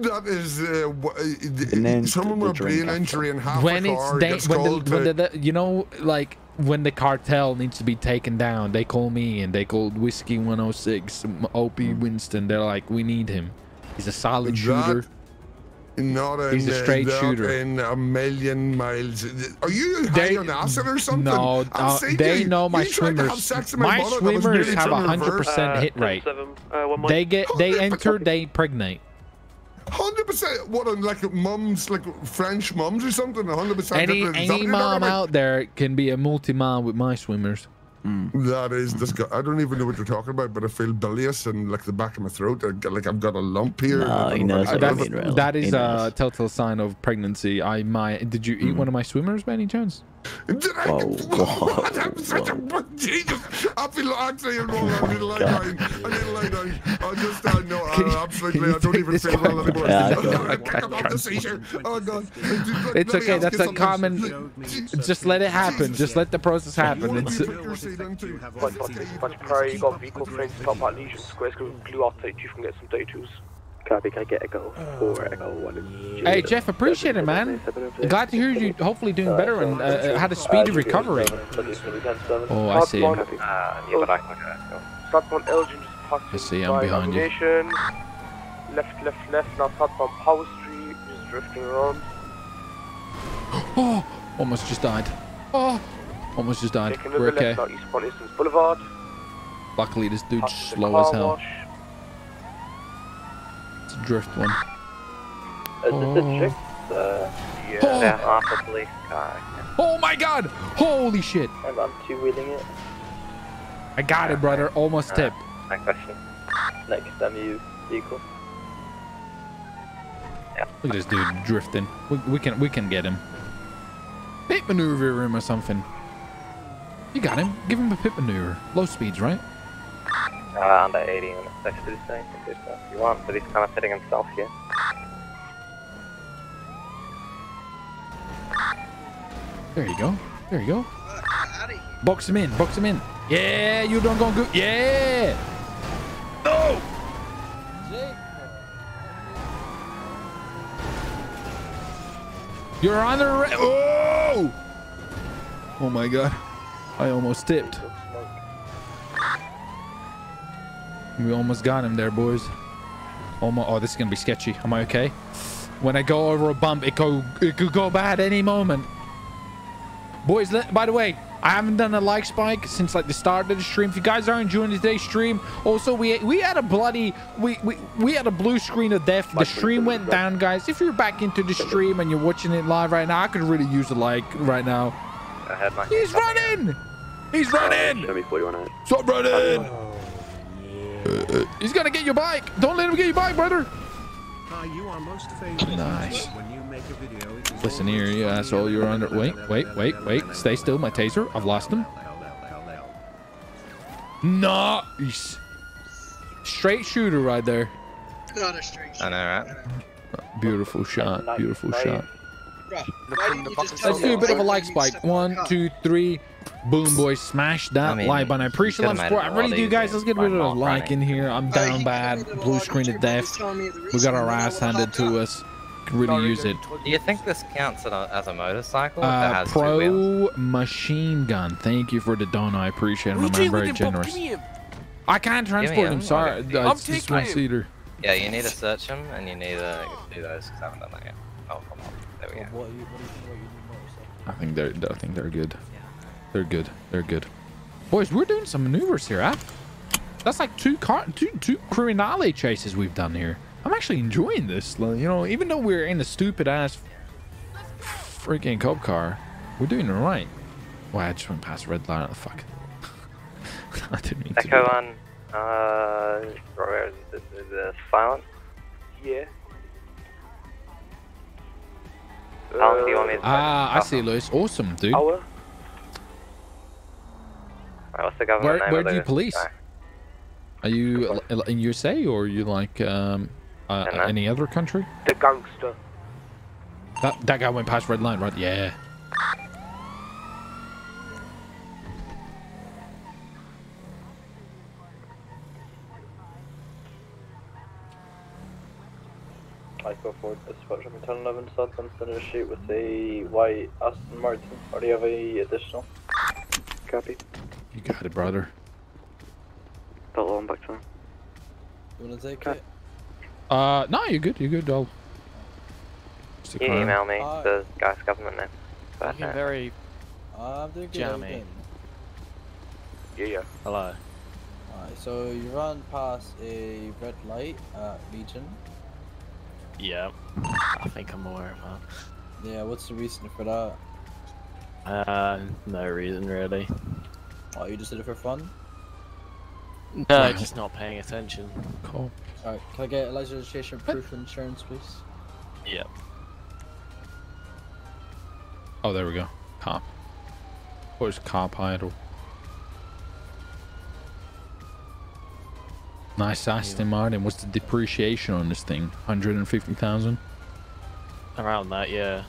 That is uh, wha- uh, someone the with a brain after. injury and half when a car da- gets when, called the, when to- the, the- you know like when the cartel needs to be taken down, they call me and they call whiskey 106 Opie Winston. They're like, we need him. He's a solid shooter. Not in, He's a uh, straight not shooter. in a million miles. Are you They- high on acid or something? No, I've uh, seen they you. know my to have swimmers. sex in My bonnet, I was swimmers nearly have a hundred percent hit rate. Uh, one. They get they enter, they impregnate. Hundred percent. What on like mums, like French mums or something? hundred percent. Any any mom out there can be a multi mom with my swimmers. That is disgusting. I don't even know what you're talking about, but I feel bilious and like the back of my throat. I like I've got a lump here. No, he knows how what I mean, really. That is He a knows. telltale sign of pregnancy. I might. Did you eat hmm. one of my swimmers by any chance? Did I? Whoa, whoa, What? I'm such a Jesus. I feel actually wrong. I need to lie down. I need to lie down. I just uh, no. I, absolutely. I don't even feel well anymore. Yeah, I oh, got God, I it. can't come off the seizure. Oh God. It's okay. That's a something. common. Just let it happen. Just let the process happen. It's would you put your? Bunch, bunch, bunch prior, you got vehicle frames, top part lesion, squares, glue off tape, you can get some day twos. Copy, can I get Echo 4, Echo 1 and Hey Jeff, appreciate it, man. Glad to hear you. Hopefully doing better and uh, had a speedy recovery. Oh, I see. him. Copy. Uh, yeah, but I, okay, let's go. Southbound Elgin just passed I see, I'm behind you. Navigation. Left, left, left, now southbound Power Street, just drifting around. (gasps) Oh, almost just died. Oh, almost just died. We're another okay. left now eastbound Eastlands Boulevard. Luckily, this dude's slow as hell. Wash. It's a drift one. Is this Oh. chick? Uh, Yeah. Oh. Yeah, off the police car. Oh my God! Holy shit! I'm, I'm two-wheeling it. I got it, brother. Almost tipped. My question. Next MU vehicle. Look at this dude drifting. We, we can we can get him. Pit maneuver him or something. You got him. Give him a pit maneuver. Low speeds, right? Uh, under 80 in the section, did you say? If you want, but he's kind of sitting himself here. There you go. There you go. Box him in. Box him in. Yeah, you don't go good. Yeah. No. You're on the ra- Oh! Oh my god. I almost tipped. We almost got him there, boys. Almost. Oh, this is gonna be sketchy. Am I okay? When I go over a bump, it go it could go bad any moment. Boys, by the way, I haven't done a like spike since like the start of the stream. If you guys are enjoying today's stream, also we we had a bloody we we, we had a blue screen of death. The stream went down, guys. If you're back into the stream and you're watching it live right now, I could really use a like right now. I had my He's running! He's running! Show me 41 Stop running! Oh. Uh, he's gonna get your bike. Don't let him get your bike, brother. Hi, you are most famous. Nice. When you make a video, it is Listen here, you asshole. You're under. Wait, wait, wait, wait. Stay still. My taser. I've lost him. Nice. Straight shooter right there. Not a straight shooter. I know, right? Beautiful shot. Beautiful shot. Let's do a bit of a like spike. something One, to two, three. Boom, boys. Smash that I mean, like button. I appreciate you support. I really do, guys. Let's get by rid of the not like in here. I'm down bad. Blue screen to death. We got our ass handed to us. Can really use it. Do you think this counts as a, as a motorcycle? Uh, has pro machine gun. Thank you for the donor. I appreciate it. I'm very generous. I can't transport him. him. Sorry, uh, I'm it's taking one him. seater. Yeah, you need to search him and you need to do those because I haven't done that yet. Oh, come on. There we go. What, you, what do you think? What you need motorcycle? I think they're. I think they're good. They're good. They're good. Boys, we're doing some maneuvers here, huh? That's like two car, two two criminale chases we've done here. I'm actually enjoying this. You know, even though we're in a stupid ass freaking cop car, we're doing it right. Well, I just went past red light. What the fuck? (laughs) I didn't mean to. Echo that. on, uh, silent? Yeah. I'm. Ah, I see, Lewis. Awesome, dude. What's the government where, where do you police? Are you in USA or are you like um, uh, uh any other country? The gangster. That that guy went past red line, right? Yeah. I go for this 10 11 South, I'm going with a white Aston Martin. Or do you have a additional? Copy. You got it, brother. Don't on back to. You want to take it? Uh, no, you're good, you're good. I'll... You car. email me uh, the guy's government name. But, uh, very uh, jammy. Yeah, yeah. Hello. Alright, so you run past a red light uh, at Legion. Yeah. I think I'm aware of that. Yeah, what's the reason for that? that. Uh, no reason really. Oh, you just did it for fun? No, just not paying attention. Cool. Alright, can I get a license registration proof of insurance, please? Yep. Oh, there we go. Cop. Where's cop idle? Nice Aston Martin. What's the depreciation on this thing? 150,000? Around that, yeah.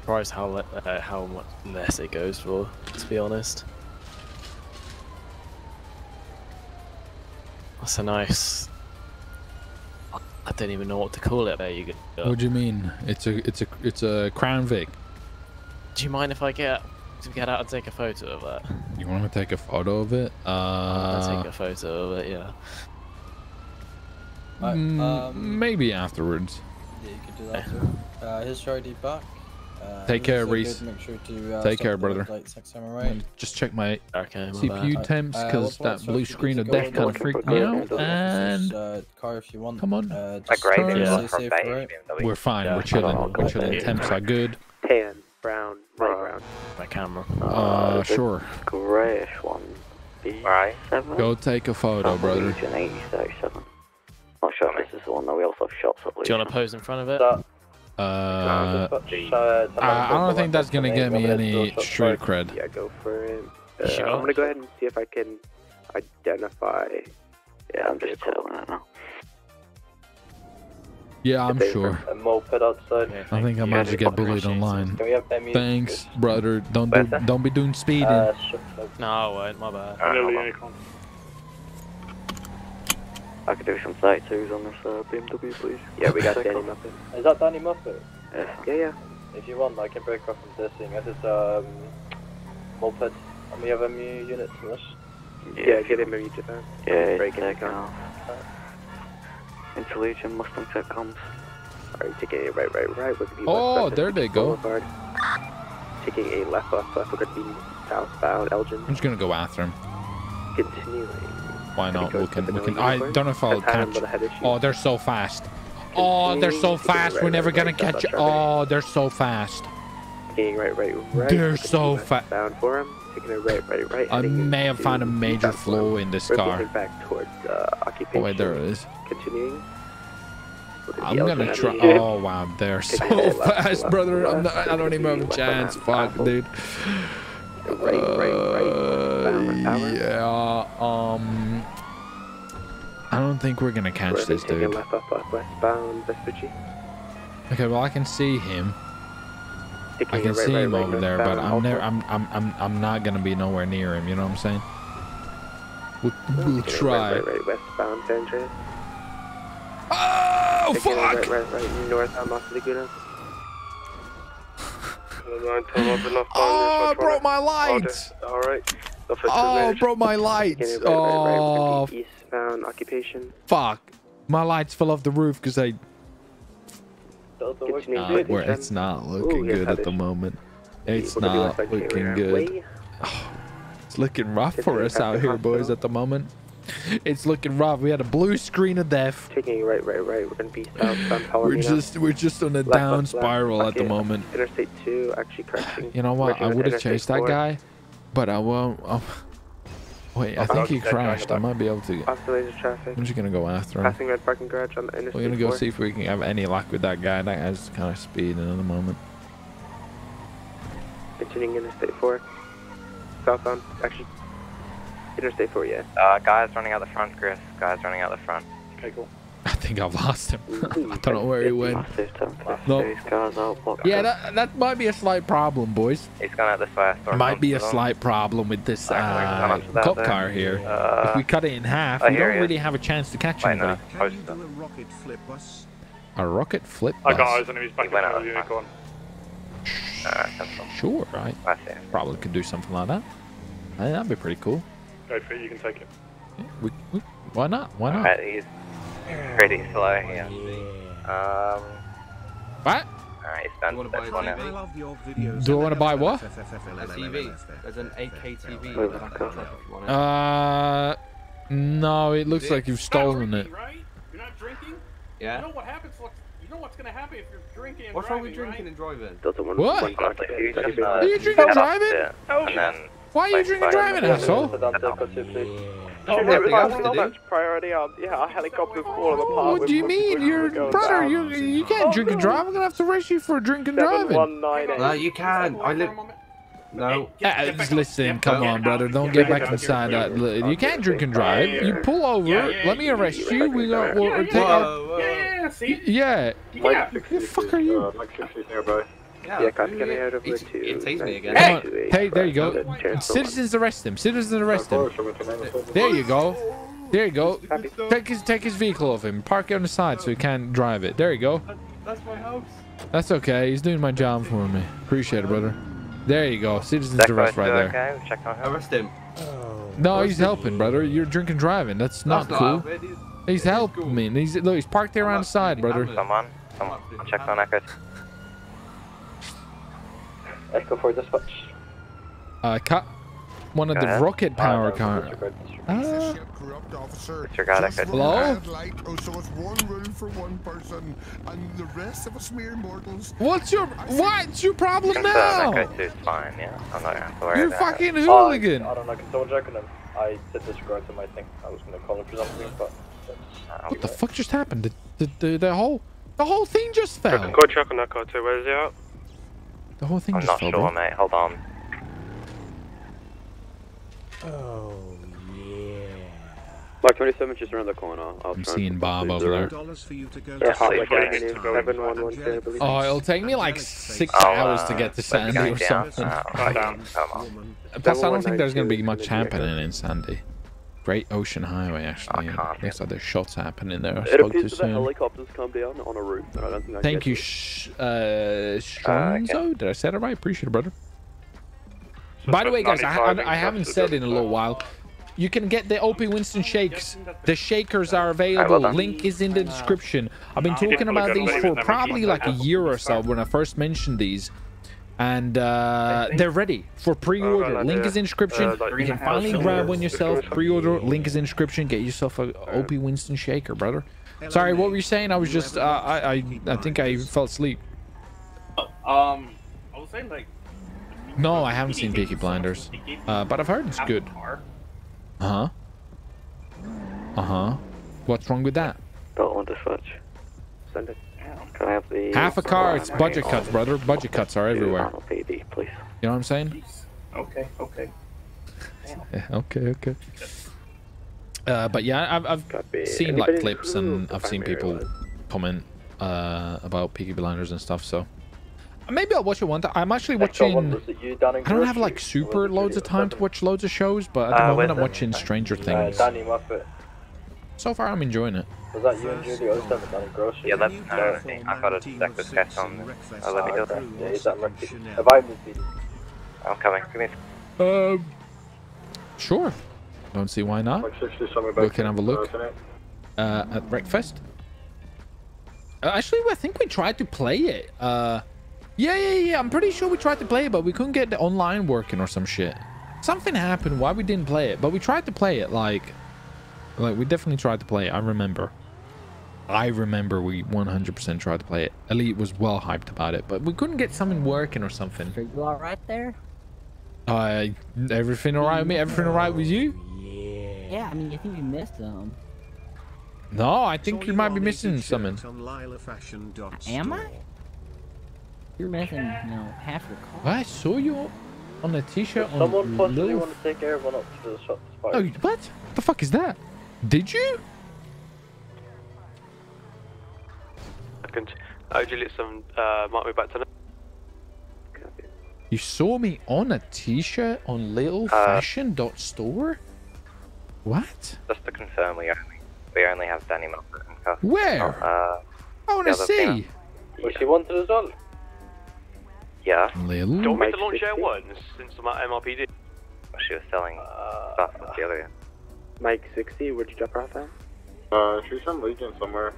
Surprised how uh, how much less it goes for, to be honest. That's a nice. I- I don't even know what to call it. There you go. What do you mean? It's a it's a it's a Crown Vic. Do you mind if I get to get out and take a photo of that? You want to take a photo of it? I'll Uh, take a photo of it. Yeah. Alright, mm, um, maybe afterwards. Yeah, you can do that too. Uh, here's your ID back. Uh, Take care, Reese. Make sure to, uh, Take care, at the red brother. lights next time, alright? Just check my Okay, CPU bad. temps Uh, because what that blue screen of death kind of freaked me out. And uh, car if you want. come on. Uh, A just grey turn, vehicle stay safe, Bay alright? BMW. we're fine. Yeah, we're chilling. We're chilling. Temps are good. Tan, brown, light brown. My camera. Uh, the sure. Grayish one. Right. B7. Go take a photo, brother. Region 8037. Not sure if this is the one that we also have shots at Do you want to pose in front of it? Uh, I, I don't think that's gonna get me any street cred. Yeah, go for it. Uh, Sure. I'm gonna go ahead and see if I can identify. Yeah, I'm just telling it now. Yeah, I'm They- sure. A moped outside. I think I might just get bullied online. Can we have Emmy? Thanks, brother. Don't do, don't be doing speeding. Uh, No, wait, my bad. I could do some site twos on this uh, BMW, please. Yeah, we got (laughs) Take Danny. Muppet. Is that Danny Muppet? Yeah. Yeah, yeah. If you want, I can break off from this thing. This is um, moped. And we have a MU unit in this. Yeah, get him MU Japan. Yeah, it's Breaking taken it off. Into Legion, Mustang Tech comms. Alright, taking a right, right, right. We're gonna be Oh, west, there they go. Boulevard. Taking a left, left, left. We're gonna be southbound Elgin. I'm just gonna go after him. Continuing. Why not? We can. We can. I don't know if I'll catch. with a head issue. Oh, they're so fast. Oh, they're so fast. We're never gonna catch. Oh, they're so fast. Right, right, right. They're so gonna be fa- westbound for him. Taking a right, right, right. I may have found a major eastbound for him. flaw in this We're car. back towards uh, occupation. Oh wait, there it is. Continuing. I'm gonna try. Oh wow, they're so Taking a left, fast, left, brother. Left, not, I don't even have a chance. Fuck, dude. Right, right, right. Yeah. Um. I don't think we're gonna catch We're this dude. left. Okay, well I can see him. Taking I can right, see right, him right, over there, but I'm never. I'm. I'm. I'm. I'm not gonna be nowhere near him. You know what I'm saying? We'll, we'll try. Right, right, right, westbound Oh Taking a fuck! Right, right, oh, right, northbound Los Lagunas. Oh, I broke my lights. Alright. Oh, broke my lights. Oh, Eastbound occupation. fuck! My lights fell off the roof because I. Continuing to where it's not looking yes, good that at the moment. It's We're not looking good. Way. (sighs) It's looking rough for us out here, boys, at the moment. It's looking rough. We had a blue screen of death. Taking right, right, right. We're gonna be southbound (sighs) We're just we're just on a Left, down left, left. spiral at the moment. Interstate 2, actually correction. (sighs) You know what? I would have Interstate chased that guy, but I won't. Oh. Wait, I think he that guy in the crashed. I might be able to. Off the traffic. I'm just gonna go after him. Passing red parking garage on the interstate We're gonna go see if we can have any luck with that guy. That guy's kind of speeding at the moment. Continuing Interstate 4. Southbound, actually. Interstate 4, yeah. Uh, guys running out the front, Griff. Guys running out the front. Okay, cool. I think I've lost him. (laughs) I don't know where he went. No. These cars out. blocked Yeah, up. that that might be a slight problem, boys. He's gone out this way. I Might be a slight problem with this Alright, uh, come on to that cop car here. Uh, if we cut it in half, we don't really have a chance to catch Wait, no. anybody. Can you do a rocket flip bus? A rocket flip I got bus? eyes on him. He's back He in the the unicorn. Alright. Sure, right? Probably could do something like that. That'd be pretty cool. Go for it. You can take it. We, we, why not? Why not? Alright, he's pretty slow here. Um, What? alright, he's done this one I in. love your videos. Do I want to buy what? A TV. There's an 8K TV. That I it, can go. check if you want it. Uh, no, it looks like you've stolen it. Right? You're not drinking? Yeah. You know what happens? You know what's gonna happen if you're drinking and What's wrong driving, with drinking right? and driving? Delta 1, What? one you Delta just, two. uh, Are you drinking and up driving? there, And Why are you drinking and driving, asshole? Delta 2, please. Oh, nothing else to do. much priority. Um, yeah, a helicopter's falling apart. What do you mean? You're brother. You you can't drink and drive. I'm gonna have to arrest you for drinking and driving. 7198. No, you can. I live. No. Uh, just listen, come on, brother. Don't get back inside that. You can't drink and drive. You pull over. Let me arrest you. We got. We'll take our, Whoa, whoa. Yeah, see? yeah. Yeah. The fuck are you? Yeah, Yeah, cut, can I head over It, to... it tastes me again. Come on. Hey, there you go. Citizens arrest him. Citizens arrest him. There you go. There you go. Take his take his vehicle off him. Park it on the side so he can't drive it. There you go. That's my house. That's okay. He's doing my job for me. Appreciate it, brother. There you go. Citizens that arrest guy's right there. okay. We checked on him. Arrest him. No, he's helping, brother. You're drinking driving. That's not That's cool. Not. He's helping me. He's look. He's parked there on the side, brother. Someone, someone checked on Echo. Echo 4 dispatch. Uh, cut one of Go the rocket power car. Uh, Corrupt officer. Disregard Just Echo. one Hello? Oh, so it's one rule for one person, and the rest of us mere mortals. what's your what's your problem Confirm now? Echo 2 is fine, yeah. I'm not gonna worry You about it. fucking hooligan. I don't know, can someone check on him? I did disregard to my thing. I was going to call him for something, but... What the fuck just happened? The, the, the, the whole the whole thing just fell. Go check on that car too. Where's he at? The whole thing I'm just not sure, bro. mate. Hold on. Oh, yeah. Mark 27 just around the corner. I'll I'm seeing Bob over there. Dollars for you to go Yeah, to hot San like Francisco. Avenue, 711, I believe. Oh, it'll take me like six Oh, hours to uh, get to Sandy or down. something. Right down. Come on. Plus, I don't think there's going to be much happening in Sandy. Great Ocean Highway, actually. I guess there's shots happening there. I It spoke to appears that the helicopters come down on a roof, and I don't think I Thank you, it. Sh- uh, Stronzo. Did I say that right? Appreciate it, brother. So By the way, guys, I, 95 I, I haven't said in a little while. You can get the Opie Winston shakes. The shakers are available. Link is in the description. I've been talking about these for probably like a year or so when I first mentioned these. And uh, they're ready for pre-order. Uh, Link is in description. uh, like You can finally grab one yourself. Pre-order. Link is in description. Get yourself a Opie Winston shaker, brother. Sorry, what were you saying? I was just, uh, I, I, I think I fell asleep. Um, I was saying like. No, I haven't seen Peaky Blinders, uh, but I've heard it's good. Uh huh. Uh huh. What's wrong with that? Don't want to switch. Send it. Half a car, it's budget cuts, brother. Budget cuts are everywhere. PD, please? You know what I'm saying? Okay, okay. Yeah, okay, okay. Uh, but yeah, I've, I've seen like clips and I've seen primary people comment uh, about Peaky Blinders and stuff. So maybe I'll watch it one time. I'm actually watching. Was it you, Danny I don't have like super loads of time to watch loads of shows, but at the Uh, moment I'm watching Stranger Uh, Things. Danny So far, I'm enjoying it. Was that you and Julie Olsen at Danny Grocery? Yeah, that's no, no, no, I got a stack of cash on. Oh, let me do that. Yeah, is that right? Have I moved PD? I'm coming. Give me. Um, sure. Don't see why not. We can have a look uh, at breakfast. Uh, actually, I think we tried to play it. Uh, yeah, yeah, yeah. I'm pretty sure we tried to play it, but we couldn't get the online working or some shit. Something happened why we didn't play it, but we tried to play it. Like, like we definitely tried to play it. I remember. I remember we 100% tried to play it. Elite was well hyped about it, but we couldn't get something working or something. You all right there? Uh, everything alright with me? Everything alright with you? Yeah, Yeah, I mean, I think we missed them. No, I think you might be missing something. Am I? You're missing, you know, half your car. I saw you on a t-shirt on Someone possibly want to take everyone up to the shop spot. Oh, what? The fuck is that? Did you? Second. Uh, Juliet, some, uh, mark me back to. You saw me on a t-shirt on littlefashion.store? What? Just to confirm, we only we only have Danny Muffet and Cuff. Where? Uh, I want to the other see. Was she wanted as well? yeah. Little? Do you want me to launch Air 1 since I'm at MRPD? She was selling stuff at the other end. Mike 60, where'd you drop her off at? Uh, she's from Legion somewhere.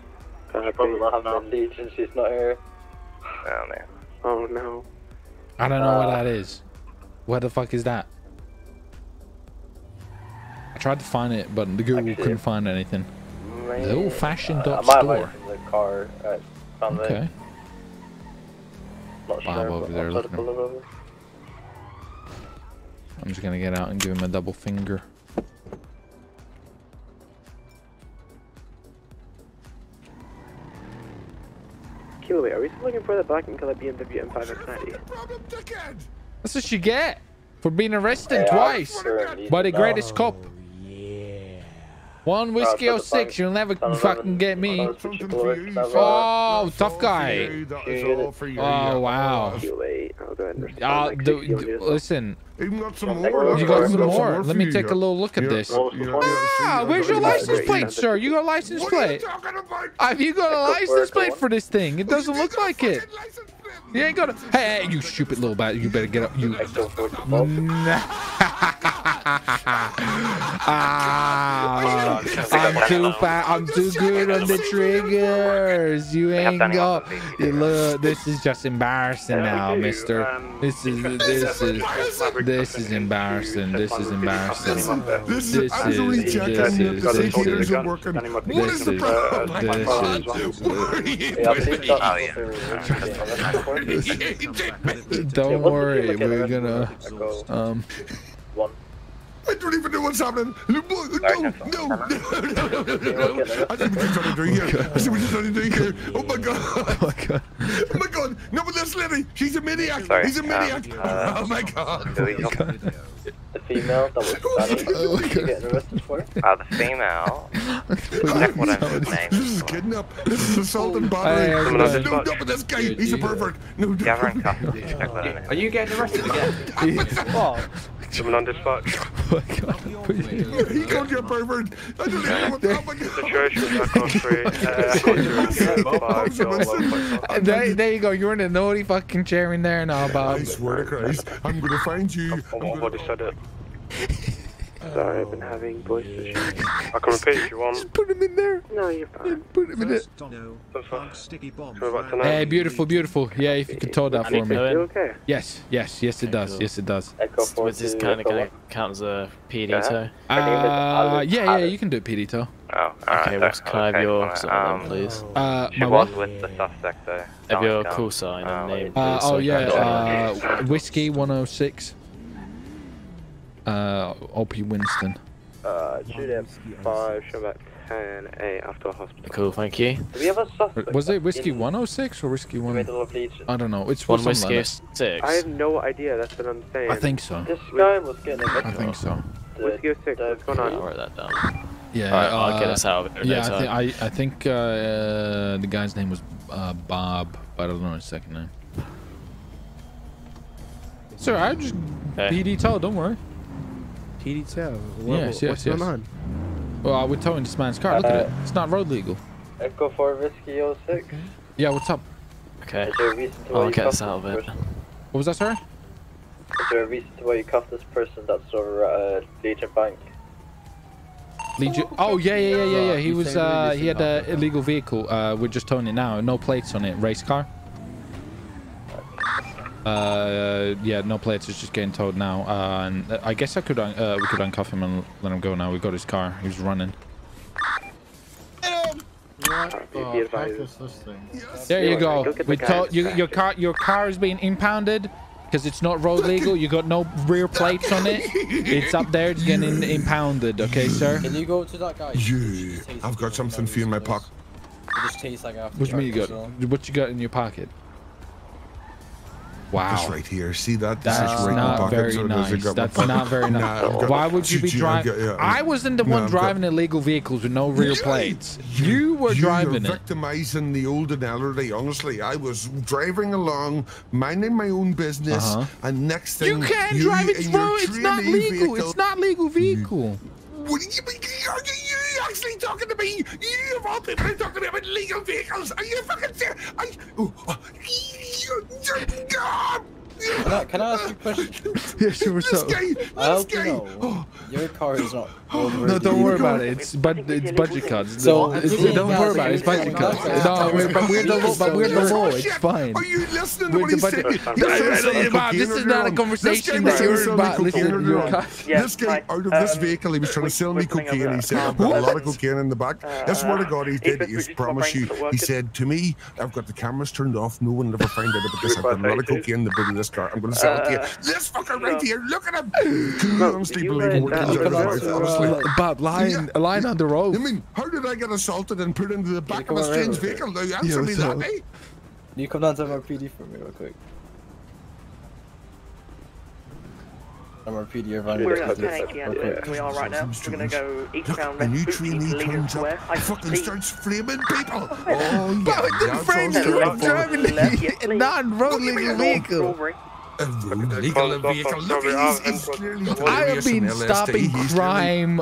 She probably left now. Legion, she's not here. Oh man. Oh no. I don't know what Uh, that is. Where the fuck is that? I tried to find it, but the Google couldn't find anything. Littlefashion.store. Uh, I might have went the car. Uh, from Okay. Not Bob sure, over there I'll try to looking. over. I'm just gonna get out and give him a double finger. Kilo, are we still looking for the black and color BMW M5 X90? That's what you get for being arrested Yeah, twice by the greatest cop. One whiskey Uh, or for the six, you'll never Son fucking get me. Oh, Oh, tough guy. Oh wow. Kilo, wait, I'll go ahead and respond. Uh, do, do- you as well. listen, Even got some You more. you got I've some more. Let me take a little look at this. Ah, where's your license plate, sir? You got a license plate? Have you got a license plate for this thing? It doesn't look like it. You ain't got a. Hey, hey, you stupid little bat! You better get up. You. (laughs) ah, I'm too fat. I'm too good on the triggers. You ain't got. You look, this is just embarrassing now, Mister. This is this is this is embarrassing. This is embarrassing. This This is as a is recheck this and is the this indicators is are working. What this is the is problem? this is. Yeah, I believe (laughs) that's (laughs) Don't worry, we're gonna um. I don't even know what's happening. No, no, no, no, no, no. I see what you're trying to do here. I see what you're trying to do here. Oh my god. (laughs) Oh my god. Oh my god. No, but this lady, she's a maniac. Sorry, He's a um, maniac. uh, oh my god. do we help? female that was Spanish. Oh What you getting arrested for? Uh, the female. (laughs) Check what her name This is. is kidnap. This is assault and Hey, battery. how's it No, going? no, no, but this guy, he's a pervert. No, Gather her in custody. Check what her name Are you getting arrested again? (laughs) Someone on dispatch. (laughs) he called you a pervert. I don't even know what happened. Situation with Echo 3. Uh, Echo 0, 5, There, there you go. You're in a naughty fucking chair in there now, Bob. I swear to Christ, I'm gonna find you. I'm What gonna... body said it? (laughs) Sorry, I've been having voice issues. (laughs) I can repeat if you want. Put him in there. No, you're fine. Put him in there. First Dono, That's fine. Bug Sticky Bomb. Go back to Friday. Hey, beautiful, beautiful. Yeah, if you could tell that for me. okay? Yes, yes, yes, it does. Yes, it does. Echo four Was this kind of Echo going to count as a PD Yeah. tow? Her name is Uh, yeah, yeah, you can do it, PD tow. Oh, alright. Okay, what's can I have Okay, your fine. sort of Um, name, please? Uh, my was what? with the suspect though. Have your Don't call sign Oh, and name, Uh, please. so (laughs) oh yeah, uh, whiskey 106. Uh, Opie Winston. Uh, Shoot at 5, show back 10, 8 after hospital. Cool, thank you. Do we have a suspect? Was it whiskey 106 or whiskey the one? middle of Legion? I don't know. It's One whiskey like six. I have no idea, that's what I'm saying. I think so. This guy was getting I think so. Whiskey 06, what's going I'll on? write that down. Yeah, Alright, I'll get uh, us out of. Yeah, no I, time. thi- I, I think uh, the guy's name was uh, Bob, but I don't know his second name. Sir, I just Okay. PD tow. Don't worry. PD tow. Yes, yes, what's yes. going on? Well, we're towing this man's car. Look at it. It's not road legal. Echo 4 Whiskey 06. Yeah, what's up? Okay, Is there a reason to why I'll get cuffed us out of it. person? What was that, sir? Is there a reason to why you cuffed this person that's over at uh, Legion Bank? Legion. Oh yeah, yeah, yeah, yeah, yeah. He was. Uh, he had an illegal vehicle. Uh, we're just towing it now. No plates on it. Race car. Uh, yeah, no plates. It's just getting towed now. Uh, and I guess I could. Uh, we could uncuff him and let him go now. We got his car. He was running. Be advised. There you go. Go get the We told you. Your car. Your car is being impounded because it's not road legal. You got no rear plates on it. It's up there. It's getting impounded. Okay, sir. Can you go to that guy? Yeah, I've got something for you in my pocket. You just taste like What you mean you got? What you got in your pocket? Wow. This right here. See that? This That's is right not very so nice. That's not very nice. (laughs) I've Why would you be driving? yeah, I wasn't the one driving illegal vehicles with no rear plates. You were driving You're victimizing the old and elderly. Honestly, I was driving along, minding my own business, Uh-huh. and next thing You can't drive it through. It's not legal. vehicle- It's not legal vehicle. What do you mean? Are you, you actually talking to me? You of all people are talking about legal vehicles? Are you fucking serious? I, oh, oh, you! Can I, can I ask you a question? (laughs) Yeah, sure. This So. guy, I hope (laughs) you know your car is not. No, don't worry about it. It's but it's budget cuts. So, It's- it's- don't worry about it. It's budget cuts. No, we're, but we're the law. But we're the law. It's fine. Are you listening to what the he's saying? No, He's no, no, Bob, this is not a conversation This guy that was you're to about- sell listen, you're cut- This guy, out of this um, vehicle, he was trying to sell me cocaine. He said, I've got a lot of cocaine in the back. I swear to God, he did. He promised you. He said to me, I've got the cameras turned off. No one will ever find out about this. I've got a lot of cocaine in the boot of this car. I'm going to sell it to you. Uh, This fucker right here. Look at him. Honestly believe what comes out of his to, mouth? Honestly. Bob, lying, lying on the road. I mean, how did I get assaulted and put into the back of a strange right, vehicle? Now answer me that, up? eh? Can you come down to MRPD for me real quick? MRPD, your van. We're real at quick. 10 again, Real quick. we are right now. We're gonna go eastbound A new West trainee East turns up, I fucking starts flaming people. (laughs) Oh, yeah. But the that's friends all who are driving (laughs) Left, a (laughs) non-road legal vehicle. Strawberry. A road legal vehicle. Look, he's, he's clearly I have been in LSD. stopping crime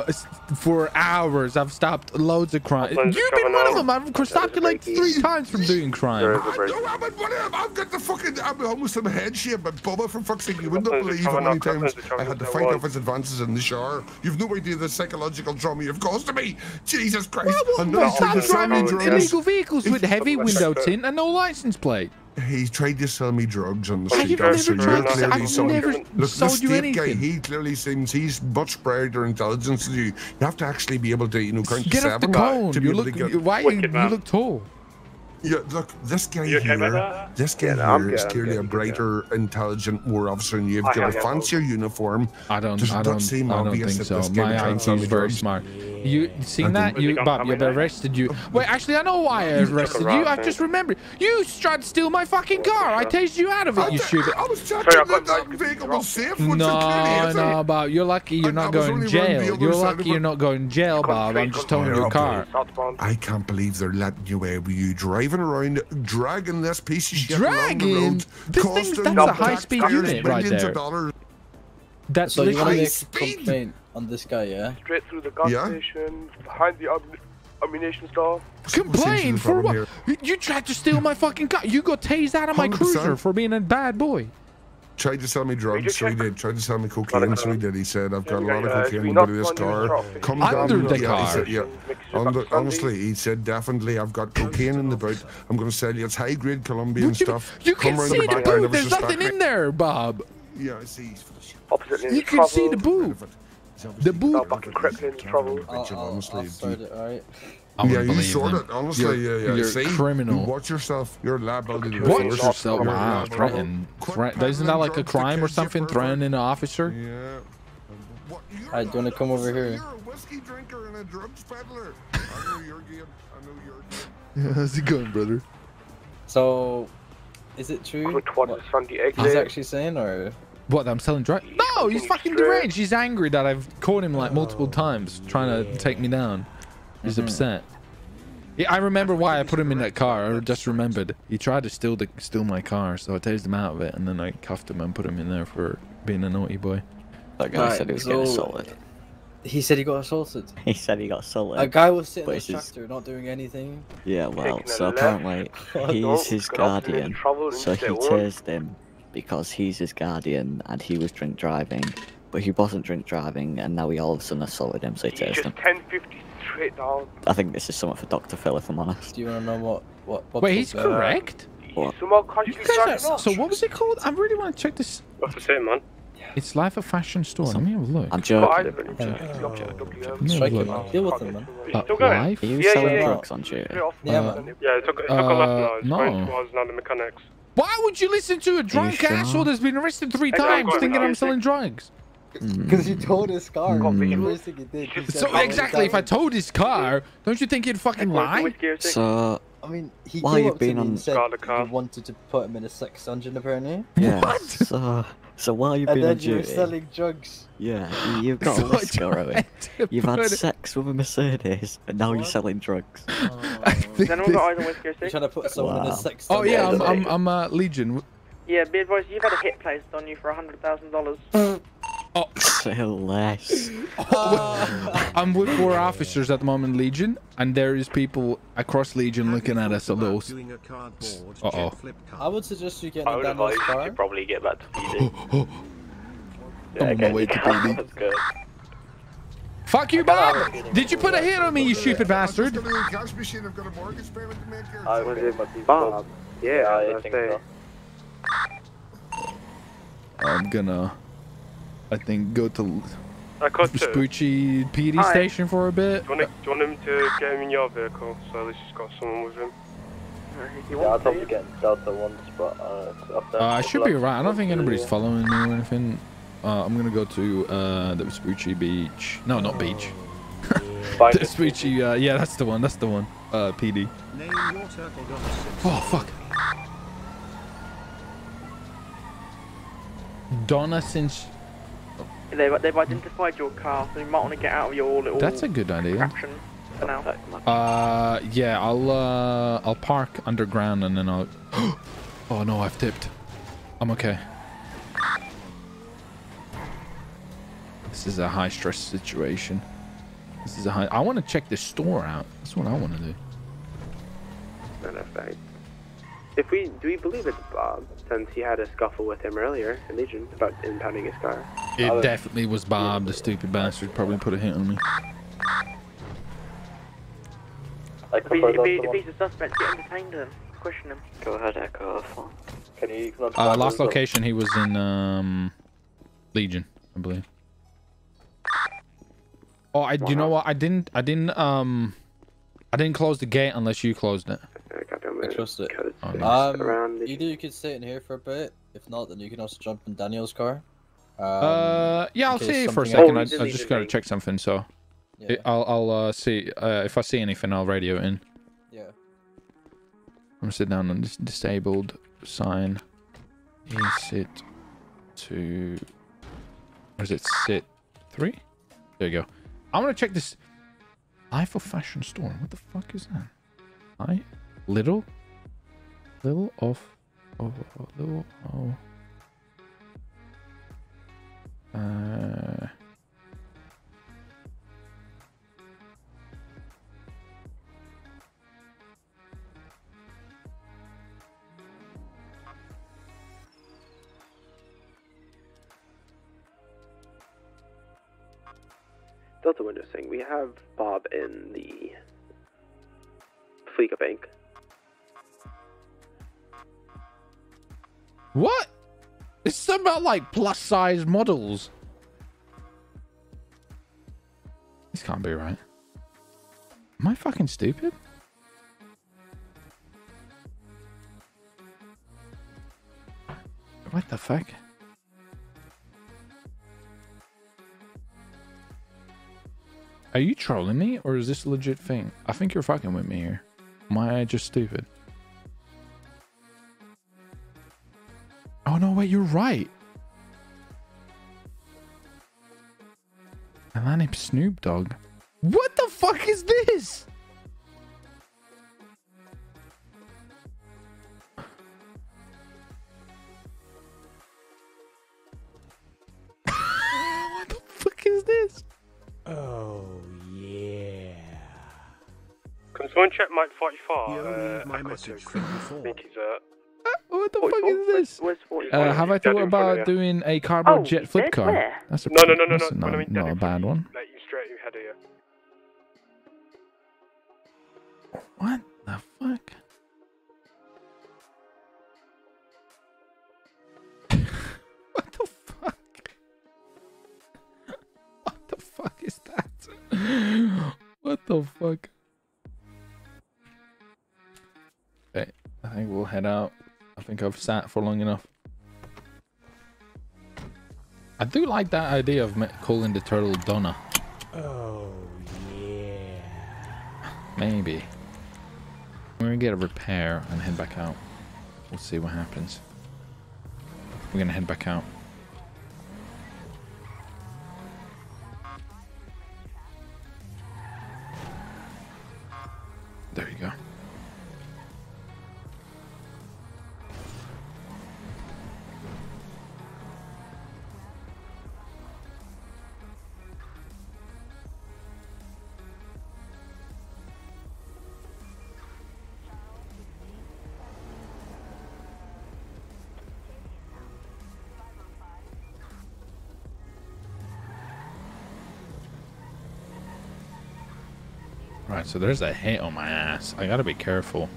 for hours. I've stopped loads of crime. You've been one of them. I've stopped you like three times from doing crime. is a clearly- break. No, I'm, I'm, I've got the fucking. I'm almost in head shape, but Bubba, for fuck's sake, you wouldn't believe how many up, times sometimes it's coming I had to fight off his advances in the shower. You've no idea the psychological trauma you've caused to me. Jesus Christ. Well, well, now stop to sell me driving illegal vehicles with heavy window tint and no license plate. He tried to sell me drugs on the street. I've never officer. tried You're to- clearly I've someone- never Look, the sold you state Guy, he clearly seems he's much brighter intelligence than you. You have to actually be able to, you know, count to Get off the cone. to be You able look. to get. Why you, you look tall? Yeah, look, this guy You here, with that? this guy Yeah, no, I'm here is good, I'm clearly good, a I'm good. intelligent, more officer than you. You've I got a have- fancier uniform. I don't. Does I don't. seem I don't think so. My tries IQ is very drugs? smart. You seen that? You, Bob, you've arrested you. Oh, Wait, actually, I know why I arrested you. I just remembered. You tried to steal my fucking car. I tased you out of it, you stupid. I was checking that that vehicle was safe. which it clearly No, no, Bob. You're lucky you're I- I not going to jail. You're lucky you're not going to jail, Bob. I'm just towing your car. I can't believe they're letting you away with you driving around, dragging this piece of shit along the Dragging? road, This thing's- costing that's a high-speed unit right millions there. of dollars. That's So you want to literally- make a complaint on this guy, yeah? Straight through the gas Yeah? station, behind the ammunition store. Complain for problem what? You tried to steal my fucking car. You got tased out of my 100%. cruiser for being a bad boy. Tried to sell me drugs, so he did. Tried to sell me cocaine, so he did. He said, I've got a lot of cocaine we under not this car. Come Under down. the yeah, car. He said, yeah. Mix it up Under, honestly, he said, definitely, I've got cocaine in the boot. I'm going to sell you. It's high grade Colombian you, stuff. you Come can see the back, I boot. There's suspect nothing in there, Bob. Yeah, I see. Opposite You can see the boot. The boot. That fucking crip lanes trouble. I'll, I'll, honestly, I'll sort it, alright? I yeah, you believe sort them. it. Honestly, You're- yeah, yeah. you're See, criminal. Watch yourself. You're liable to the Watch yourself. You're Wow, liable. threaten. Quit threat- Isn't that like a crime or something? Threatening an officer? Yeah. What, you're Alright, do you want to come over here? You're a whiskey drinker and a drugs peddler. I know you're good. I know you're good. (laughs) How's it going, brother? So, is it true? What Sunday he's exit. actually saying, or What? I'm selling drugs? No, he's fucking deranged. He's angry that I've caught him like multiple oh, times trying to take me down. He's Mhm. upset. Yeah, I remember why I put him in that car. I just remembered. He tried to steal the steal my car, so I tased him out of it, and then I cuffed him and put him in there for being a naughty boy. That guy Right, said he was getting so- assaulted. he said he got assaulted? (laughs) He said he got assaulted. A guy was sitting but in it's his his- tractor, not doing anything. Yeah, well, so apparently (laughs) he's his got off the guardian, so he stay tased him because he's his guardian and he was drink driving, but he wasn't drink driving, and now he all of a sudden assaulted him, so he He's tased just him. 1050 straight down. I think this is something for Dr. Phil, if I'm honest. Do you want to know what what? what Wait, he's uh, correct. What? Some more You countries guys driving are, so what was it called? I really want to check this. What's the same, man? It's Life of Fashion Store. Let me have a look. I'm joking. I I'm joking. the opposite of WM. Let me have Strike him, look. Deal with him, man. Uh, life? Are you Yeah, selling yeah, yeah. drugs on duty? Straight off the Yeah, left. man. Yeah, it took, it took a left Uh, now. It's no. towards now the mechanics. Why would you listen to a drunk sure? asshole that's been arrested three Hey, go on, times thinking. I'm selling drugs? Because he told his car. Mm. The first thing he did. he said, So "Oh, exactly, if I told his car, don't you think he'd fucking lie? So, I mean, he While came you've up to been me on- and said Car car. you wanted to put him in a sex dungeon, apparently. (laughs) yeah, so, so while you've And been on then you were duty, selling drugs. yeah, you- you've (laughs) got a So list I already. You've had it- sex with a Mercedes, and now you're selling drugs. (laughs) I think Has anyone got eyes on Whiskey You're trying to put someone in a sex Oh yeah, I'm I'm, I'm uh, Legion. Yeah, be advised, you've had a hit placed on you for $100,000. Oh, Say less. I'm with four officers at the moment, Legion, and there is people across Legion looking at us a little. s- Doing a cardboard Uh-oh. I would suggest you get I in would Daniel's advise you car. to probably get back to PD. I'm on my way to (laughs) PD. That's. Fuck you, Bob! Did you put a hit on me, you stupid bastard? I've got a cash machine. I've got a mortgage payment to make here. I was it, but he's Bob. Yeah, I think so. I'm gonna, I think, go to I cut Vespucci PD Alright. station for a bit. you, want to, do you want him to get him in your vehicle so at least he's got someone with him? Yeah, I'll want probably get Delta ones, but uh, up there. Uh, I should be right. I don't think anybody's following me or anything. Uh, I'm gonna go to uh, the Vespucci Beach. No, not beach. (laughs) The it. Vespucci. Uh, yeah, that's the one. That's the one. Uh, PD. Name your turtle dog since Oh fuck. Donna, since They've, they've identified your car, so you might want to get out of your little that's a good idea. for now. Uh, yeah, I'll uh, I'll park underground and then I'll. (gasps) oh no, I've tipped. I'm okay. This is a high stress situation. This is a high. I want to check this store out. That's what I want to do. Matter of if we do we believe it's Bob, since he had a scuffle with him earlier in Legion about impounding his car. It definitely was Bob, the stupid bastard. Probably put a hit on me. I If, he, if, he, if he's a suspect, get entertained him. Question him. Go ahead, Echo. F1. Can you come on Uh, to last location, he was in um, Legion, I believe. Oh, I. You know what? I didn't. I didn't. Um, I didn't close the gate unless you closed it. I trust it. it's Um, around either you could stay in here for a bit. If not, then you can also jump in Daniel's car. Um, Uh, yeah, I'll see for a second. I. I just gotta check something. So, I'll I'll uh, see uh, if I see anything. I'll radio in. Yeah. I'm gonna sit down on this disabled sign. Is it to? Or is it sit three? There you go. I'm gonna check this. Life of Fashion Store. What the fuck is that? I little, little of, oh, little oh. Uh. Delta Windows thing. We have Bob in the Fleeca Bank. What? It's something about like plus size models. This can't be right. Am I fucking stupid? What the fuck? Are you trolling me or is this legit thing? I think you're fucking with me here. Am I just stupid? Oh no, wait, you're right. And that name's Snoop Dogg. What the fuck is this? (laughs) what the fuck is this? Oh, yeah. Can someone check Mike 44? You only uh, need my message from before. I think he's uh. (laughs) What the fuck is this? Where's Uh, have I thought in about you. doing a cardboard Oh, jet flip car? where? That's a No, no, no, no, that's no, not, I mean dead not in a bad one. Like you straight ahead of you. What the fuck? (laughs) what the fuck? (laughs) What the fuck is that? what the fuck? Okay, I think we'll head out. I think I've sat for long enough. I do like that idea of calling the turtle Donna. Oh, yeah. Maybe. We're gonna get a repair and head back out. We'll see what happens. We're gonna head back out. So there's a hit on my ass. I gotta be careful.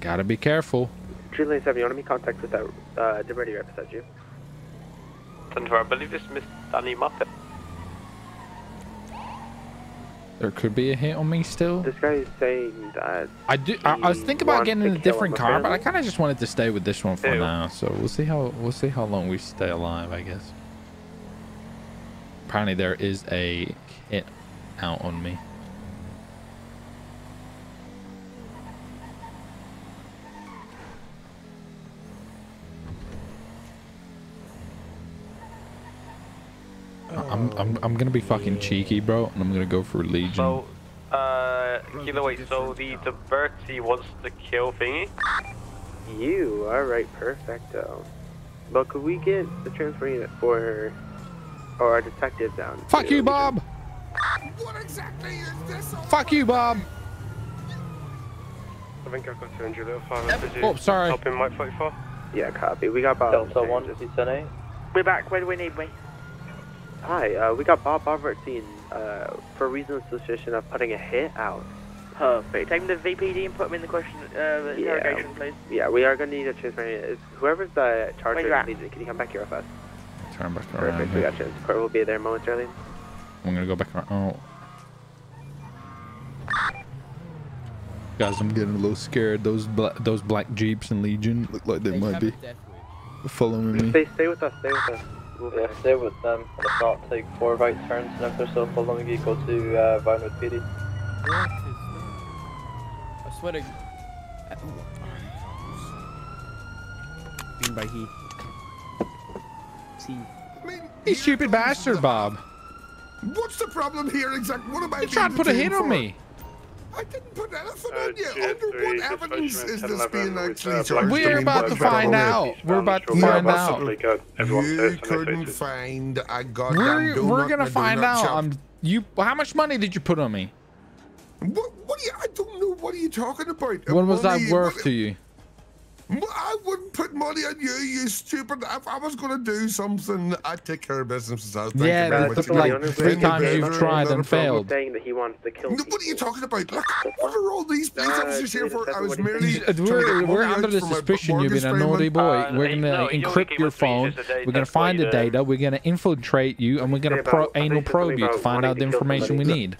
Gotta be careful. Julian 7, you want to make contact with that uh, the radio rep beside you? Thunder, I believe it's Miss Danny Muppet. There could be a hit on me still. This guy is saying that. I do. I, I was thinking about getting to a different him, car, but I kind of just wanted to stay with this one for Ew. now. So we'll see how we'll see how long we stay alive. I guess. Apparently, there is a hit out on me. I'm I'm I'm gonna be fucking cheeky, bro, and I'm gonna go for Legion. So, uh, Kilo, wait, so the Diverty wants to kill thingy? You, alright, perfecto. But could we get the transfer unit for or our detective down? Fuck to you, Bob. What exactly is this? Fuck you, Bob. I think I've got 200 little five. Did you Oh, sorry. Help in Mike 44? Yeah, copy. We got Bob. Delta 1, C10 We're back. Where do we need me? Hi, uh, we got Bob Bovertine, uh, for reasonable suspicion of putting a hit out. Perfect. Take him to VPD and put him in the question, uh, interrogation, please. Yeah, we are gonna need a transfer Whoever's the Where you charger needs it, can you come back here with us? Turn back around. Perfect, we got you. Court will be there momentarily. I'm gonna go back around. Oh. Guys, I'm getting a little scared. Those bla those black jeeps and Legion look like they might be following me. Stay, stay with us. Stay with us. We'll Yeah, stay with them. And if not, take four right turns. And if they're still following you, go to uh, Vinewood PD. I swear to. Being by he. See. You stupid bastard, Bob. What's the problem here exactly? What am I You tried to put a detained hit on me. I didn't put anything Uh, on you. Under three, what evidence is this being actually charged? Black We're about to find out. We're about to find out. Possibly You couldn't find a goddamn We're donut we're gonna find out. shop. Um, you. How much money did you put on me? What, what are you, I don't know. What are you talking about? What was that worth what- to you? I wouldn't put money on you, you stupid. If I was going to do something, I'd take care of business. Thank you Yeah, very much. like Thank three times you've tried and failed. Saying that he wants to kill No, what are you talking about? Look, what are all these police Uh, officers here for? I was merely. trying to We're, get we're under the suspicion you've been a naughty boy. Uh, we're gonna no, encrypt your phone. just a day, We're gonna find the the- data. We're gonna infiltrate you, and we're gonna Say pro about- I anal probe you to find out the information we somebody. need.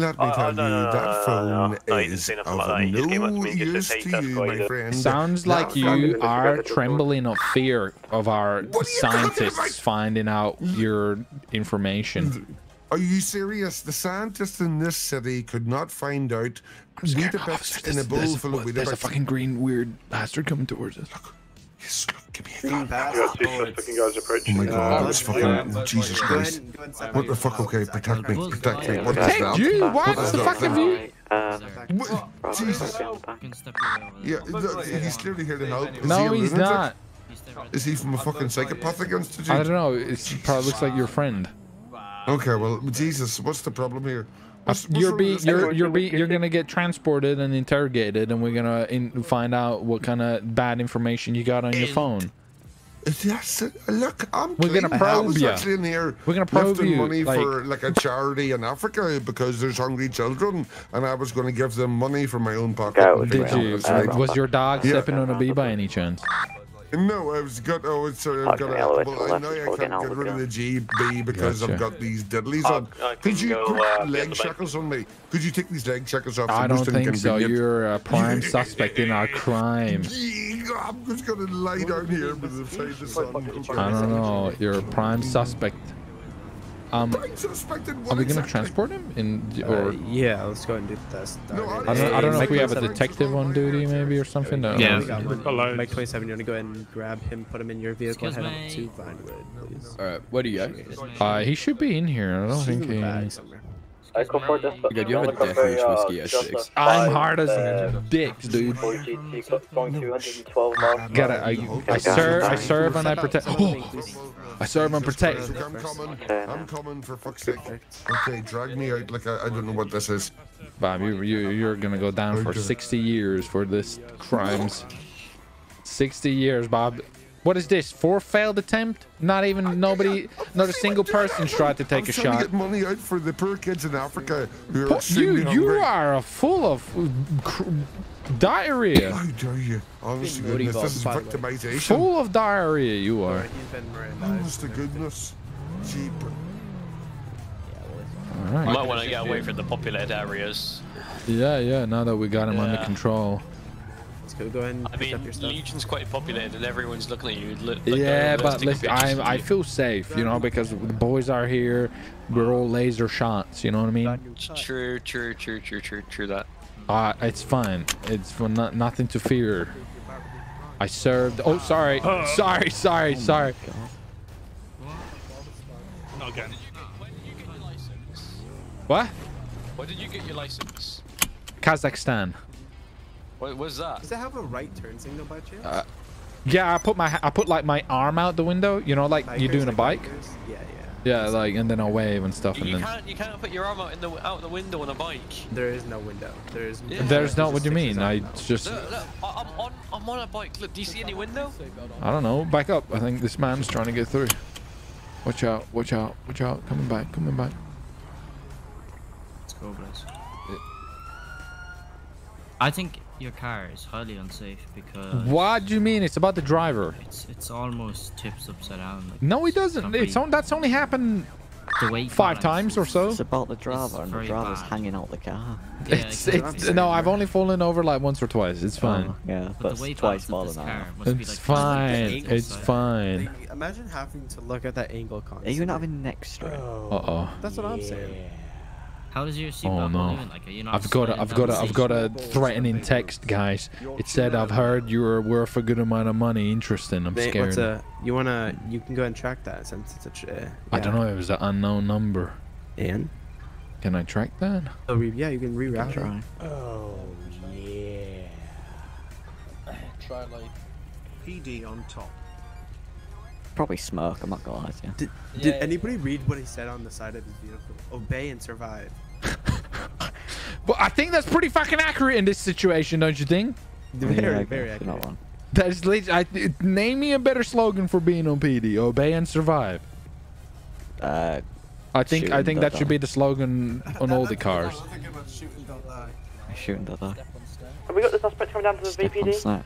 Let me Oh, tell oh, no, you, no, no, that no, no, phone no, oh, no, is say of like that. You just came up to no me and just use to you, my friend. Sounds That like you are trembling of (laughs) fear of our scientists finding out your information. Are you serious? The scientists in this city could not find out Weetabix oh, in a bowl full of There's a fucking green weird bastard coming towards us. Yes, look, give me a We gun. got two suspecting guys approaching. Oh my god, Uh, this yeah. fucking Jesus Christ. What the fuck? Okay, protect me, protect me. What is Protect that? you? What What the fuck that? have you? What? Jesus. Yeah, he's clearly here to help. Is No, a he's not. Is he from a fucking psychopathic institute? I don't know. It probably looks like your friend. Okay, well, Jesus, what's the problem here? What's, what's You're be with this you're you're be you're gonna get transported and interrogated, and we're gonna in, find out what kind of bad information you got on your phone. Yes, uh, look, I'm We're gonna clean. I probe was ya. actually in here We're gonna probe you, money like- for like a charity in Africa because there's hungry children, and I was going to give them money from my own pocket. Did you? Was your dog Yeah. stepping on a bee by any chance? No, I was got. Oh, it's, uh, I've got the a, well, I know before I getting can't get rid of the GB because Gotcha. I've got these deadlies on. I Could you go, put uh, leg shackles on me? Could you take these leg shackles off? I don't most think so. You're a prime suspect in our (laughs) crime. I'm just gonna lie down here beside the sun. I don't know. You're a prime suspect. Um, Prime suspect in are we gonna transport him in Uh, yeah, let's go and do this. No, I don't, I don't know if we have a detective on duty maybe or something. I don't Yeah, know. we got Mike 27, you want to go ahead and grab him, put him in your vehicle, and head up to Vinewood, please. Alright, what do you got? Uh, he should be in here. I don't think he. Echo 4 dispatch. Good, you have a Only Death convey, Wish uh, whiskey at just six. a I'm hard as uh, dicks, dude. 4 GT going 212 miles. Gotta, I, I serve, I serve and I protect. I serve and protect. I'm coming. I'm coming for fuck's sake. Okay, drag me out like I, I don't know what this is. Bob, you, you, you're gonna go down for 60 years for this crimes. 60 years, Bob. What is this? Four failed attempt? Not even nobody, not a single person's tried to take a I'm trying to shot. get money out for the poor kids in Africa who are you, you are a full of uh, cr- diarrhea. How dare you? Honest goodness, this is Bob, by the way. victimization. Full of diarrhea, you are. He's Honest to goodness. Jeep. All You right. might want to get away from the populated areas. Yeah, yeah. Now that we got him under control. Let's go, go ahead and I pick up mean, your stuff. Legion's quite populated and everyone's looking at you. Look, like Yeah, they're but listen, I of I feel safe, you know, because the boys are here. We're all laser shots. You know what I mean? True, true, true, true, true, true. That. Uh, it's fine. It's for not, nothing to fear. I served. Oh, sorry, sorry, sorry, sorry. Not again. What? Where did you get your license? Kazakhstan. What was that? Does it have a right turn signal by chance? Uh, yeah, I put my I put like my arm out the window. You know, like you do in a bike. Yeah, Yeah, Yeah, like and then I'll wave and stuff, You and then. can't, you can't put your arm out in the out the window on a bike. There is no window. There is. Yeah. There's not. What do you mean? I just. Look, look, I- I'm on, I'm on a bike. Look, do you see any window? I don't know. Back up. I think this man's trying to get through. Watch out. Watch out. Watch out. Coming back. Coming back. Let's go, boys. I think your car is highly unsafe because What do you mean? It's about the driver. it's it's almost tips upside down. Like, No, it doesn't. It's on, that's only happened To wait five times or so. It's about the driver, and the very driver's bad. hanging out the car. Yeah, (laughs) It's, exactly. it's no, I've only fallen over like once or twice. It's fine. Oh, yeah, But that's twice more than this I car have. must be It's like fine. It's fine. Like, imagine having to look at that angle Are you not having next straight? Uh oh. That's what I'm saying. How does your seatbelt Oh no. even? Like, you I've got a, sliding I've got a, I've got a threatening text, guys. It said I've heard you were worth a good amount of money. Interesting. I'm Mate, scared. what's a, you wanna? You can go and track that since it's a. ch- Uh, I don't know. It was an unknown number. And Can I track that? oh, re- yeah, you can reroute Try. it. Oh yeah. Try like. PD on top. Probably smoke. I'm not gonna lie to you. Did, Yeah, did yeah. anybody read what he said on the side of his vehicle? Obey and survive. Well, I think that's pretty fucking accurate in this situation, don't you think? Very, Yeah, very guess not accurate. wrong. That's I, name me a better slogan for being on PD. Obey and survive. Uh, I think I think don't that should be the slogan on all the cars. shooting that. Have we got the suspect coming down to the Step VPD?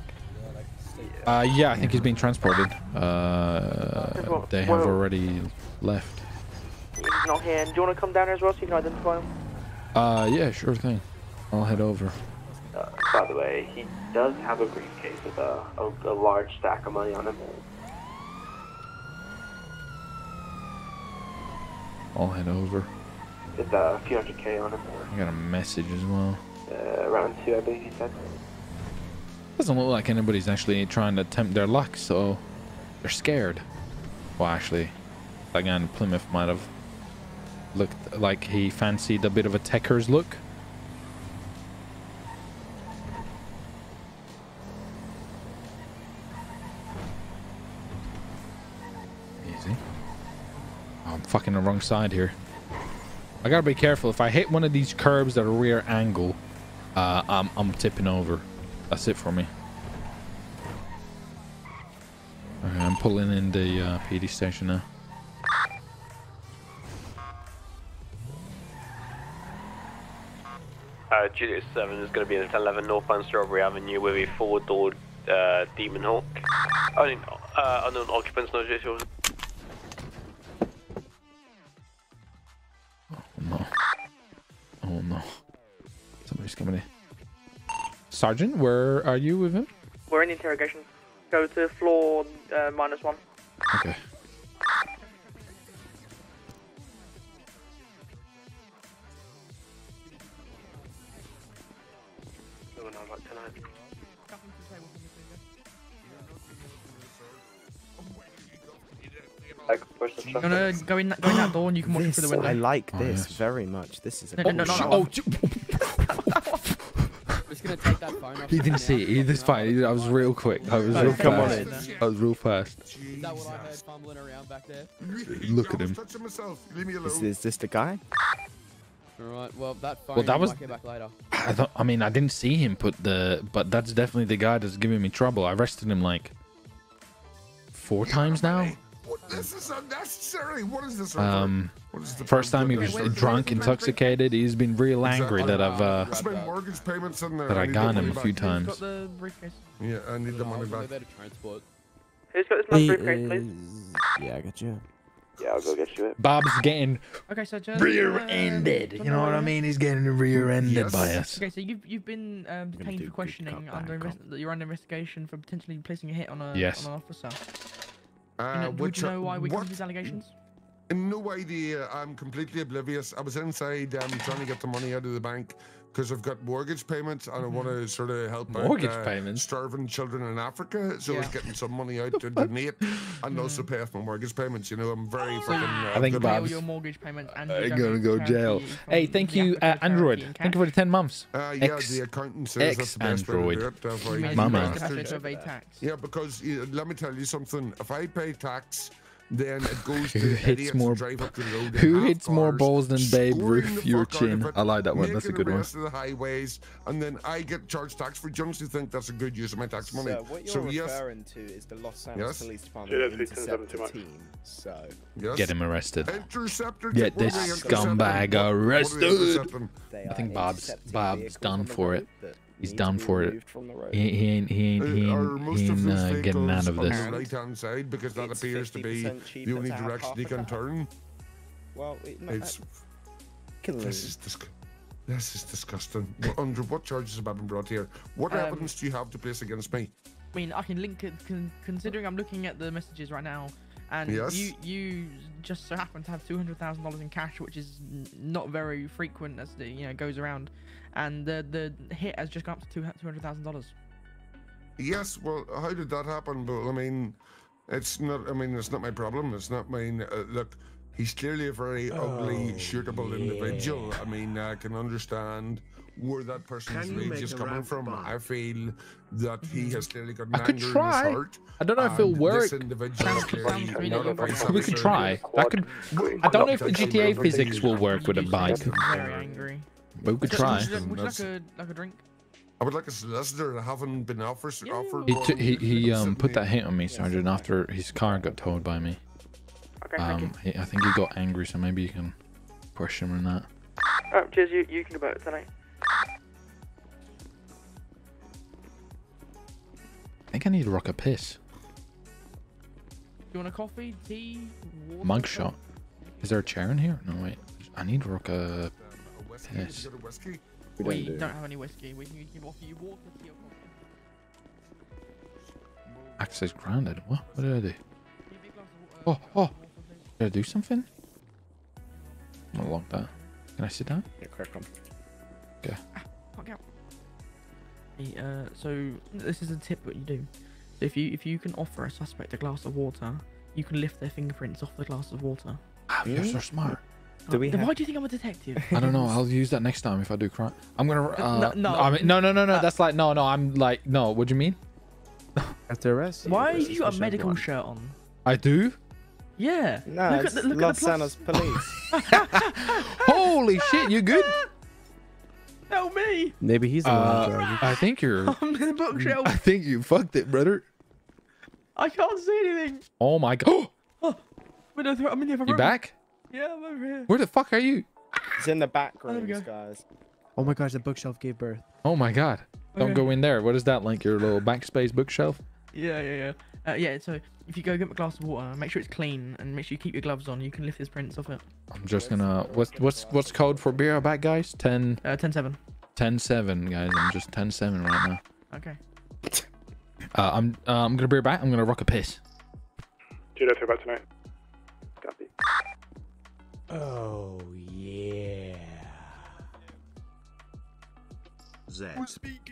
Uh, yeah, I think he's being transported. Uh, they have already left. He's not here. Do you want to come down here as well so you can identify him? Uh, yeah, sure thing. I'll head over. Uh, by the way, he does have a briefcase with a, a, a large stack of money on him. I'll head over. It's a few hundred K on him. I got a message as well. Uh, around two, I believe he said. Doesn't look like anybody's actually trying to tempt their luck, so they're scared. Well, actually, that guy in Plymouth might have looked like he fancied a bit of a techers look. Easy. Oh, I'm fucking the wrong side here. I gotta be careful. If I hit one of these curbs at a rear angle, uh, I'm, I'm tipping over. That's it for me. I'm pulling in the uh, PD station now. Uh, Julius 7 is going to be in 1011 Northbound Strawberry Avenue with a four-door uh, Demon Hawk. I mean, uh, unknown occupants, no visuals. No. Oh no. Somebody's coming in. Sergeant, where are you with him? We're in the interrogation. Go to floor uh, minus one. Okay. No one knows about tonight. I can push the You wanna go in that, go in that door and you can watch This, through the window. I like Oh, this very much. This is a No, no, no, no, no. shot. Oh, (laughs) Just gonna take that phone off. He didn't see it. He, this fine. I was real quick. I was real Come on fast. in. I was real fast. Is that what I heard fumbling around back there? Look at him. touching myself. Leave me Is, is this the guy? Alright, well that phone Well, that was- might get back later. I, don't, I mean, I didn't see him put the, but that's definitely the guy that's giving me trouble. I arrested him like four times now. What, this is unnecessary. What is this? Um, What is the first time he was Wait, wait, drunk, wait, wait, wait. intoxicated. He's been real angry that I've uh, It's my mortgage payments in there. that I need got him a few times. Got the briefcase. Yeah, I need the money back. there to transport. Who's got this man's He briefcase, please? is- Yeah, I got you. Yeah, I'll go get you it. Bob's getting Okay, so just rear-ended. You know what I mean? He's getting rear-ended Yes. by us. Okay, so you've you've been um, detained for questioning under that you're under investigation for potentially placing a hit on a Yes. on an officer. Uh, You know, would you uh, know why we come to these allegations? In no way, idea. I'm completely oblivious. I was inside um, trying to get the money out of the bank because I've got mortgage payments and I want to sort of help Mortgage out, uh, payments? starving children in Africa. So I was getting some money out (laughs) to donate and also pay off my mortgage payments. You know, I'm very fucking. Uh, I think good- Pay all Bob's your mortgage payments and uh, you're gonna go jail. Hey, thank you, uh, Android. Thank you for the 10 months. Uh, yeah, Ex- the accountant says that's the best way to ex-android. do it. Uh, very cash. My You man. have to bastard. pay tax. Yeah, because uh, let me tell you something. If I pay tax, then it goes Who to hits more- drive up the road. Who half hits more balls than Babe scoring Ruth? Your fuck out of chin. it, I like that one. That's a making good one. of the highways, and then I get charged tax for junks who think that's a good use of my tax money. So what you're so yes, to is the Los Angeles Yes. Police Department that's too interceptor much. team. So yes. Get him arrested. Interceptor. Get this scumbag What- what are they arrested. I think Bob's Bob's done for it. that He's need done for it. removed from the road. He, he ain't he ain't he ain't, he ain't uh, getting out of on this. the right-hand side because that It's appears to be the only direction half you a can turn? Well, it, no, It's Can this is disg- this is disgusting. Well, Under what charges have I been brought here? What Um, evidence do you have to place against me? I mean, I can link it, con- considering I'm looking at the messages right now, and Yes. you you just so happen to have two hundred thousand dollars in cash, which is n- not very frequent as the you know goes around, and the the hit has just gone up to two hundred thousand dollars. Yes. Well, how did that happen? But I mean, it's not. I mean, it's not my problem. It's not mine. Uh, look, he's clearly a very ugly, Oh, shootable individual. I mean, I can understand where that person's Can you rage is coming from. bar? I feel that he has clearly got an I could anger try. in his heart. I don't know if it'll work. This individual is clearly not a We could try. That could. I don't know if the GTA physics will work with a bike. Very angry. But we could try. Would you, would you like a like a drink? I would like a solicitor. I haven't been offered. offered He t- he he um put that hit on me, Sergeant, after his car got towed by me. Okay, thank you. Um, he, I think he got angry, so maybe you can question him on that. Oh, cheers, you, you can go about it tonight. I think I need to rock a piss. you want a coffee, tea, water? Mugshot. Is there a chair in here? No, wait. I need to rock a whiskey? piss. You whiskey? We, We don't don't, have any whiskey. We can, we can offer you water, tea, or coffee. Access grounded. What? What did I do? Oh, oh. Did I do something? I'll lock that. Can I sit down? Yeah, crack on. Okay. Fuck out. Hey, uh, so this is a tip what you do. So if you if you can offer a suspect a glass of water, you can lift their fingerprints off the glass of water. Ah, you're so smart. Do we Then have- why do you think I'm a detective? I don't know. I'll use that next time if I do crime. I'm gonna. Uh, No, no. I mean, no, no, no, no. That's like no, no. I'm like no. What do you mean? Have to arrest. Why This have you a medical one. shirt on? I do. Yeah. No, look it's at the, look Los at the. Santos police. (laughs) Holy shit! You good? Help me! Maybe he's the Uh, charge. I think you're. (laughs) I'm in the bookshelf. (laughs) I think you fucked it, brother. I can't see anything. Oh my god. Wait, no, I'm in the other You back? Yeah, I'm over here. Where the fuck are you? He's in the back rooms, guys. Oh my gosh, the bookshelf gave birth. Oh my god. Don't Okay. go in there. What is that? Like your little backspace bookshelf? Yeah, yeah, yeah. Uh, yeah, so if you go get a glass of water, make sure it's clean and make sure you keep your gloves on. You can lift his prints off it. I'm just gonna. What's what's what's code for beer back, guys? 10 Uh, 10 7. 10 7, guys. I'm just 10 7 right now. Okay. Uh, I'm uh, I'm gonna beer back. I'm gonna rock a piss. Do that about tonight. Copy. Oh, yeah. Z.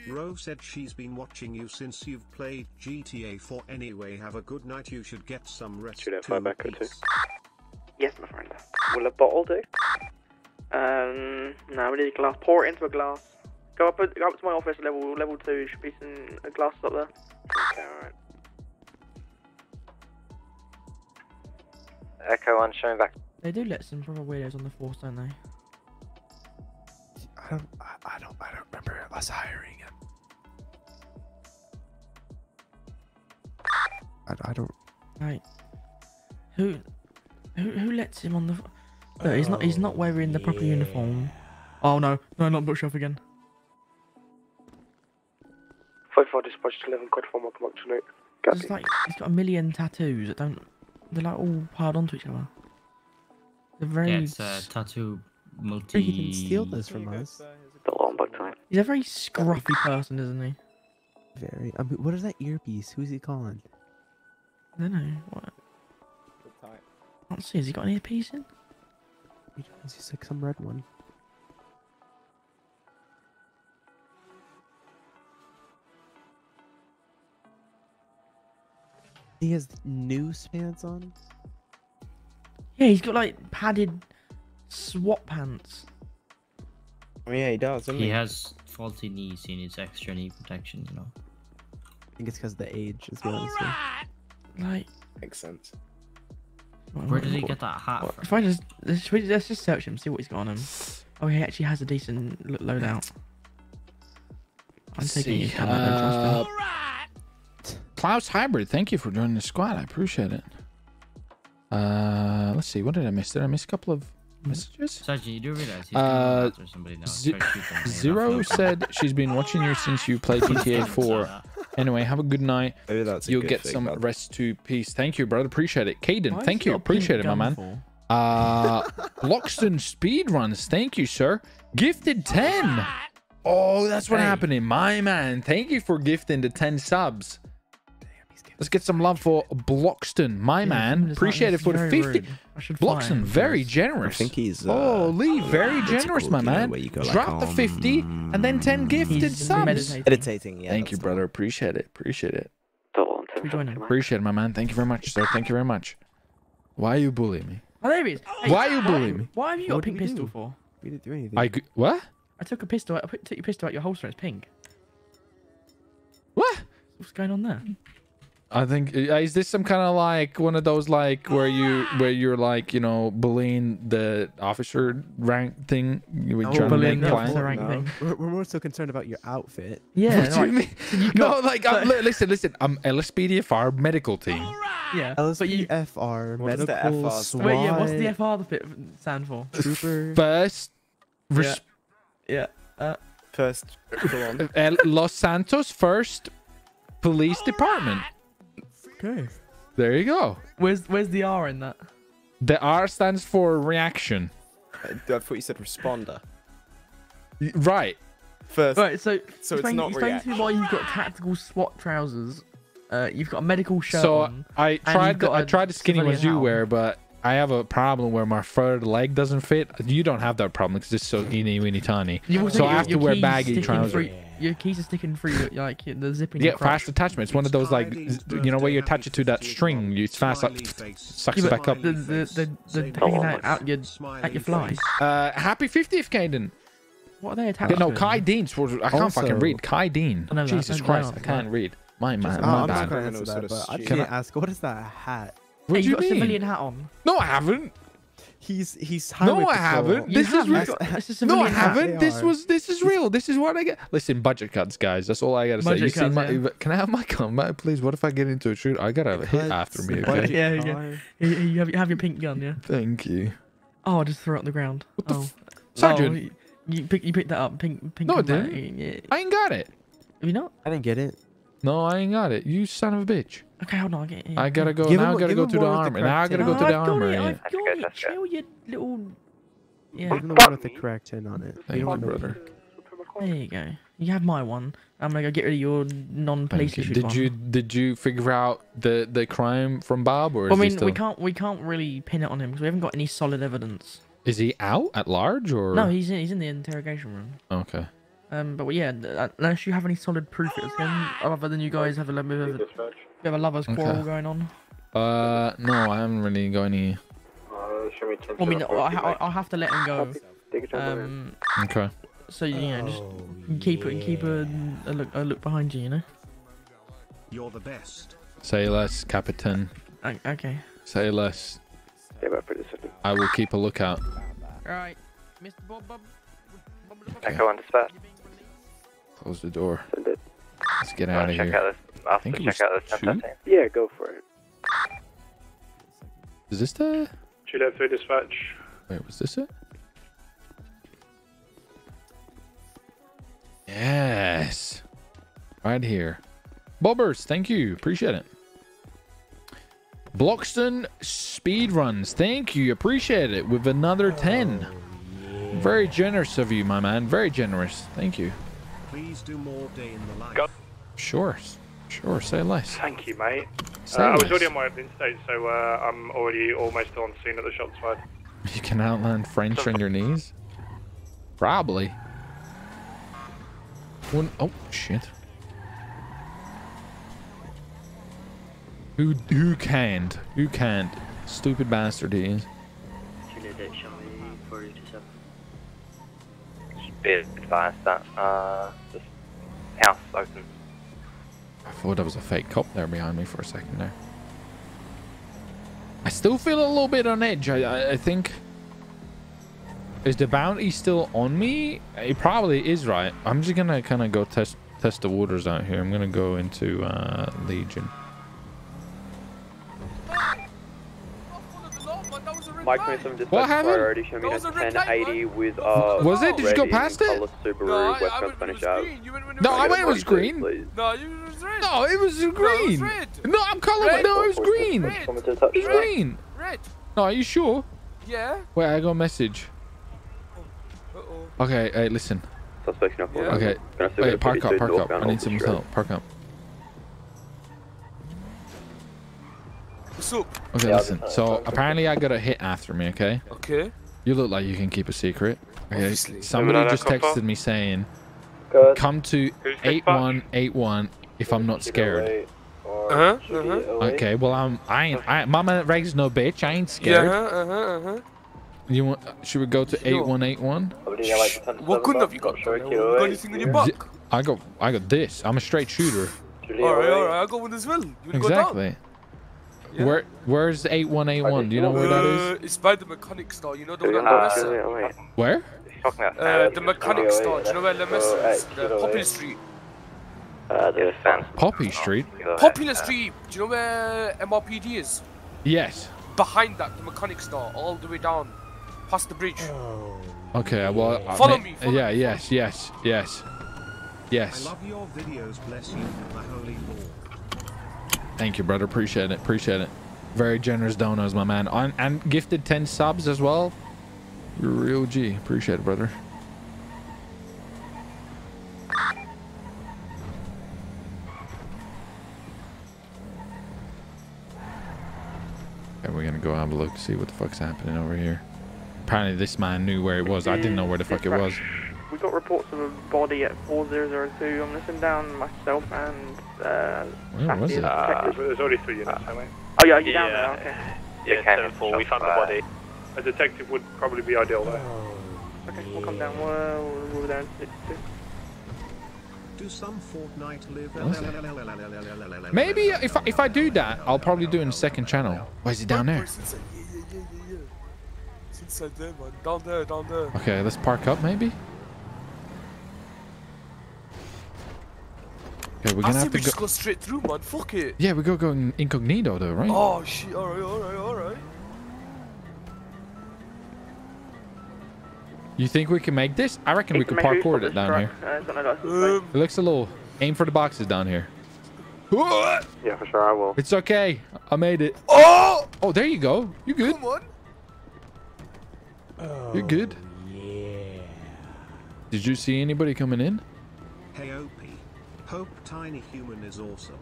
Ro said she's been watching you since you've played GTA 4 anyway. Have a good night. You should get some rest. Should have too. back or two. Yes, my friend. Will a bottle do? Um, no, we need a glass. Pour it into a glass. Go up, go up to my office level, level two. Should be some a glass up there. Okay, alright. Echo 1 showing back. They do let some proper weirdos on the force, don't they? I don't. I, I don't. I don't remember us hiring him. I, I don't. Right. Who, who, who lets him on the? f- No, he's not. He's not oh, wearing the proper uniform. Oh no, no, not bookshelf again. 45 dispatch to 11, code 4, I'll come up tonight. It's like he's got a million tattoos that don't. They're like all piled onto each other. They're very. Yeah, it's a tattoo multi. He didn't steal this from us. The long bug time. He's a very scruffy person, isn't he? Very. I mean, what is that earpiece? Who's he calling? I don't know. What? I can't see. Has he got any earpiece in? He does. He's like some red one. He has noose pants on. Yeah, he's got like padded SWAT pants. Oh, yeah, he does, He he? has faulty knees. He needs extra knee protection. You know. I think it's because of the age as well. so- Like, Makes sense. Where did he get that hat from? if I just let's, we- let's just search him, see what he's got on him. Oh, he actually has a decent lo- loadout. I'm Let's taking see. you. I'm not trust him. Uh, Klaus Hybrid, thank you for joining the squad. I appreciate it. Uh, let's see. What did I miss? Did I miss a couple of messages? Sergeant, you do realize he's Uh, after somebody now. Ze- Try to shoot them (laughs) in the Zero said she's been watching you since you played (laughs) GTA 4. Anyway, have a good night. Maybe that's You'll good get thing, some bud. rest to peace. Thank you, brother. Appreciate it. Why Caden, thank you. got a pink Appreciate it, my man. for? Uh, Bloxton speedruns. Thank you, sir. Gifted 10. Oh, that's what Hey. happened. My man. Thank you for gifting the 10 subs. Let's get some love for Bloxton, my Yeah, man. Appreciate it for the 50. very rude. I should fire Bloxton, very generous. I think he's, uh, oh, Lee, very it's generous, called, my man. where you go, like, Drop the 50 and then 10 gifted He's subs. meditating. Meditating, yeah. Thank you, brother. Appreciate it. Appreciate it. We join him. Appreciate it, my man. Thank you very much, sir. Thank you very much. Why are you bullying me? Oh, there he is. Hey, Why you bullying me? Why have you got a What did pink pistol do? for? We didn't do anything. I g- what? I took a pistol. I put, took your pistol out your holster. It's pink. What? What's going on there? I think uh, is this some kind of like one of those like where you where you're like you know bullying the officer rank thing you were trying to bullying the officer rank no. thing. We're, we're more so concerned about your outfit. Yeah. What do you right. mean? (laughs) So you No, like so- I'm, (laughs) listen, listen. I'm LSPDFR medical team. yeah. But you. LSPFR, the medical, FR SWAT, Wait, yeah. What's the FR the bit stand for? trooper. First, res- Yeah. Uh, First, go on. (laughs) El- Los Santos First Police Department. Okay. There you go. where's Where's the R in that? The R stands for reaction. I thought you said responder. Right. First, Right. So. so it's explain, not explain to me why you've got tactical SWAT trousers. Uh, you've got a medical shirt So on. I tried the, got I a tried the skinny civilian ones you wear, but I have a problem where my third leg doesn't fit. You don't have that problem because it's so teeny weeny tiny. You also So get I have to wear keys baggy trousers. through- Your keys are sticking through (laughs) your, like the zip in Yeah, fast attachment. It's one of those like you know where you attach it to that string. You fast like sucks Yeah, it back up. The the the, the hanging out, out your out your fly. Uh, happy 50th, Caden. What are they attached Yeah, no. Kai Dean. I can't Also- fucking read. Kai Dean. I know Jesus Christ, I can't read. My man, Oh, my I'm bad. gonna Criminal answer sort that, I shit. didn't ask. What is that hat? What Hey, do you you got a mean? civilian hat on. No, I haven't. He's he's No, I patrol. haven't. You This have, is real. got- it's No, I haven't. This are. was this is real. This is what I get. Listen, budget cuts, guys. That's all I gotta say. Budget You see cuts, my? yeah. Can I have my combat, please? What if I get into a shoot? I gotta have a hit after me. Okay. Yeah, yeah. car. You, you have, you have your pink gun, yeah. Thank you. Oh, I just threw it on the ground. What the oh. f- Sergeant? Oh, you, you, pick, you picked that up. Pink, pink. No, I didn't. Yeah. I ain't got it. Have you not? I didn't get it. No, I ain't got it. You son of a bitch. Okay, hold on. I'll get. I gotta go Give now. I gotta go to the one the armor. Now I gotta go to the I've got armor. it. yeah. I've got good, it. that's good. Chill, you little. Yeah. Give him the one with the correct tin on it. Thank you, don't brother. There you go. You have my one. I'm gonna go get rid of your non-police Thank you. issued Did one. you did you figure out the the crime from Bob or is Well, I he mean, still we can't we can't really pin it on him because we haven't got any solid evidence. is he out at large or No, he's in he's in the interrogation room. okay? Um, but yeah, uh, unless you have any solid proof it's him, other than you guys have a little bit of a, bit of a lovers Okay. quarrel going on. Uh, no, I haven't really got any. Uh, show me 10 I mean, to I, the I, I'll have to let him go. Take your time, man. Um, Okay. so you know, just Oh, keep it, keep a, a look, a look behind you. You know. You're the best. Say less, Capitan. O- Okay. Say less. Yeah, about for the. I will keep a lookout. All right, Mr. Bob. Bob. Echo on dispatch. Close the door. Send it. Let's get out of here. out this. I'll think it check was out this two? Yeah, go for it. Is this the? Juliet 3 dispatch. Wait, was this it? Yes. Right here. Bobbers, thank you. Appreciate it. Bloxton speed runs. Thank you. Appreciate it. With another 10. Very generous of you, my man. Very generous. Thank you. Please do more day in the life. Got- Sure. Sure. Say less. Thank you, mate. Say Uh, I was already on my opening stage, so uh, I'm already almost on scene at the shop side. You can outline French on your knees? Probably. One, oh, shit. Who who can't? Who can't? Stupid bastard he is. Be advised that uh, this house open. I thought there was a fake cop there behind me for a second there. I still feel a little bit on edge. I, I, I think. Is the bounty still on me? It probably is, right? I'm just gonna kind of go test test the waters out here. I'm gonna go into uh, Legion. Mike 27 dispatch What happened? priority, show me a 1080 with uh Was it? Did you go past it? colour Subaru, West Coast Spanish Ave. No, I went it was green. Please. No, it was green. No, I'm colorblind. No, it was green. It was green. No, are you sure? Yeah. Wait, I got a message. Uh-oh. Okay, hey, listen. Suspect not Yeah. Okay. Gonna Wait, park up, park up. I need some help. Park up. What's up? Okay, Yeah, listen. So apparently I got a hit after me, okay? Okay. You look like you can keep a secret. Okay. Obviously. Somebody Banana just copper? texted me saying, Good. come to Who's dispatch? 8181 if I'm not scared. Uh-huh, uh-huh. Okay, well I'm I ain't I Mama raised no bitch. I ain't scared. Yeah, scared. uh-huh, uh-huh. You want should we go to 8181? What gun have you got? down? You got anything in your back? I got I got this. I'm a straight shooter. Alright, alright, I got one as well. You wanna go down? Exactly. Where where's 8181? Do you know where that is? Uh, it's by the mechanic store, you know the one at Uh, La Mesa? Where? Uh, the mechanic store, do you know where La Mesa is? The Popular Street. Uh, the fence. Poppy Street? Popular Street, do you know where MRPD is? Yes. Behind that, the mechanic store, all the way down, past the bridge. Okay, well uh, Follow ma- me, follow yeah, yes, yes, yes. Yes. I love your videos. Bless you, the holy Lord. Thank you, brother. Appreciate it. Appreciate it. Very generous donors, my man. And, and gifted 10 subs as well. You're real G. Appreciate it, brother. Okay, we're gonna go have a look, to see what the fuck's happening over here. Apparently this man knew where it was. I didn't know where the fuck it was. We got reports of a body at 4002. I'm listening down myself and uh. Where was it? as detective. There's already three units, haven't we? Oh yeah, you're down there. Okay. Yeah, 7-4, we found the body. A detective would probably be ideal there. Okay, we'll come down. We'll, we'll down to Do some Fortnite live? (laughs) Maybe if I, if I do that, I'll probably do it in the second channel. Why is it down there? It's inside, yeah, yeah, yeah, yeah, yeah. It's inside. Down there, down there. Okay, let's park up maybe. Okay, we're I gonna say have we to just go. go straight through, man. Fuck it. Yeah, we go go in- incognito though, right? Oh shit! All right, all right, all right. You think we can make this? I reckon we can Make parkour it down this here. truck. It's got no license plate. Um, it looks a little. Aim for the boxes down here. Yeah, for sure, I will. It's okay. I made it. Oh! Oh, there you go. You good? Come on. You're good. Oh, yeah. Did you see anybody coming in? Hey OP. Hope Tiny Human is awesome.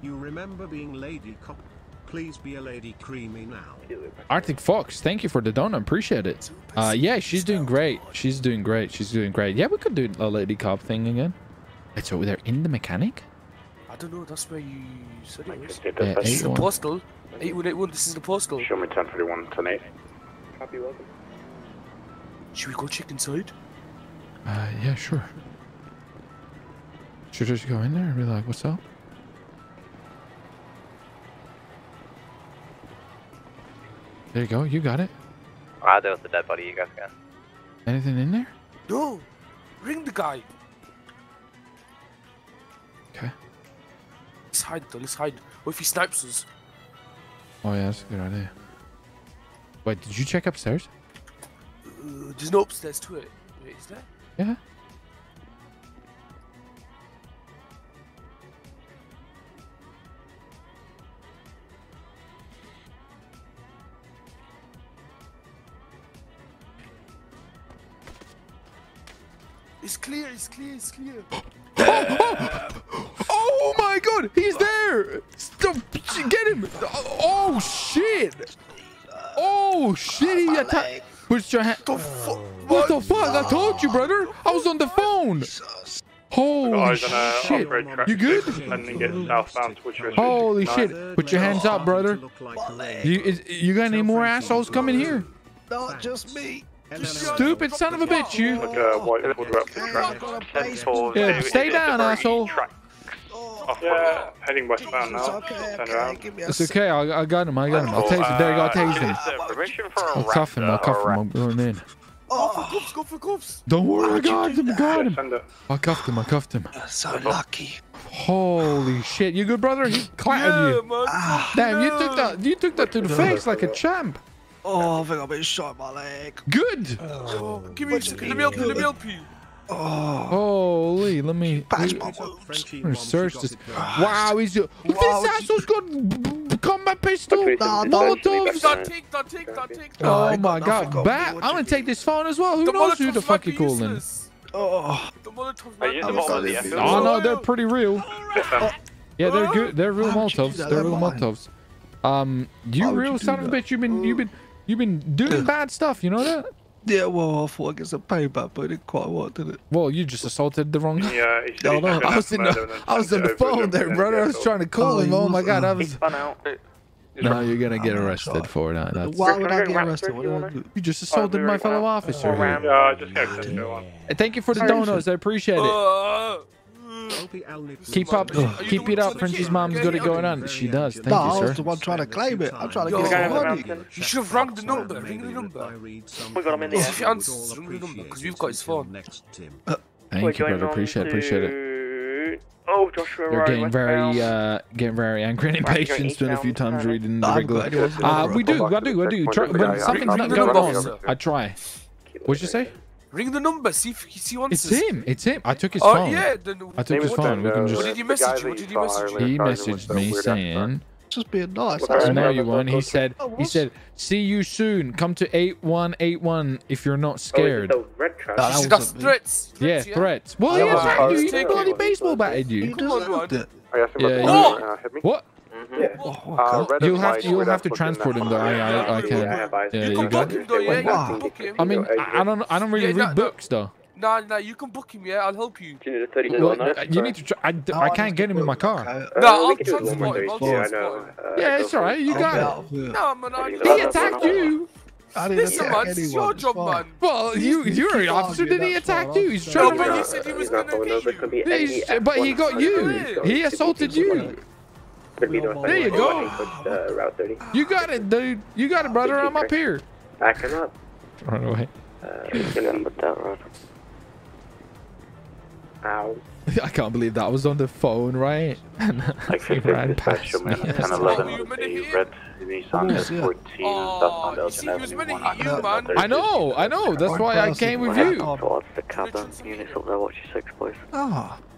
You remember being Lady Cop? Please be a Lady Creamy now. Arctic Fox, thank you for the donut. Appreciate it. Uh, yeah, she's doing great. She's doing great. She's doing great. Yeah, we could do a lady cop thing again. Wait, so they're in the mechanic? I don't know. That's where you said it was. Yeah, this is the postal. 8181. This is the postal. Show me 1031, 10 Happy welcome. Should we go check inside? Uh, yeah, sure. Should I just go in there and be like, what's up? There you go. You got it. I'll deal with the dead body, you guys can. Anything in there? No. Ring the guy. Okay. Let's hide though. Let's hide. What if he snipes us? Oh, yeah, that's a good idea. Wait, did you check upstairs? Uh, there's no upstairs to it. Wait, is there? Yeah. It's clear. It's clear. It's clear. (gasps) Oh my god, he's there! Stop, get him! Oh shit! Oh shit, he attacked. Put your hand. What the fuck? I told you, brother. I was on the phone. Holy Guys shit! You good? And then get southbound towards your Holy shit! Put your hands up, brother. You is, you got any more assholes coming here? Not just me. Stupid son of a bitch, you. Like a white border up the track. Yeah, stay down, asshole. Yeah, heading westbound now. Turn around. It's okay. I, I got him. I got him. I'll tase him. There you go. I tased him. uh, permission for a I'll cuff him. I'll raptor cuff him. a I'm going in. Oh, for cuffs. Go for cuffs. Don't worry. I got him. I got him. I cuffed him. I cuffed him. So lucky. Holy shit! You good, brother? He clattered Yeah, you. man. Damn, you took that. You took that to the face like a champ. Oh, I think I've been shot in my leg. Good. Oh, give me a second. Let me help you. Let me help you. Oh, Holy, let me. patch my wounds. I'm gonna search this. Wow, he's. Wow, This asshole's got b- b- come my pistol. Don't Molotovs. take, don't take, don't take. Oh my god, bat! I'm gonna take this phone as well. Who knows who the fuck might you be calling? Oh. The Molotovs Are you the bottom of the Oh no, they're pretty real. Yeah, they're good. They're real Why would you do Molotovs. They're They're real mine. Molotovs. Um, you would real son of a bitch. You've been, you've been, you've been doing bad stuff. You know that? Yeah, well, I thought I'd get some payback, but it didn't quite work, did it? Well, you just assaulted the wrong guy. Yeah, he said No, no, I was in the, I was on the phone there, brother. I was trying to call Oh, him. Oh my god, I uh, was. No, you're gonna get Oh, arrested sorry. for that. That's, Why would I get arrested? What you I do? you just assaulted my fellow officer. Or Ram. Yeah, just go to go on. Thank you for the donuts. I appreciate it. Keep up, Are keep it up. for the Frenchie's mom's Yeah, got it going on. She does. Thank No, I was the one trying to claim it. I'm trying to Go get down some the money. You should have rung the number. Ring the number. We got him in the If air. he answers, ring the number because we've got his phone. We're Thank you, brother. Appreciate it. Appreciate it. Oh, Joshua They're getting very, uh, getting very angry and Right, impatient. going Spent a few times reading the I've regular. Uh, we do, I do, I do. Try, when something's not going on, I try. What'd you say? Ring the number. See if he see It's answers. him. It's him. I took his Oh phone. yeah. Then I took his phone. We can What just. did he message you? What did he message you? He messaged me saying. Just being nice. I know it. you won. He said, he said, see you soon. Come to 8181 if you're not scared. Oh, red. That She got threats. Yeah, Threats, threats. Well, That he was attacked a- you. He Take bloody baseball batted You you. Come on, deserved man. it. Yeah, Oh! Uh, hit me. What? Yeah. Oh, Uh, You'll have to, you'll have to transport him though. I, I, I can. Yeah, I. Yeah, You you can got book him though, yeah. You can book him. I mean, I, I don't, I don't really Yeah, read no. books though. No, no, You can book him. Yeah, I'll help you. You need Well, on you need to. Try, I, d- No, I I can't get him in my car. Okay. Uh, Nah, I'll could do it one more transport him. I'll 32, transport him. Uh, Yeah, it's alright. You got get it. out of here. Nah, man. I He attacked you. I didn't Listen, man. This is your anyone, job, it's fine. man. Well, you, you're an officer. Did he attack you. He's sorry. trying No, to. but he said he was He's not gonna get over. It's be He's- but he got you. He assaulted you. Could be north There you go. Towards, uh, Route 30. You got it, dude. You got it, brother. I'm up here. Back him up. Run away. Uh, he's that road. Ow. (laughs) I can't believe that was on the phone, right? (laughs) And he ran past me. (laughs) Oh, you meant to? Red Nissan S14 Oh, you see, he was meant to hit you, man. I know, I know. That's why I came with you. Towards the cabin. Units up there, watch your six, please. Ah, Not to give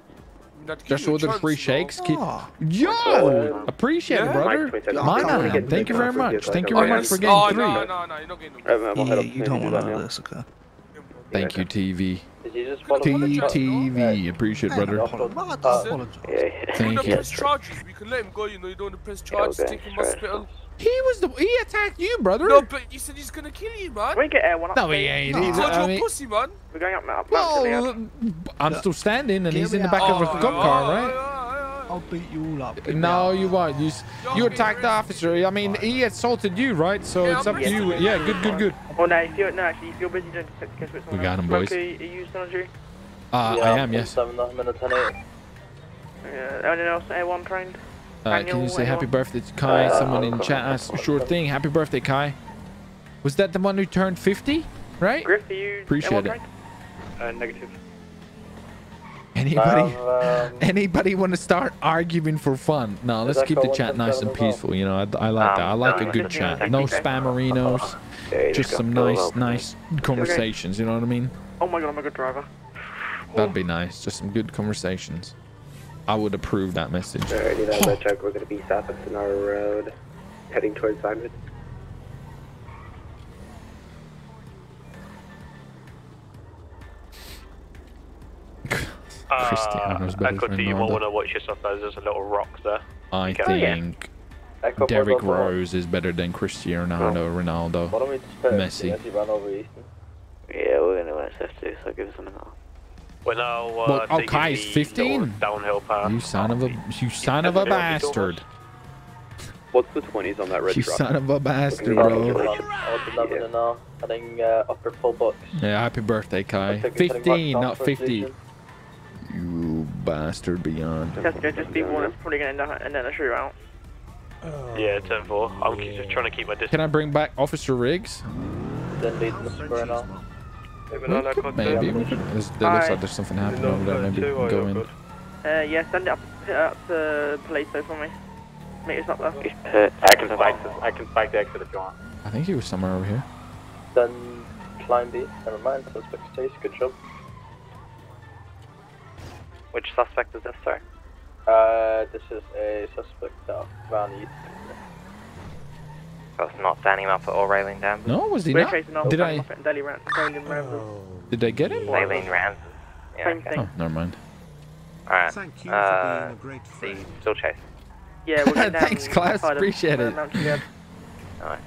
Just you a ordered free shakes. Keep... ah. Yo! Appreciate it, Yeah? brother. Mike, Mana, thank you very much. Thank you very much for Oh, getting no, three. no, no, you're not getting no. I'll head Yeah, you to don't want do none of this, okay? Thank you, TV. Did you just follow me? TTV. Appreciate it, brother. What? Apologize. now. Yeah, yeah. You Thank don't you. press charges. We can let him go. You know, you don't want to press charges. okay, Take him straight. hospital. He was the. He attacked you, brother. No, but he said he's gonna kill you, man. We get air one up. No, he ain't. He He's, told you I a mean, pussy, man. We're going up now. up to the air. well, I'm still standing, and he's in the back out. of a Oh, cop car, oh, right? oh, oh, oh, I'll beat you all up. No, out. you won't. You, you attacked the officer. I mean, he assaulted you, right? So Yeah, it's up to you. arrested. Yeah, good, good, good. Oh no, if you're no, actually, if you're busy doing sex case with We got else. him, boys. Smokey, are you still on duty? Uh, Yeah, I am, yes. Seven, I'm in a 10 Yeah. Anyone else? Air one trained? Uh, can you say happy birthday to Kai? Uh, Someone in chat asked, sure thing. Happy birthday, Kai. Was that the one who turned 50? Right? Griff, you? Appreciate it. Uh, negative. Anybody? Um, (laughs) Anybody want to start arguing for fun? No, let's keep the chat nice and peaceful. You know, I, I like that. I like a good chat. No spammerinos. Yeah, Just some nice, well. nice conversations. You know what I mean? Oh my god, I'm a good driver. That'd be nice. Just some good conversations. I would approve that message. Alrighty, that red truck. We're going to be south of Senora Road, heading towards Simon. Cristiano's Uh, better Echo than T, you won't want to watch yourself as there's a little rock there. I Okay. think Echo Derrick Four Rose is better than Cristiano Ronaldo. Why don't we just put Messi. Messi ran over Easton? Yeah, we're gonna SF2, so give us a minute. We're now uh, Well, oh, taking Kai's 15? downhill path. You son of a, you son of a bastard. What's the 20s on that red You son of a bastard, Bro. bro. Out 11 and now, heading uh, upper full box. Yeah, happy birthday, Kai. Looks like he's heading back 15, not 50. You bastard beyond. Jessica, just be warned, it's probably going to end up and then a shootout. Yeah, 10 4. I'm just trying to keep my distance. Can I bring back Officer Riggs? Then leading the square now. We could, maybe. We could. There's, there looks like there's something happening over there. Maybe we can go in. Uh, yeah, send it up, hit it up to police though for me. Make us up there. I can spike the, I can spike the exit if you want. I think he was somewhere over here. Then climb B. Never mind. Suspect stays. Good job. Which suspect is this, sir? Uh, this is a suspect that ran east. So it's not standing up or all Raylene Danvers? No, was he We're not? chasing after Did I? up at Daily Ram- Daily Rambles. Did I get him? Raylene Ramses. Yeah, Same okay. thing. Oh, never mind. Alright. Thank you for uh, being a great see, still chasing. Yeah, we're going (laughs) down Thanks, class. Appreciate it. Mount Nice. (laughs)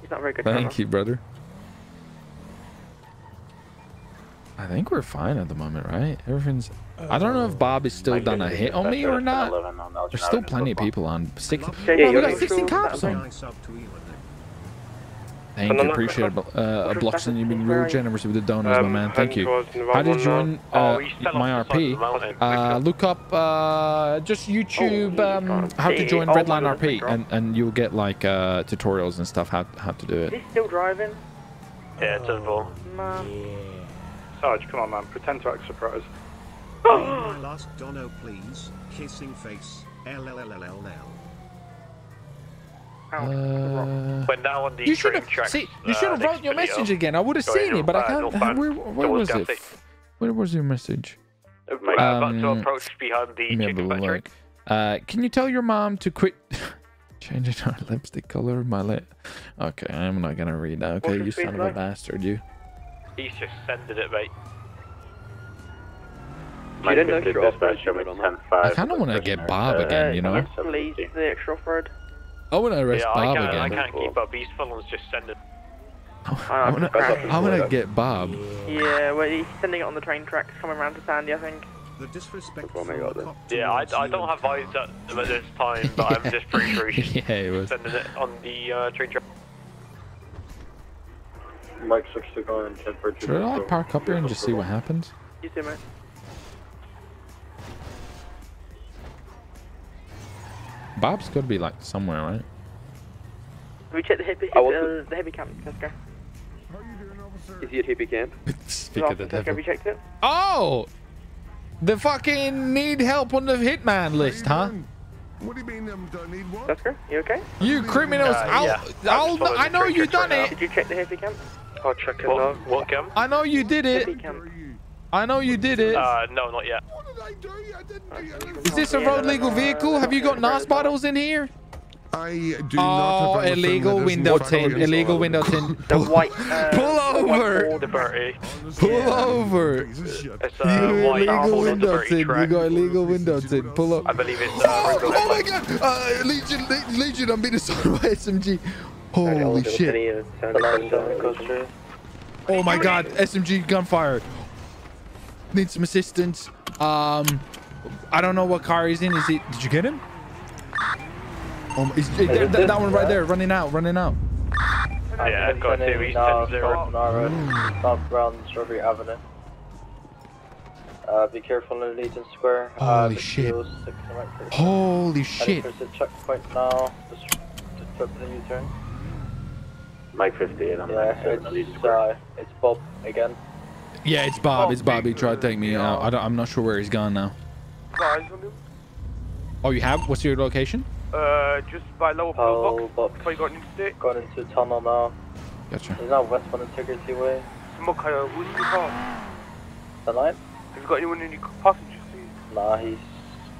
He's not very good. Thank you, brother. I think we're fine at the moment, right? Everything's. I don't know if Bob is still done a hit on me or not. There's still plenty of people on. Six. Yeah, Oh, we you're got 16 sure cops on. Nice up to Elon. Thank you, appreciate it. Uh, Bloxon, you've been real generous with the donors, my man. Thank you. How to join uh, my RP? Uh, look up uh, just YouTube um, how to join Redline RP, and and you'll get like uh, tutorials and stuff how how to do Is it. he still driving? Yeah, ten four. Man. Sarge, come on, man. Pretend to act surprised. My (laughs) last Dono, please. Kissing face. LLLLL. Uh, We're now on the you should train have see. You should have uh, wrote your next to message again. I would have seen it, but I uh, can't. northbound Where, where was it? Where was your message? Uh, about to Um, approach behind the Let me have a chicken factory. Uh, can you tell your mom to quit (laughs) changing her (laughs) lipstick color? Of my lip. Okay, I'm not gonna read that. Okay, you speed son of a bastard, you. He's just sending it, mate. You didn't extra off-road on that. I kind of want to get Bob again, you know. Please, the extra off-road. I want to arrest yeah, Bob can't, I can't keep up. These felons just send it. I want to. I want to get Bob. Yeah, well, he's sending it on the train tracks coming around to Sandy, I think. The disrespect Oh my god. Yeah, I, I don't have eyes at at this time, but I'm just pretty sure he's (laughs) yeah, it was. sending it on the uh, train track. Mike 6 to go and 10 for Should I park up here and just see what happens? You too, mate. Bob's got to be like somewhere, right? Have we checked the hippie, I want uh, the hippie camp, Tesco? Is he at hippie camp? (laughs) Speak of the Tesco, devil. have you checked it? Oh, the fucking need help on the hitman list, huh? What do you mean, um, don't need what? Tesco, you okay? You criminals! Uh, I'll, yeah. I'll, I'm following I know you done right it. Did you check the hippie camp? I'll check it What, now. what cam? I know you did it. Hippie camp. I know you did it. Uh, no, not yet. Is this a road legal vehicle? Have you got NOS bottles in here? I do Oh, not have illegal window isn't tint. fucking Illegal window tint. The white. (laughs) Uh, Pull over. Liberty. Pull over. It's You uh, white illegal window Liberty tint. You got illegal window tint. Pull up. I believe it's Oh, uh, Ringo oh my god! Uh, Legion, Le- Legion, I'm being assaulted by SMG. Holy shit. Oh my god, SMG gunfire. Need some assistance. Um, I don't know what car he's in. Is he? Did you get him? Oh, my- is, that, that- that one right there, running out, running out. Yeah, I've got two. He's now, 10 0. Nara, South Brown, Strawberry Avenue. Uh, be careful in Legion Square. uh, Holy the shit. 206 in Whitehurst. Holy I shit. There's a checkpoint now. Just, just flip the U-turn. Mike 58, I'm Yeah, it's, uh, it's Bob again. Yeah, it's Bob. It's Bob. He tried to take me out. I don't, I'm not sure where he's gone now. Guys on him. Oh, you have? What's your location? Uh, just by lower Powell pillbox. box. Before you got an stick. Going into a tunnel now. Gotcha. He's now Westbound Integrity Way. Smoke, uh, who's in your car? The line? Have you got anyone in your passenger seat? Nah, he's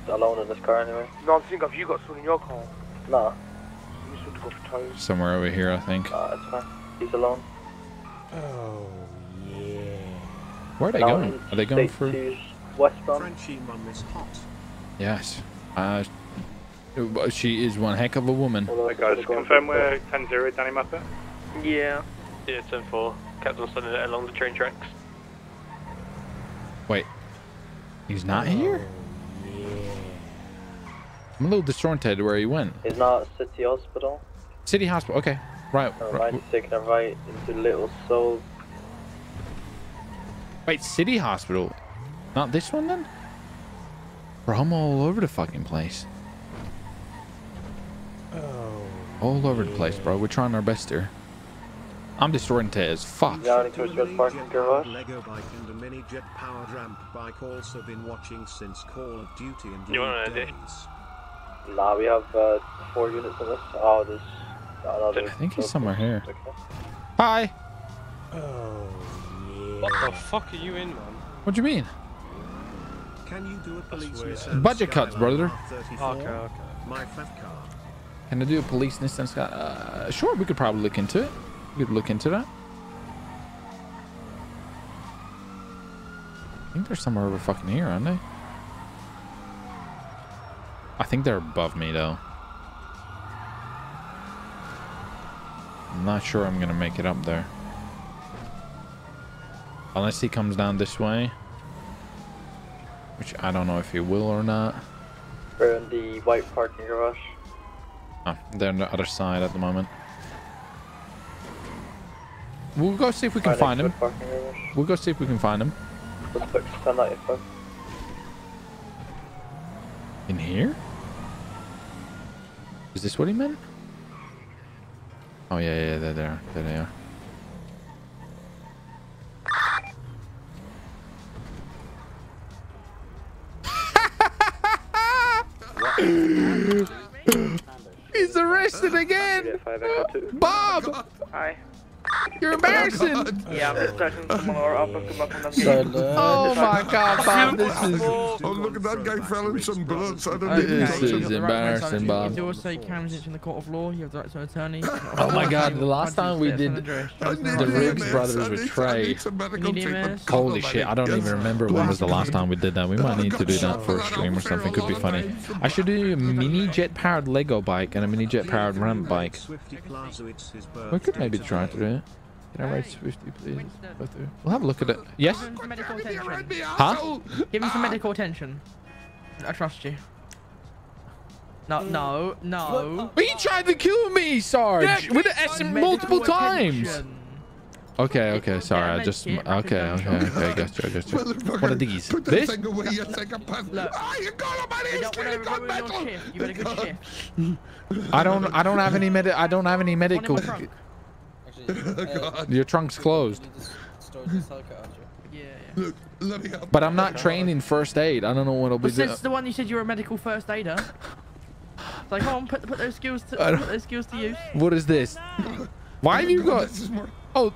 alone in this car anyway. No, I'm thinking have you got someone in your car? Nah, You just want to go for toes. Somewhere over here, I think. nah, it's fine. He's alone. Oh, yeah. Where are they Now going? Are they going state for? Frenchie mum is hot. Yes. Uh, she is one heck of a woman. Hey guys, confirm we're 10 0 Danny Muppet. Yeah. Yeah, 10 4. Captain sending it along the train tracks. Wait. He's not here? I'm a little disoriented where he went. He's not at City Hospital. City Hospital. Okay. Right. Never right. mind, he's taking a right into Little Seoul. Wait, City Hospital. Not this one then? Bro, I'm all over the fucking place. All over the place, bro. We're trying our best here. I'm disoriented as fuck. Down into his red parking garage. Lego bike and a mini jet powered ramp bike also been watching since Call of Duty and You want an ID? days. Nah, we have uh, four units in this. Oh, there's another. I think he's somewhere here. Hi. What the fuck are you in, man? What do you mean? Can you do a police Budget cuts, brother. R34? Okay, okay. My fat car. Can I do a police instance? Uh, sure, we could probably look into it. We could look into that. I think they're somewhere over fucking here, aren't they? I think they're above me, though. I'm not sure I'm gonna make it up there. Unless he comes down this way. Which I don't know if he will or not. We're in the white parking garage. Oh, they're on the other side at the moment. We'll go see if we can find him. to the parking garage. We'll go see if we can find him. Let's fix 1095. In here? Is this what he meant? Oh yeah, yeah, they're there. There they are. He's arrested again! Bob! Hi. You're (laughs) embarrassing! Yeah, I'm just touching someone or I'll look him up and I'm Silent. Oh my god, Bob, this is... Oh, look at that guy fell in some bullets. I don't Okay, even This touch is him. You have the right to embarrassing. Bob. You do also say cameras in the court of law. You have the right to an attorney. (laughs) Oh my god, the last time we did the Riggs brothers with Trey. Holy shit, I don't even remember when was the last time we did that. We might need to do that for a stream or something. Could be funny. I should do a mini jet powered Lego bike and a mini jet powered ramp bike. Swifty Plaza, it's his We could maybe try to do it. Can I ride Swifty, please? Go. We'll have a look at it. Yes? Give him some medical attention. Huh? Give him some medical attention. I trust you. No, no, no. He tried to kill me, Sarge! Yeah, with the give S multiple times! attention. Okay, okay, sorry. I just. Okay, okay, okay. I got you, I got you. What are these? Put This? thing away, you psychopath. Ah, you got him, man. You He's don't getting to gun ruin your metal. You had a good (laughs) shift. I don't. I don't have any med. I don't have any medical. (laughs) my trunk. Your trunk's closed. Look, let me help. But I'm not trained in first aid. I don't know what I'll be But doing. since the one you said you were a medical first aider. It's like, come on, put, put those skills to put those skills to use. What is this? Why have you got? This is more. Oh,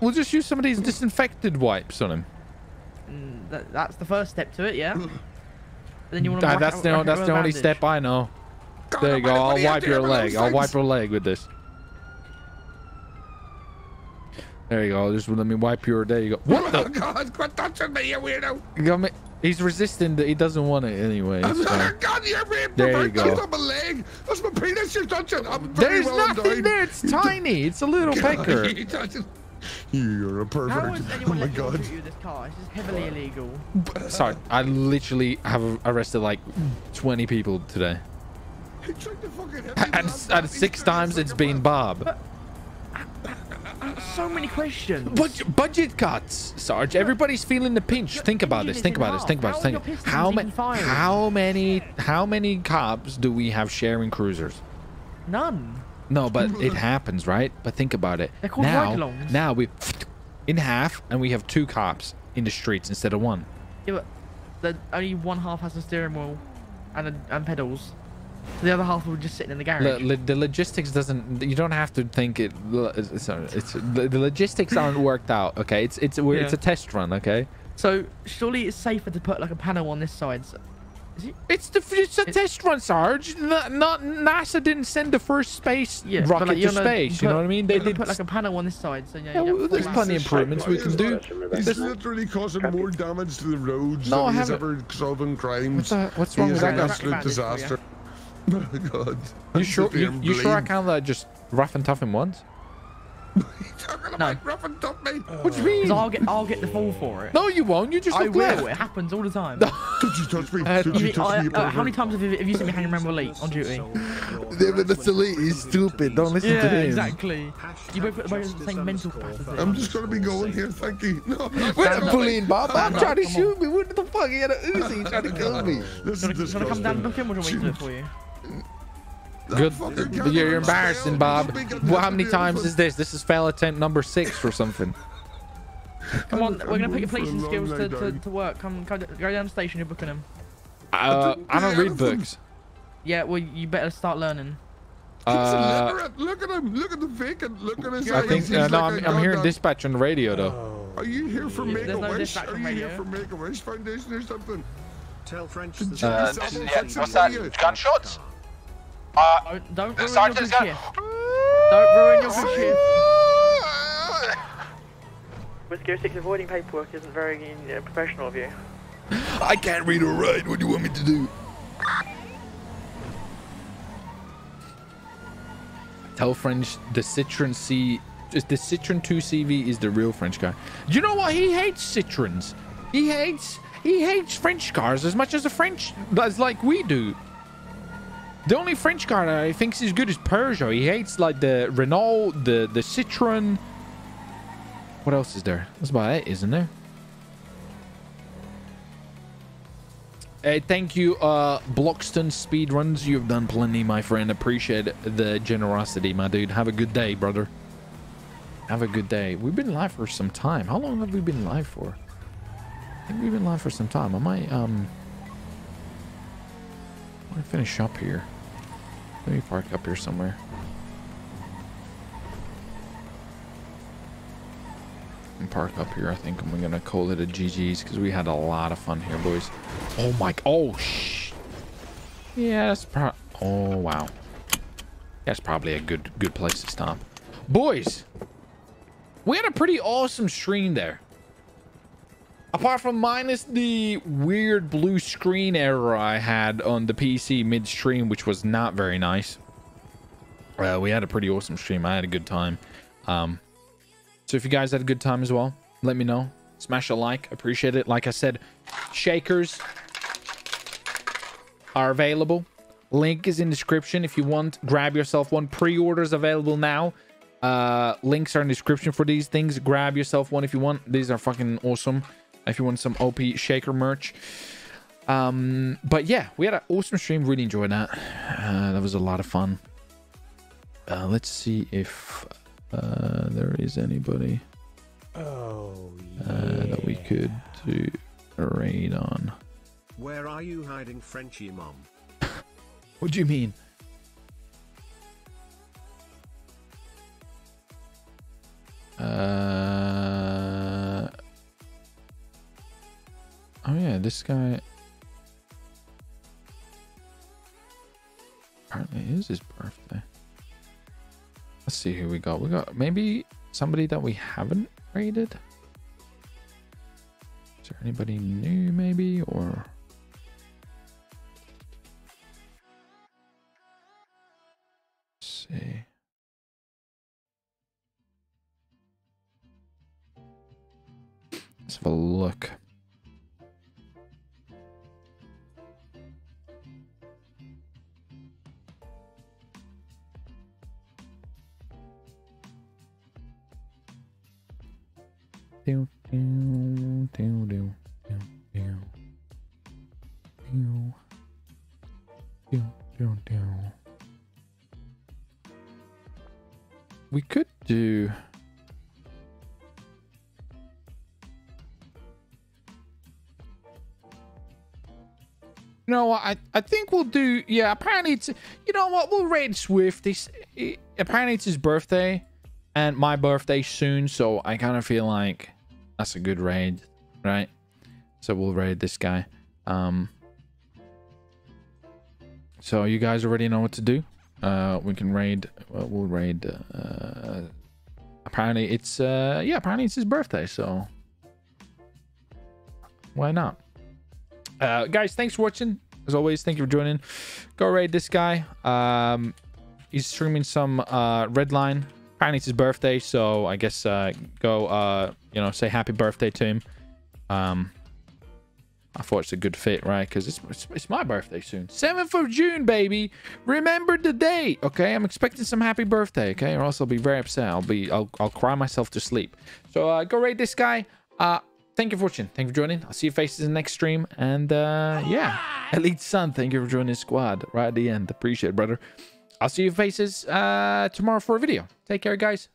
we'll just use some of these disinfected wipes on him. Mm, that, that's the first step to it, yeah. But then you want to. That's the that's the only step I know. There you go. I'll wipe your leg. I'll wipe your leg with this. There you go. Just let me wipe your. There you go. What Oh, the? (laughs) God, quit touching me, you weirdo. You got me- He's resistant. He doesn't want it anyway. I'm so- God, you're There you go. That's not my leg. That's my penis you're touching. I'm There's well nothing endowed. there. It's tiny. It's a little God, pecker. (laughs) you touching- You're a How pervert. has Oh my God. you this car? This is heavily illegal. Sorry, I literally have arrested like 20 people today. He tried to fucking hit me And, and six times it's been Bob. So many questions. Budget, budget cuts, Sarge. Everybody's feeling the pinch. Think about this. Think about this. Think about this. Think. How many? How many? How many cops do we have sharing cruisers? None. No, but it happens, right? But think about it. They're called now, now we in half, and we have two cops in the streets instead of one. Yeah, but the, only one half has a steering wheel and a, and pedals. So the other half will just sitting in the garage. The, lo- the logistics doesn't. You don't have to think it. lo- Sorry, it's the, the logistics aren't (laughs) worked out. Okay, it's it's we're, it's a test run. Okay. So surely it's safer to put like a panel on this side. So, it? It's the it's a test run, Sarge. Not, not NASA didn't send the first space Yeah, rocket like, to you're gonna space. you know what I mean? They did. put like a panel on this side. So yeah, Yeah, well, there's plenty of improvements we can do. He's There's- literally causing more damage to the roads No, than he's ever solving crimes. What the- what's He wrong is with that an absolute Bandage for you. disaster. (laughs) Oh God. You sure? You, you sure I can't like just rough and tough him once? (laughs) Talking No. rough and tough me. What do you mean? 'Cause I'll get I'll get the fall for it. No, you won't. You just I will. left. It happens all the time. Did (laughs) you touch me? Uh, Did You you touch I- me? uh, how many times have you, have you seen me hanging around with late on duty? Yeah, but that's elite. He's stupid. Don't listen Yeah, to him. exactly. You both both have the same mental capacity. I'm just gonna be going here, thank you. No, I'm We're not bullying Bob. I'm I'm trying to shoot me. What the fuck? He had a Uzi trying to kill me. This Do is you want to come down and disgusting. book him, or do you want me to do it for you? Good. You're, you're embarrassing. Bob. He's big enough Well, how many times is this? This is fail attempt number six or something. Come on, we're gonna put your a policing long skills to, to, to work. Come, come, go down the station. You're booking him. Uh, I don't read books. Yeah, well, you better start learning. Uh. Look at him. Look at the vacant. Look at his I eyes. think uh, no. like I'm, a I'm hearing goddamn- dispatch on the radio though. Are you here for Make There's a no Wish? dispatch Are on you here for Make a Wish Foundation or something? Tell French Did the you uh, sell this yeah, what's that? video? Gunshots? Uh, Don't, don't ruin your got. good shift. Don't ruin your good shift. Whiskey 06 avoiding paperwork isn't very uh, professional of you. I can't read or write. What do you want me to do? Tell French the Citroen C, just the Citroen 2 CV is the real French car. Do you know what? He hates Citroens. He hates he hates French cars as much as the French as like we do. The only French car that I think is good is Peugeot. He hates like the Renault, the the Citroen. What else is there? That's about it, isn't there? Hey, thank you, uh, Bloxton Speedruns. You've done plenty, my friend. Appreciate the generosity, my dude. Have a good day, brother. Have a good day. We've been live for some time. How long have we been live for? I think we've been live for some time. I might, um... I might finish up here. Let me park up here somewhere. And park up here, I think. I'm gonna call it a GG's because we had a lot of fun here, boys. Oh my... Oh, shh. Yeah, that's pro... Oh, wow. That's probably a good good place to stop. Boys! We had a pretty awesome stream there. Apart from minus the weird blue screen error I had on the PC mid-stream, which was not very nice. Uh, we had a pretty awesome stream. I had a good time. Um, so if you guys had a good time as well, let me know. Smash a like. Appreciate it. Like I said, shakers are available. Link is in description. If you want, grab yourself one. Pre-orders available now. Uh, links are in description for these things. Grab yourself one if you want. These are fucking awesome. If you want some Opie shaker merch. Um, but yeah, we had an awesome stream. Really enjoyed that. Uh, that was a lot of fun. Uh, let's see if uh, there is anybody Oh, uh, that we could do a raid on. Where are you hiding, Frenchie mom? (laughs) What do you mean? Uh. Oh yeah, this guy. Apparently, is his birthday. Let's see who we got. We got maybe somebody that we haven't raided. Is there anybody new, maybe, or? Let's see. Let's have a look. We could do. You know what? I, I think we'll do. Yeah, apparently it's. You know what? We'll raid Swift. This apparently it's his birthday, and my birthday soon. So I kind of feel like that's a good raid, right? So we'll raid this guy. Um. So you guys already know what to do. Uh, we can raid. Well, we'll raid. Uh, apparently it's. Uh, yeah, apparently it's his birthday. So why not? Uh, guys, thanks for watching. As always, thank you for joining. Go raid this guy. Um, he's streaming some uh, Redline. Apparently it's his birthday, so I guess uh, go, uh, you know, say happy birthday to him. Um, I thought it's a good fit, right? Because it's, it's, it's my birthday soon. 7th of June, baby. Remember the date, okay? I'm expecting some happy birthday, okay? Or else I'll be very upset. I'll be, I'll, I'll cry myself to sleep. So uh, go raid this guy. Uh, thank you for watching. Thank you for joining. I'll see your faces in the next stream. And uh, yeah, Elite Sun, thank you for joining the squad right at the end. Appreciate it, brother. I'll see your faces uh, tomorrow for a video. Take care, guys.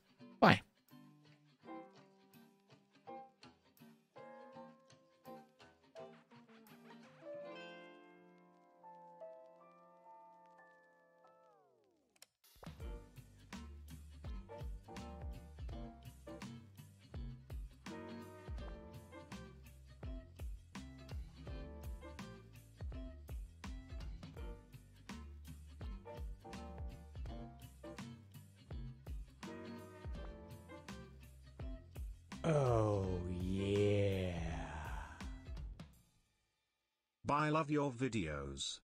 Bye love your videos.